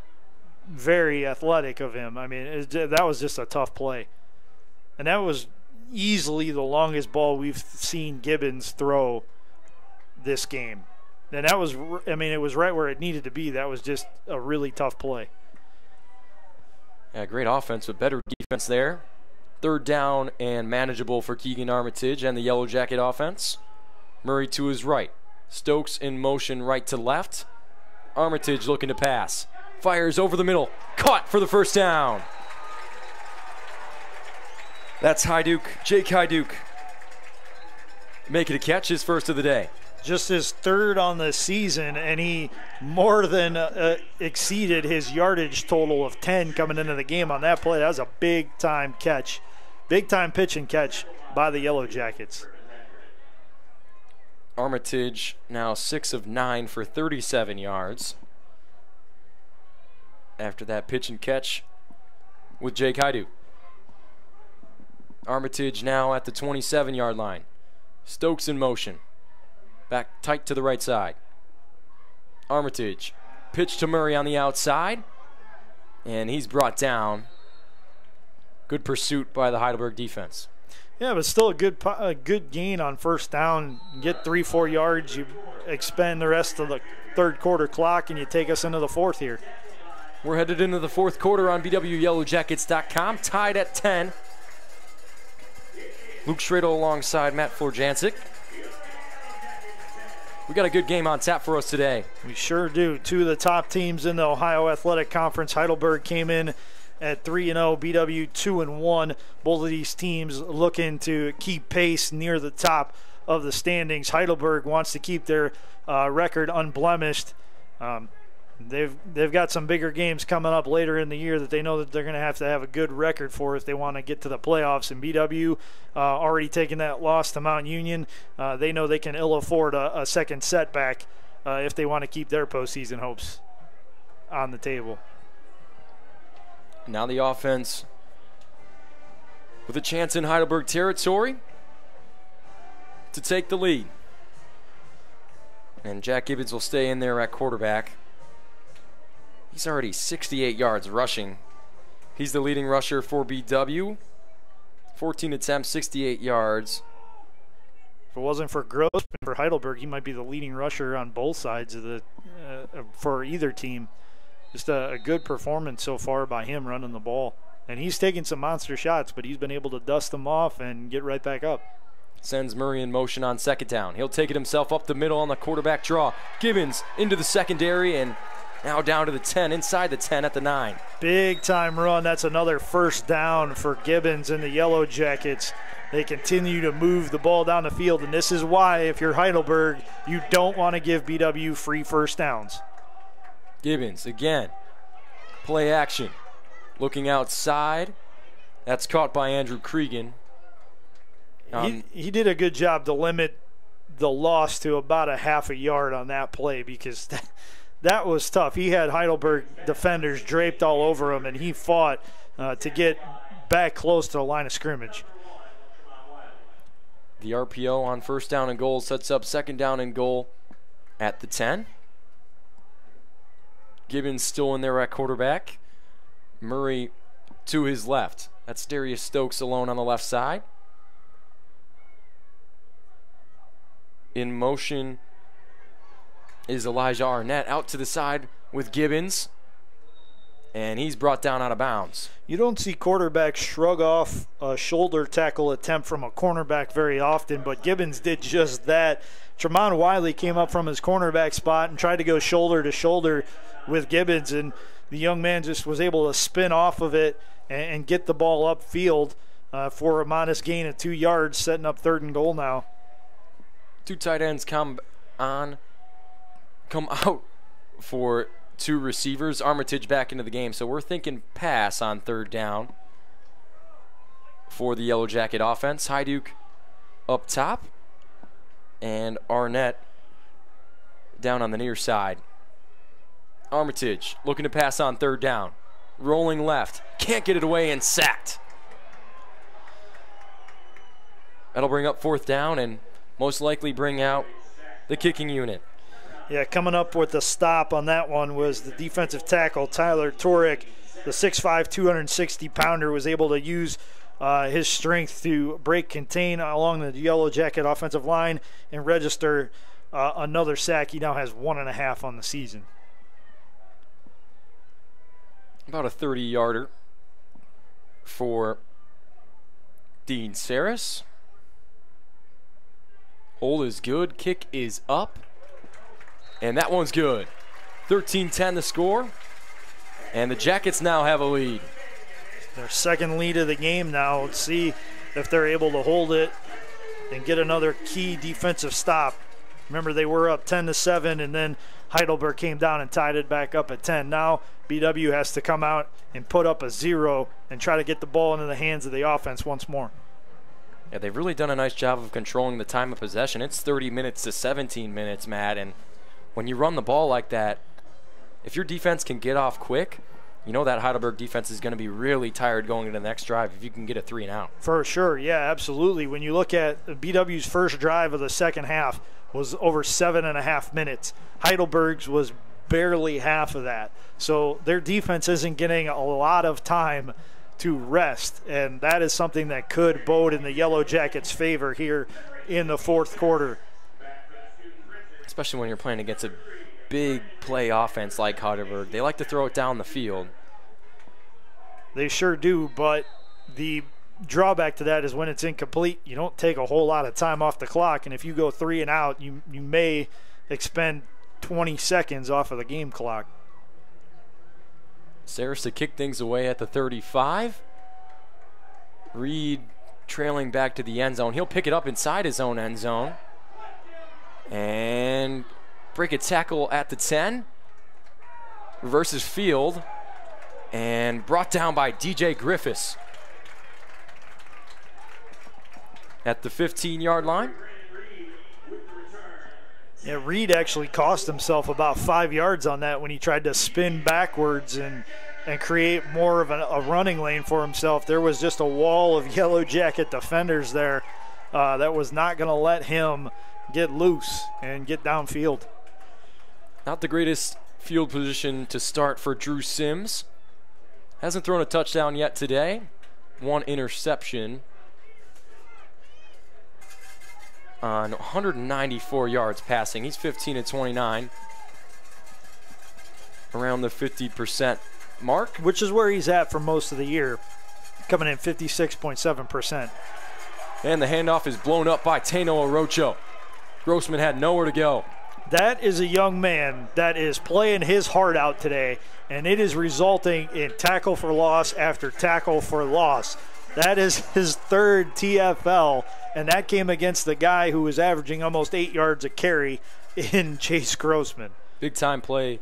very athletic of him. I mean, it, that was just a tough play, and that was easily the longest ball we've seen Gibbons throw this game. And that was, I mean, it was right where it needed to be. That was just a really tough play. Yeah, great offense, but better defense there. Third down and manageable for Keegan Armitage and the Yellow Jacket offense. Murray to his right. Stokes in motion right to left. Armitage looking to pass. Fires over the middle. Caught for the first down. That's Hyduke, Jake Hyduke. Making a catch, his first of the day just his third on the season, and he more than uh, uh, exceeded his yardage total of 10 coming into the game on that play. That was a big time catch, big time pitch and catch by the Yellow Jackets. Armitage now 6 of 9 for 37 yards. After that pitch and catch with Jake Hyduke. Armitage now at the 27 yard line. Stokes in motion. Back tight to the right side. Armitage. Pitch to Murray on the outside. And he's brought down. Good pursuit by the Heidelberg defense. Yeah, but still a good a good gain on first down. Get three, four yards. You expend the rest of the third quarter clock, and you take us into the fourth here. We're headed into the fourth quarter on BWYellowJackets.com, tied at 10. Luke Schradel alongside Matt Florjancic. We got a good game on tap for us today. We sure do. Two of the top teams in the Ohio Athletic Conference. Heidelberg came in at 3 0, BW 2 and 1. Both of these teams looking to keep pace near the top of the standings. Heidelberg wants to keep their uh, record unblemished. Um, they've they've got some bigger games coming up later in the year that they know that they're going to have to have a good record for if they want to get to the playoffs. And BW uh, already taking that loss to Mount Union, uh, they know they can ill afford a, a second setback uh, if they want to keep their postseason hopes on the table. Now the offense with a chance in Heidelberg territory to take the lead. And Jack Gibbons will stay in there at quarterback. He's already 68 yards rushing. He's the leading rusher for BW. 14 attempts, 68 yards. If it wasn't for Gross for Heidelberg, he might be the leading rusher on both sides of the uh, for either team just a, a, good performance so far by him running the ball. And he's taking some monster shots, but he's been able to dust them off and get right back up. Sends Murray in motion on second down. He'll take it himself up the middle on the quarterback draw. Gibbons into the secondary and now down to the 10, inside the 10 at the 9. Big time run. That's another first down for Gibbons and the Yellow Jackets. They continue to move the ball down the field, and this is why, if you're Heidelberg, you don't want to give BW free first downs. Gibbons again. Play action. Looking outside. That's caught by Andrew Cregan. Um, he, he did a good job to limit the loss to about a half a yard on that play because that, that was tough. He had Heidelberg defenders draped all over him, and he fought uh, to get back close to the line of scrimmage. The RPO on first down and goal sets up second down and goal at the 10. Gibbons still in there at quarterback. Murray to his left. That's Darius Stokes alone on the left side. In motion is Elijah Arnett out to the side with Gibbons. And he's brought down out of bounds. You don't see quarterbacks shrug off a shoulder tackle attempt from a cornerback very often, but Gibbons did just that. Tremont Wiley came up from his cornerback spot and tried to go shoulder to shoulder with Gibbons, and the young man just was able to spin off of it and, and get the ball upfield uh, for a modest gain of two yards, setting up third and goal now. Two tight ends come on, come out for two receivers. Armitage back into the game, so we're thinking pass on third down for the Yellow Jacket offense. Duke up top, and Arnett down on the near side. Armitage looking to pass on third down. Rolling left. Can't get it away and sacked. That'll bring up fourth down and most likely bring out the kicking unit. Yeah, coming up with the stop on that one was the defensive tackle, Tyler Torek. The 6'5, 260 pounder was able to use uh, his strength to break contain along the Yellow Jacket offensive line and register uh, another sack. He now has one and a half on the season about a 30 yarder for Dean Saris. Hole is good. Kick is up. And that one's good. 13 10 the score. And the Jackets now have a lead. Their second lead of the game now. Let's see if they're able to hold it and get another key defensive stop. Remember, they were up 10 to 7, and then Heidelberg came down and tied it back up at 10. Now BW has to come out and put up a zero and try to get the ball into the hands of the offense once more. Yeah, they've really done a nice job of controlling the time of possession. It's 30 minutes to 17 minutes, Matt, and when you run the ball like that, if your defense can get off quick, you know that Heidelberg defense is going to be really tired going into the next drive if you can get a three and out. For sure, yeah, absolutely. When you look at BW's first drive of the second half was over seven and a half minutes. Heidelberg's was barely half of that. So their defense isn't getting a lot of time to rest, and that is something that could bode in the Yellow Jackets' favor here in the fourth quarter. Especially when you're playing against a big play offense like Heidelberg. They like to throw it down the field. They sure do, but the drawback to that is when it's incomplete, you don't take a whole lot of time off the clock, and if you go three and out, you you may expend 20 seconds off of the game clock. Saris to kick things away at the 35. Reed trailing back to the end zone. He'll pick it up inside his own end zone. And break a tackle at the 10. Reverses field and brought down by DJ Griffiths at the 15 yard line. Yeah, Reed actually cost himself about five yards on that when he tried to spin backwards and and create more of a, a running lane for himself. There was just a wall of Yellow Jacket defenders there uh, that was not going to let him get loose and get downfield. Not the greatest field position to start for Drew Sims. Hasn't thrown a touchdown yet today. One interception on 194 yards passing. He's 15 and 29. Around the 50% mark. Which is where he's at for most of the year, coming in 56.7%. And the handoff is blown up by Tano Arocho. Grossman had nowhere to go. That is a young man that is playing his heart out today, and it is resulting in tackle for loss after tackle for loss. That is his third TFL, and that came against the guy who was averaging almost eight yards a carry in Chase Grossman. Big time play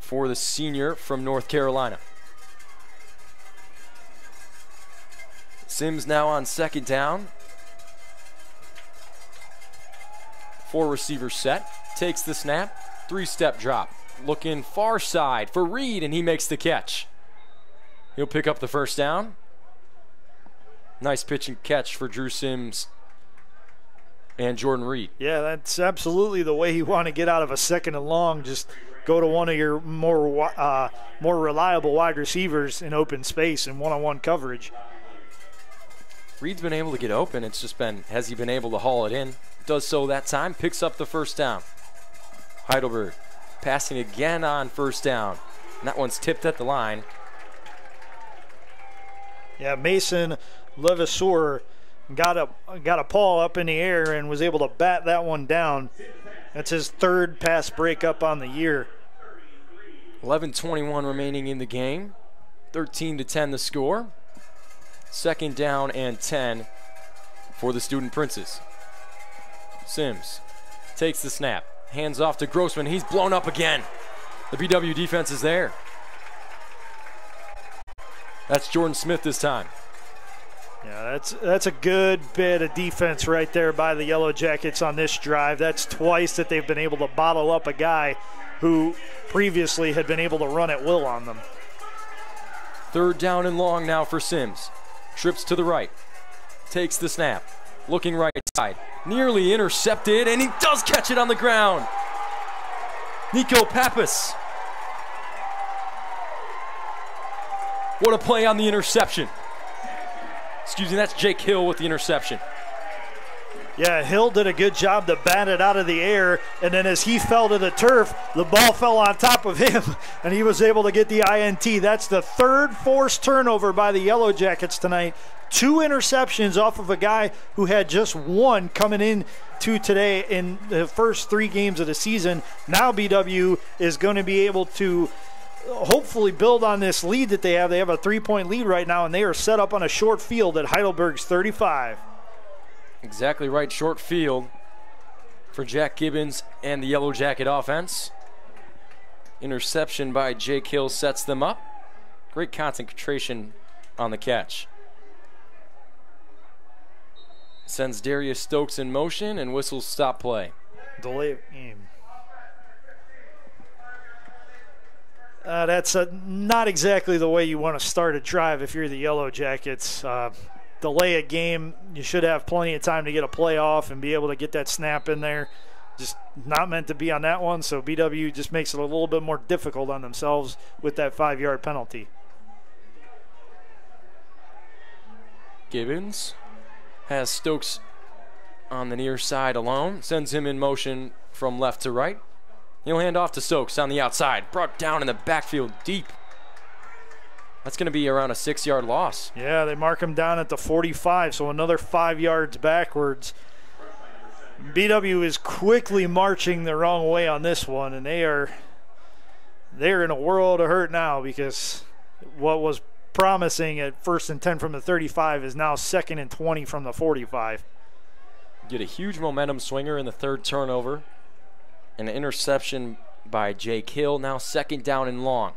for the senior from North Carolina. Sims now on second down. Four receiver set. Takes the snap. Three step drop. Looking far side for Reed, and he makes the catch. He'll pick up the first down. Nice pitch and catch for Drew Sims and Jordan Reed. Yeah, that's absolutely the way you want to get out of a second and long. Just go to one of your more uh, more reliable wide receivers in open space and one-on-one coverage. Reed's been able to get open. It's just been has he been able to haul it in? Does so that time. Picks up the first down. Heidelberg passing again on first down. And that one's tipped at the line. Yeah, Mason Levasseur got a got a paw up in the air and was able to bat that one down. That's his third pass breakup on the year. 11:21 remaining in the game. 13 to 10 the score. Second down and 10 for the Student Princes. Sims takes the snap, hands off to Grossman. He's blown up again. The BW defense is there. That's Jordan Smith this time. Yeah, that's that's a good bit of defense right there by the Yellow Jackets on this drive. That's twice that they've been able to bottle up a guy who previously had been able to run at will on them. Third down and long now for Sims. Trips to the right. Takes the snap. Looking right side. Nearly intercepted, and he does catch it on the ground. Nico Pappas. What a play on the interception. Excuse me, that's Jake Hill with the interception. Yeah, Hill did a good job to bat it out of the air, and then as he fell to the turf, the ball fell on top of him, and he was able to get the INT. That's the third forced turnover by the Yellow Jackets tonight. Two interceptions off of a guy who had just one coming in to today in the first three games of the season. Now BW is going to be able to hopefully build on this lead that they have. They have a three point lead right now, and they are set up on a short field at Heidelberg's 35. Exactly right, short field for Jack Gibbons and the Yellow Jacket offense. Interception by Jake Hill sets them up. Great concentration on the catch. sends Darius Stokes in motion and whistles stop play. Delay of game. Uh, that's uh, not exactly the way you want to start a drive if you're the Yellow Jackets. Uh, delay a game, you should have plenty of time to get a play off and be able to get that snap in there. Just not meant to be on that one, so BW just makes it a little bit more difficult on themselves with that five yard penalty. Gibbons has Stokes on the near side alone, sends him in motion from left to right. He'll hand off to Stokes on the outside, brought down in the backfield deep. That's going to be around a six yard loss. Yeah, they mark him down at the 45, so another five yards backwards. BW is quickly marching the wrong way on this one, and they are they're in a world of hurt now because what was promising at first and 10 from the 35 is now second and 20 from the 45. Get a huge momentum swinger in the third turnover. An interception by Jake Hill. Now second down and long.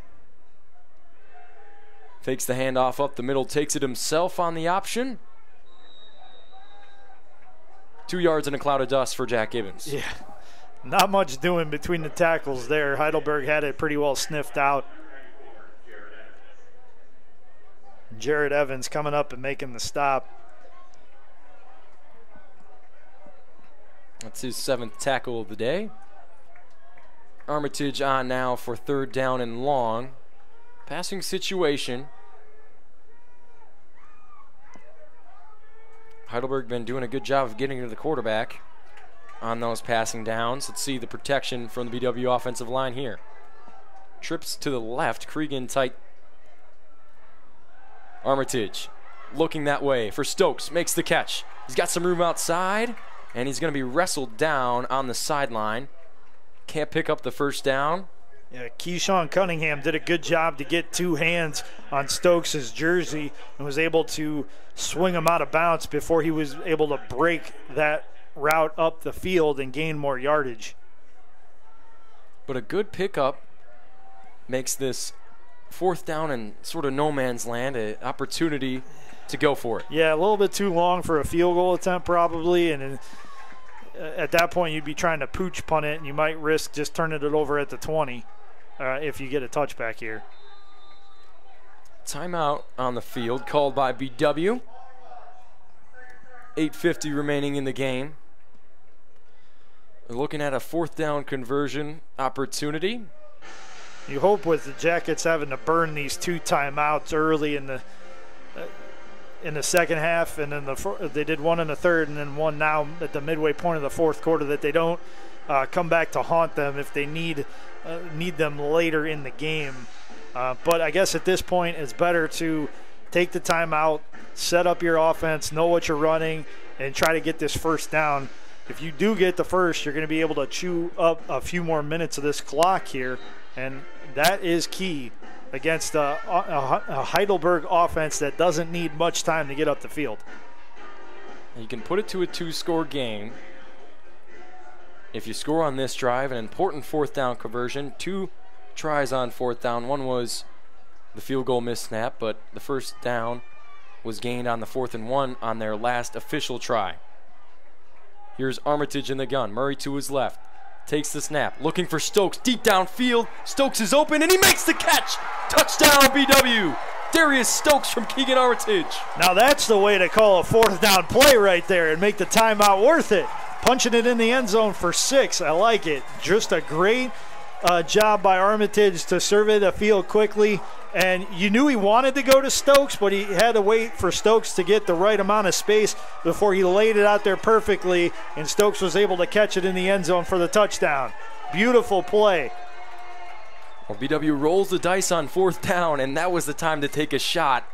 Fakes the handoff up the middle, takes it himself on the option. Two yards in a cloud of dust for Jack Gibbons. Yeah. Not much doing between the tackles there. Heidelberg had it pretty well sniffed out. Jared Evans coming up and making the stop. That's his seventh tackle of the day. Armitage on now for third down and long. Passing situation. Heidelberg been doing a good job of getting to the quarterback on those passing downs. Let's see the protection from the BW offensive line here. Trips to the left, Cregan tight. Armitage looking that way for Stokes, makes the catch. He's got some room outside, and he's going to be wrestled down on the sideline. Can't pick up the first down. Yeah, Keyshawn Cunningham did a good job to get two hands on Stokes' jersey and was able to swing him out of bounds before he was able to break that route up the field and gain more yardage. But a good pickup makes this fourth down and sort of no man's land an opportunity to go for it. Yeah, a little bit too long for a field goal attempt probably, and uh, at that point you'd be trying to pooch punt it, and you might risk just turning it over at the 20 uh, if you get a touchback here. Timeout on the field called by BW. 8.50 remaining in the game. We're looking at a fourth down conversion opportunity. You hope with the Jackets having to burn these two timeouts early in the uh, in the second half, and then the they did one in the third, and then one now at the midway point of the fourth quarter that they don't uh, come back to haunt them if they need uh, need them later in the game. Uh, but I guess at this point, it's better to take the time out, set up your offense, know what you're running, and try to get this first down. If you do get the first, you're going to be able to chew up a few more minutes of this clock here, and that is key against a, a, a Heidelberg offense that doesn't need much time to get up the field. You can put it to a two-score game if you score on this drive, an important fourth down conversion, two tries on fourth down. One was the field goal missed snap, but the first down was gained on the fourth and one on their last official try. Here's Armitage in the gun. Murray to his left. Takes the snap. Looking for Stokes. Deep downfield. Stokes is open and he makes the catch. Touchdown BW. Darius Stokes from Keegan Armitage. Now that's the way to call a fourth down play right there and make the timeout worth it. Punching it in the end zone for six. I like it. Just a great uh, job by Armitage to survey the field quickly. And you knew he wanted to go to Stokes, but he had to wait for Stokes to get the right amount of space before he laid it out there perfectly. And Stokes was able to catch it in the end zone for the touchdown. Beautiful play. Well, BW rolls the dice on fourth down, and that was the time to take a shot.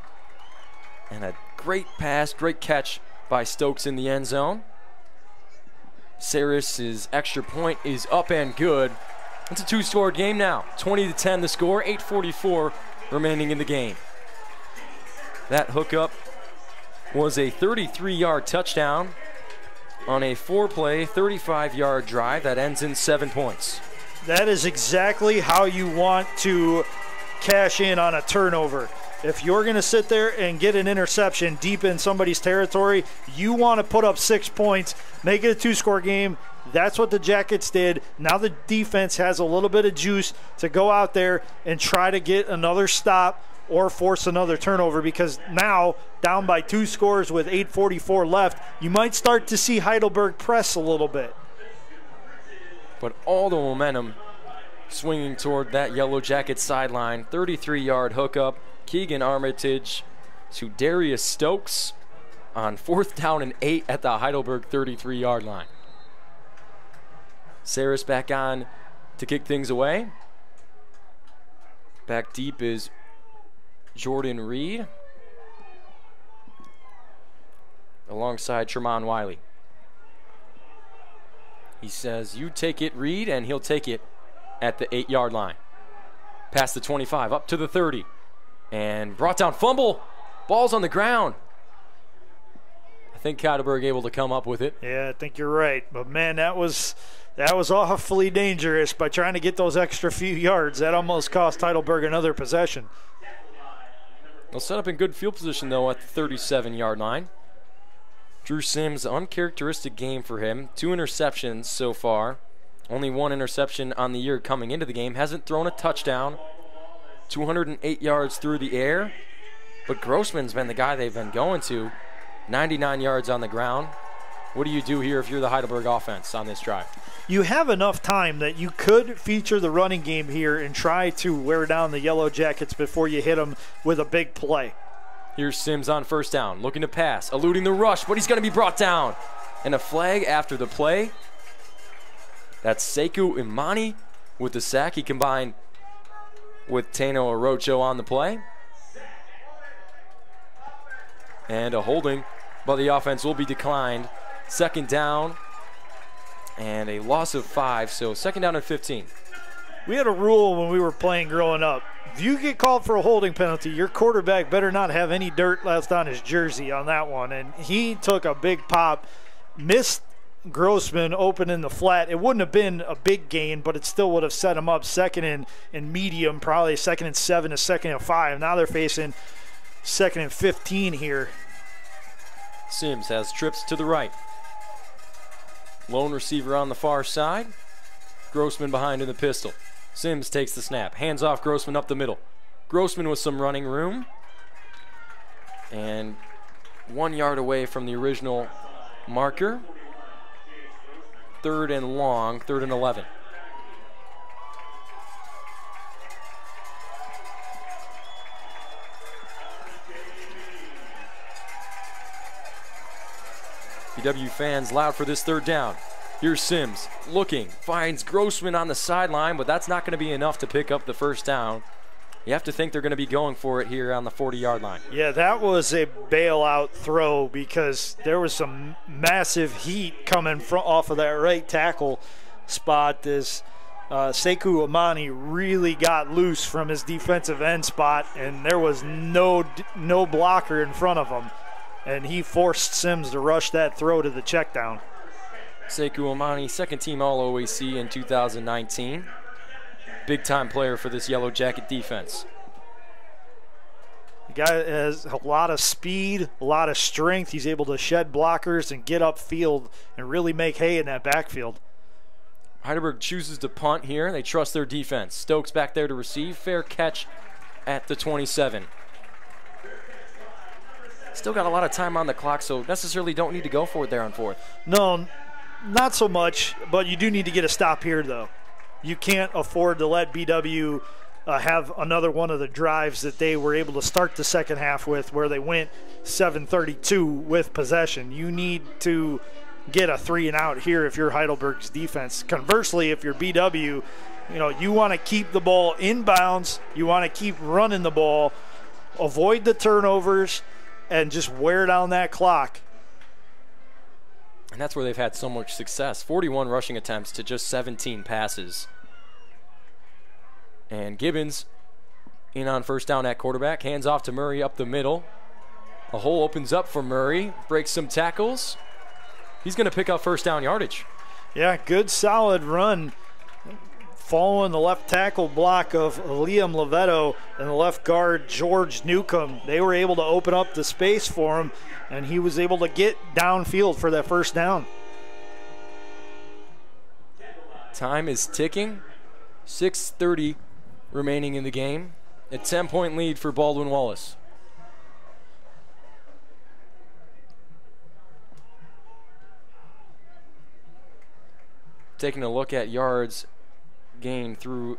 And a great pass, great catch by Stokes in the end zone. Saris's extra point is up and good. It's a two-score game now. 20 to 10 the score, 8:44 remaining in the game. That hookup was a 33-yard touchdown on a four-play, 35-yard drive that ends in seven points. That is exactly how you want to cash in on a turnover. If you're going to sit there and get an interception deep in somebody's territory, you want to put up six points, make it a two score game. That's what the Jackets did. Now the defense has a little bit of juice to go out there and try to get another stop or force another turnover because now down by two scores with 8:44 left, you might start to see Heidelberg press a little bit. But all the momentum swinging toward that Yellow Jacket sideline, 33-yard hookup. Keegan Armitage to Darius Stokes on fourth down and eight at the Heidelberg 33-yard line. Saris back on to kick things away. Back deep is Jordan Reed alongside Tremont Wiley. He says, You take it, Reed, and he'll take it at the eight yard line. Past the 25, up to the 30. And brought down fumble. Ball's on the ground. I think Heidelberg able to come up with it. Yeah, I think you're right. But man, that was that was awfully dangerous by trying to get those extra few yards. That almost cost Heidelberg another possession. They'll set up in good field position, though, at the 37 yard line. Drew Sims, uncharacteristic game for him. Two interceptions so far. Only one interception on the year coming into the game. Hasn't thrown a touchdown. 208 yards through the air. But Grossman's been the guy they've been going to. 99 yards on the ground. What do you do here if you're the Heidelberg offense on this drive? You have enough time that you could feature the running game here and try to wear down the Yellow Jackets before you hit them with a big play. Here's Sims on first down, looking to pass, eluding the rush, but he's going to be brought down. And a flag after the play. That's Sekou Imani with the sack. He combined with Tano Arocho on the play. And a holding, but the offense will be declined Second down and a loss of five, so second down and 15. We had a rule when we were playing growing up. If you get called for a holding penalty, your quarterback better not have any dirt left on his jersey on that one. And he took a big pop, missed Grossman open in the flat. It wouldn't have been a big gain, but it still would have set him up second and, and medium, probably second and seven to second and five. Now they're facing second and 15 here. Sims has trips to the right. Lone receiver on the far side. Grossman behind in the pistol. Sims takes the snap. Hands off Grossman up the middle. Grossman with some running room. And one yard away from the original marker. Third and long, third and 11. BW fans loud for this third down. Here's Sims looking, finds Grossman on the sideline, but that's not going to be enough to pick up the first down. You have to think they're going to be going for it here on the 40 yard line. Yeah, that was a bailout throw because there was some massive heat coming from off of that right tackle spot. This uh, Sekou Amani really got loose from his defensive end spot, and there was no no blocker in front of him and he forced Sims to rush that throw to the check down. Sekou Amani, second team All OAC in 2019. Big time player for this Yellow Jacket defense. The guy has a lot of speed, a lot of strength. He's able to shed blockers and get upfield and really make hay in that backfield. Heidelberg chooses to punt here. They trust their defense. Stokes back there to receive. Fair catch at the 27. Still got a lot of time on the clock, so necessarily don't need to go for it there on fourth. No, not so much, but you do need to get a stop here, though. You can't afford to let BW uh, have another one of the drives that they were able to start the second half with, where they went 732 with possession. You need to get a three and out here if you're Heidelberg's defense. Conversely, if you're BW, you know, you want to keep the ball in bounds, you want to keep running the ball, avoid the turnovers, and just wear down that clock. And that's where they've had so much success 41 rushing attempts to just 17 passes. And Gibbons in on first down at quarterback, hands off to Murray up the middle. A hole opens up for Murray, breaks some tackles. He's going to pick up first down yardage. Yeah, good solid run following the left tackle block of Liam Levetto and the left guard George Newcomb. They were able to open up the space for him, and he was able to get downfield for that first down. Time is ticking. 6.30 remaining in the game. A 10 point lead for Baldwin Wallace. Taking a look at yards gained through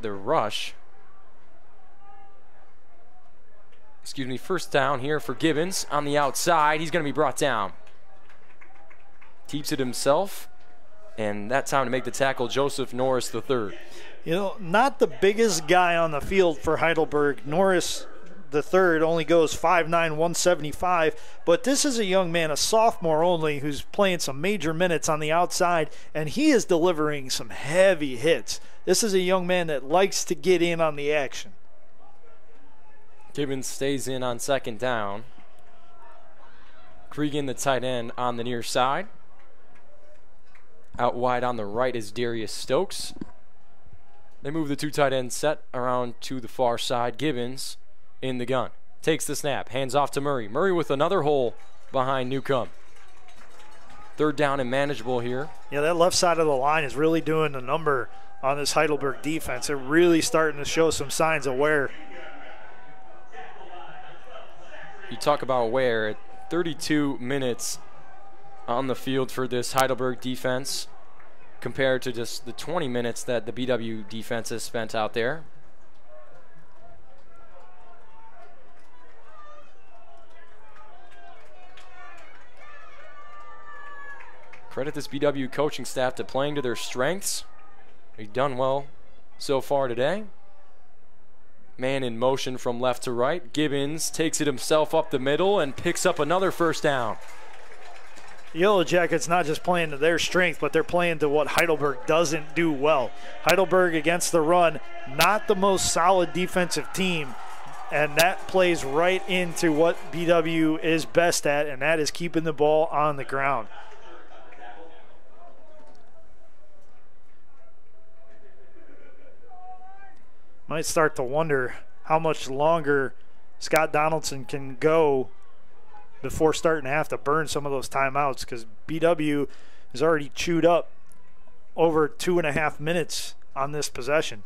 the rush. Excuse me, first down here for Gibbons on the outside. He's going to be brought down. Keeps it himself. And that time to make the tackle, Joseph Norris III. You know, not the biggest guy on the field for Heidelberg. Norris the third only goes 5'9", 175. But this is a young man, a sophomore only, who's playing some major minutes on the outside, and he is delivering some heavy hits. This is a young man that likes to get in on the action. Gibbons stays in on second down. Cregan, the tight end, on the near side. Out wide on the right is Darius Stokes. They move the two tight end set around to the far side. Gibbons in the gun. Takes the snap. Hands off to Murray. Murray with another hole behind Newcomb. Third down and manageable here. Yeah, that left side of the line is really doing the number on this Heidelberg defense. They're really starting to show some signs of wear. You talk about wear. 32 minutes on the field for this Heidelberg defense compared to just the 20 minutes that the BW defense has spent out there. Credit this BW coaching staff to playing to their strengths. They've done well so far today. Man in motion from left to right. Gibbons takes it himself up the middle and picks up another first down. Yellow Jackets not just playing to their strength, but they're playing to what Heidelberg doesn't do well. Heidelberg against the run, not the most solid defensive team, and that plays right into what BW is best at, and that is keeping the ball on the ground. Might start to wonder how much longer Scott Donaldson can go before starting to have to burn some of those timeouts because BW is already chewed up over two and a half minutes on this possession.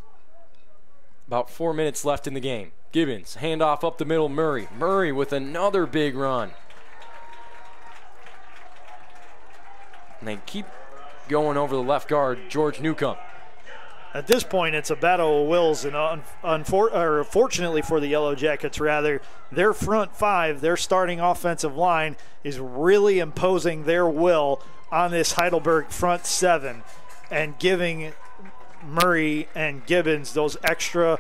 About four minutes left in the game. Gibbons, handoff up the middle, Murray. Murray with another big run. And they keep going over the left guard, George Newcomb at this point, it's a battle of wills, and un- unfor- or fortunately for the Yellow Jackets, rather, their front five, their starting offensive line, is really imposing their will on this Heidelberg front seven and giving Murray and Gibbons those extra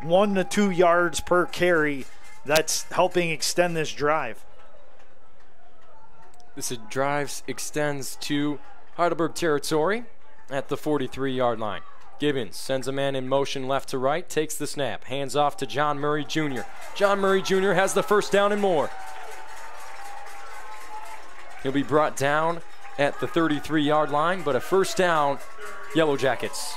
one to two yards per carry. That's helping extend this drive. This drive extends to Heidelberg territory at the 43 yard line. Gibbons sends a man in motion left to right, takes the snap, hands off to John Murray Jr. John Murray Jr. has the first down and more. He'll be brought down at the 33 yard line, but a first down, Yellow Jackets.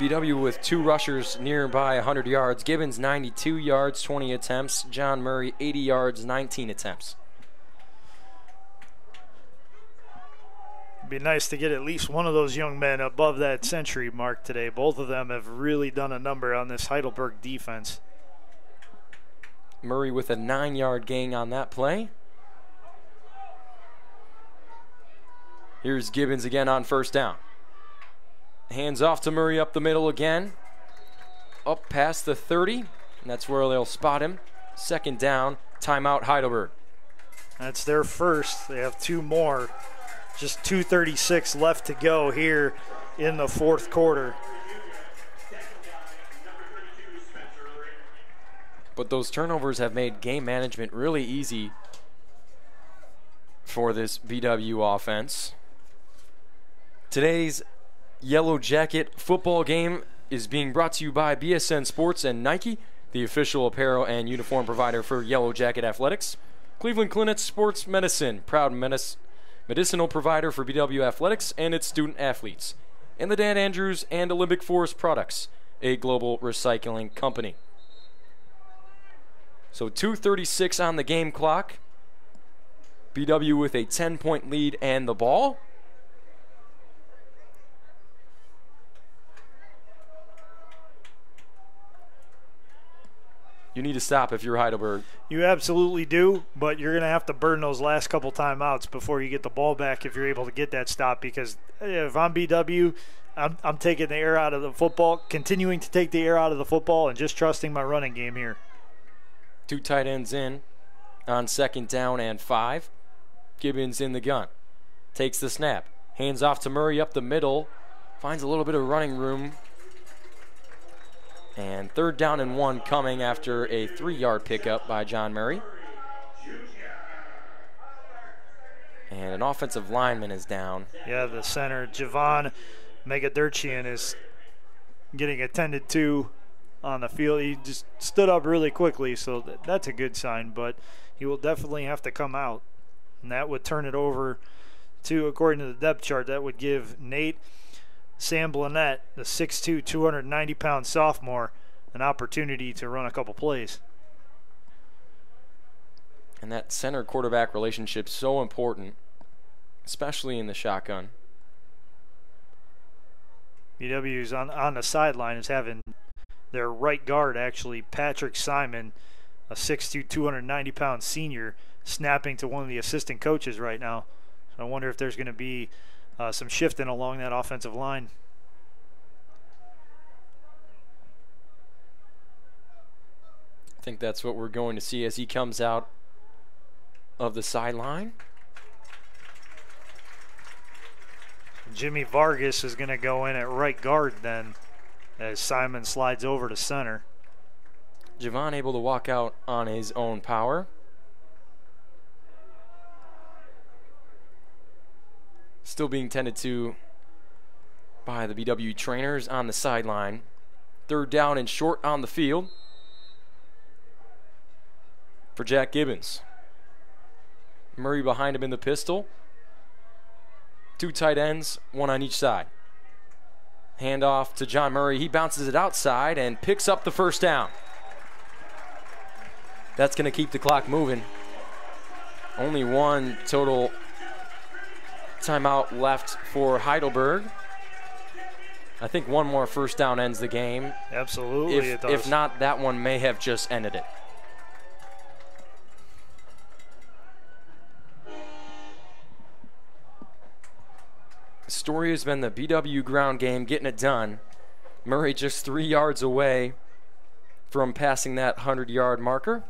BW with two rushers nearby 100 yards. Gibbons 92 yards, 20 attempts. John Murray 80 yards, 19 attempts. Be nice to get at least one of those young men above that century mark today. Both of them have really done a number on this Heidelberg defense. Murray with a nine yard gain on that play. Here's Gibbons again on first down. Hands off to Murray up the middle again. Up past the 30, and that's where they'll spot him. Second down, timeout Heidelberg. That's their first. They have two more just 236 left to go here in the fourth quarter. But those turnovers have made game management really easy for this BW offense. Today's Yellow Jacket football game is being brought to you by BSN Sports and Nike, the official apparel and uniform provider for Yellow Jacket Athletics. Cleveland Clinic Sports Medicine, proud medic- medicinal provider for BW Athletics and its student athletes. And the Dan Andrews and Olympic Forest Products, a global recycling company. So 236 on the game clock. BW with a 10 point lead and the ball. You need to stop if you're Heidelberg. You absolutely do, but you're going to have to burn those last couple timeouts before you get the ball back if you're able to get that stop. Because if I'm BW, I'm, I'm taking the air out of the football, continuing to take the air out of the football, and just trusting my running game here. Two tight ends in on second down and five. Gibbons in the gun. Takes the snap. Hands off to Murray up the middle. Finds a little bit of running room and third down and one coming after a three yard pickup by John Murray. And an offensive lineman is down. Yeah, the center, Javon Megadurchian, is getting attended to on the field. He just stood up really quickly, so that's a good sign, but he will definitely have to come out. And that would turn it over to, according to the depth chart, that would give Nate Sam Blanett, the 6'2", 290 pound sophomore, an opportunity to run a couple plays. And that center quarterback relationship so important, especially in the shotgun. BW's on on the sideline is having their right guard actually Patrick Simon, a 6'2", 290 pound senior, snapping to one of the assistant coaches right now. So I wonder if there's going to be uh, some shifting along that offensive line. I think that's what we're going to see as he comes out of the sideline. Jimmy Vargas is going to go in at right guard then as Simon slides over to center. Javon able to walk out on his own power. Still being tended to by the BW trainers on the sideline. Third down and short on the field for Jack Gibbons. Murray behind him in the pistol. Two tight ends, one on each side. Hand off to John Murray. He bounces it outside and picks up the first down. That's going to keep the clock moving. Only one total timeout left for Heidelberg. I think one more first down ends the game. Absolutely, if, if not, that one may have just ended it. The story has been the BW ground game getting it done. Murray just three yards away from passing that 100 yard marker.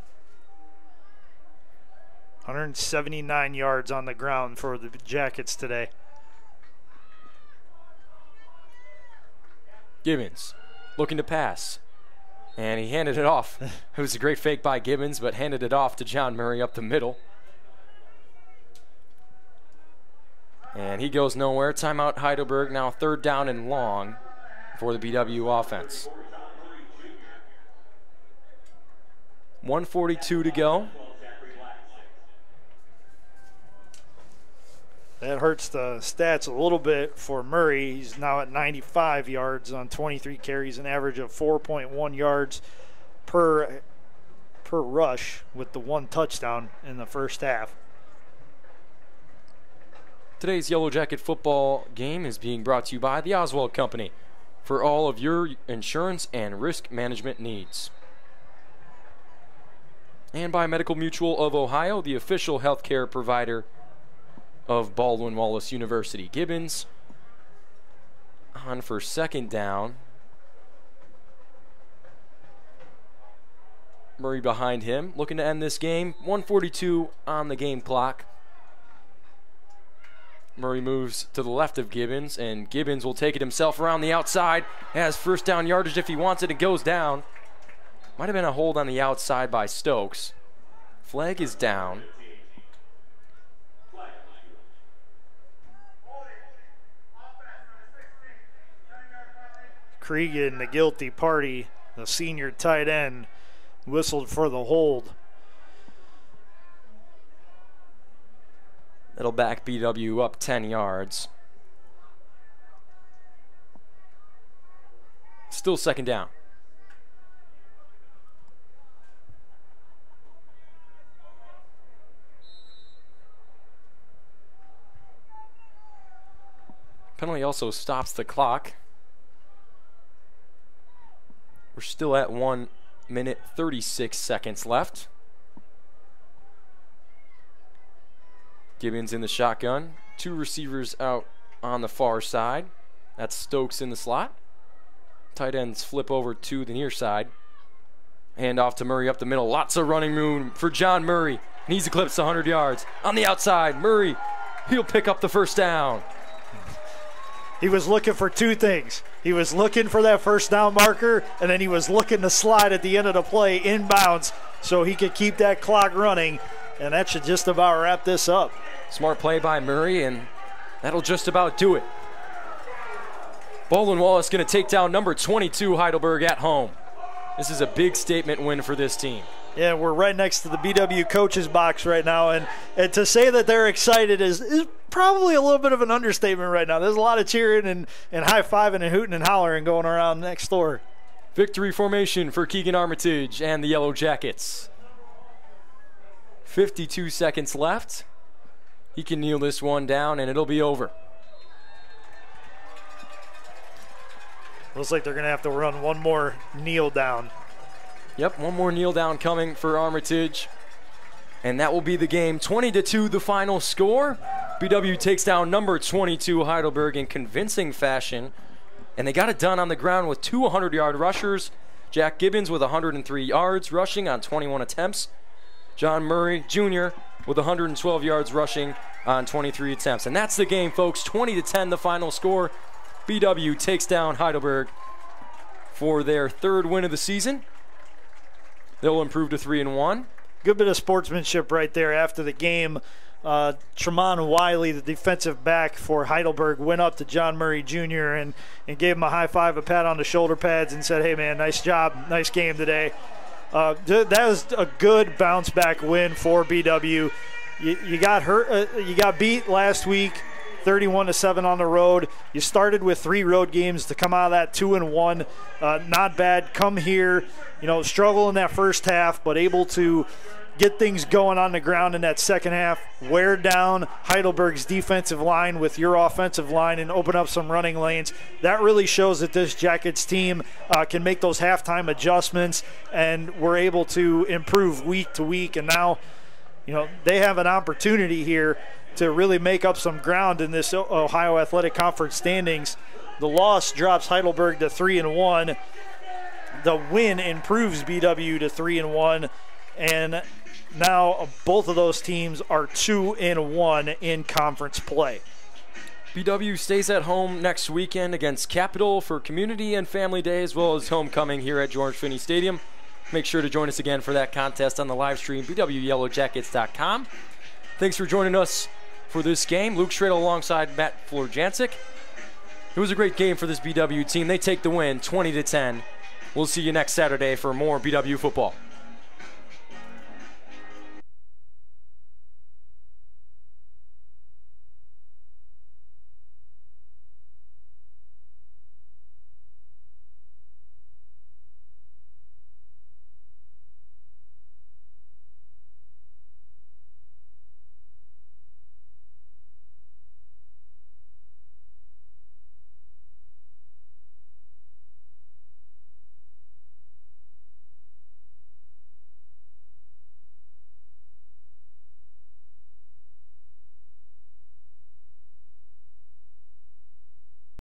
179 yards on the ground for the Jackets today. Gibbons looking to pass. And he handed it off. it was a great fake by Gibbons, but handed it off to John Murray up the middle. And he goes nowhere. Timeout Heidelberg, now third down and long for the BW offense. 142 to go. That hurts the stats a little bit for Murray. He's now at 95 yards on 23 carries, an average of 4.1 yards per per rush with the one touchdown in the first half. Today's Yellow Jacket football game is being brought to you by the Oswald Company for all of your insurance and risk management needs. And by Medical Mutual of Ohio, the official healthcare provider of Baldwin Wallace University. Gibbons on for second down. Murray behind him, looking to end this game. 142 on the game clock. Murray moves to the left of Gibbons, and Gibbons will take it himself around the outside. Has first down yardage if he wants it. It goes down. Might have been a hold on the outside by Stokes. Flag is down. Cregan, the guilty party, the senior tight end, whistled for the hold. That'll back BW up 10 yards. Still second down. Penalty also stops the clock. We're still at 1 minute 36 seconds left. Gibbons in the shotgun. Two receivers out on the far side. That's Stokes in the slot. Tight ends flip over to the near side. Hand off to Murray up the middle. Lots of running room for John Murray. And he's eclipsed 100 yards. On the outside, Murray, he'll pick up the first down. He was looking for two things. He was looking for that first down marker, and then he was looking to slide at the end of the play inbounds so he could keep that clock running. And that should just about wrap this up. Smart play by Murray, and that'll just about do it. Baldwin Wallace going to take down number 22 Heidelberg at home. This is a big statement win for this team. Yeah, we're right next to the BW coaches box right now, and, and to say that they're excited is, is probably a little bit of an understatement right now. There's a lot of cheering and, and high fiving and hooting and hollering going around next door. Victory formation for Keegan Armitage and the Yellow Jackets. 52 seconds left. He can kneel this one down and it'll be over. Looks like they're going to have to run one more kneel down. Yep, one more kneel down coming for Armitage. And that will be the game. 20 to 2 the final score. BW takes down number 22 Heidelberg in convincing fashion. And they got it done on the ground with two 100 yard rushers. Jack Gibbons with 103 yards rushing on 21 attempts. John Murray Jr. with 112 yards rushing on 23 attempts. And that's the game, folks. 20 to 10 the final score. BW takes down Heidelberg for their third win of the season. They'll improve to three and one. Good bit of sportsmanship right there after the game. Uh, Tremont Wiley, the defensive back for Heidelberg, went up to John Murray Jr. and, and gave him a high five, a pat on the shoulder pads, and said, "Hey man, nice job, nice game today." Uh, th- that was a good bounce back win for BW. You, you got hurt, uh, you got beat last week 31 to 7 on the road. You started with three road games to come out of that 2 and 1. Uh, not bad. Come here, you know, struggle in that first half, but able to get things going on the ground in that second half, wear down Heidelberg's defensive line with your offensive line and open up some running lanes. That really shows that this Jackets team uh, can make those halftime adjustments and we're able to improve week to week. And now, you know, they have an opportunity here to really make up some ground in this Ohio Athletic Conference standings. The loss drops Heidelberg to three and one. The win improves BW to three and one, and now both of those teams are two and one in conference play. BW stays at home next weekend against Capital for Community and Family Day, as well as homecoming here at George Finnie Stadium. Make sure to join us again for that contest on the live stream, bwyellowjackets.com. Thanks for joining us for this game. Luke Schradel alongside Matt Florjancic. It was a great game for this BW team. They take the win 20 to 10. We'll see you next Saturday for more BW football.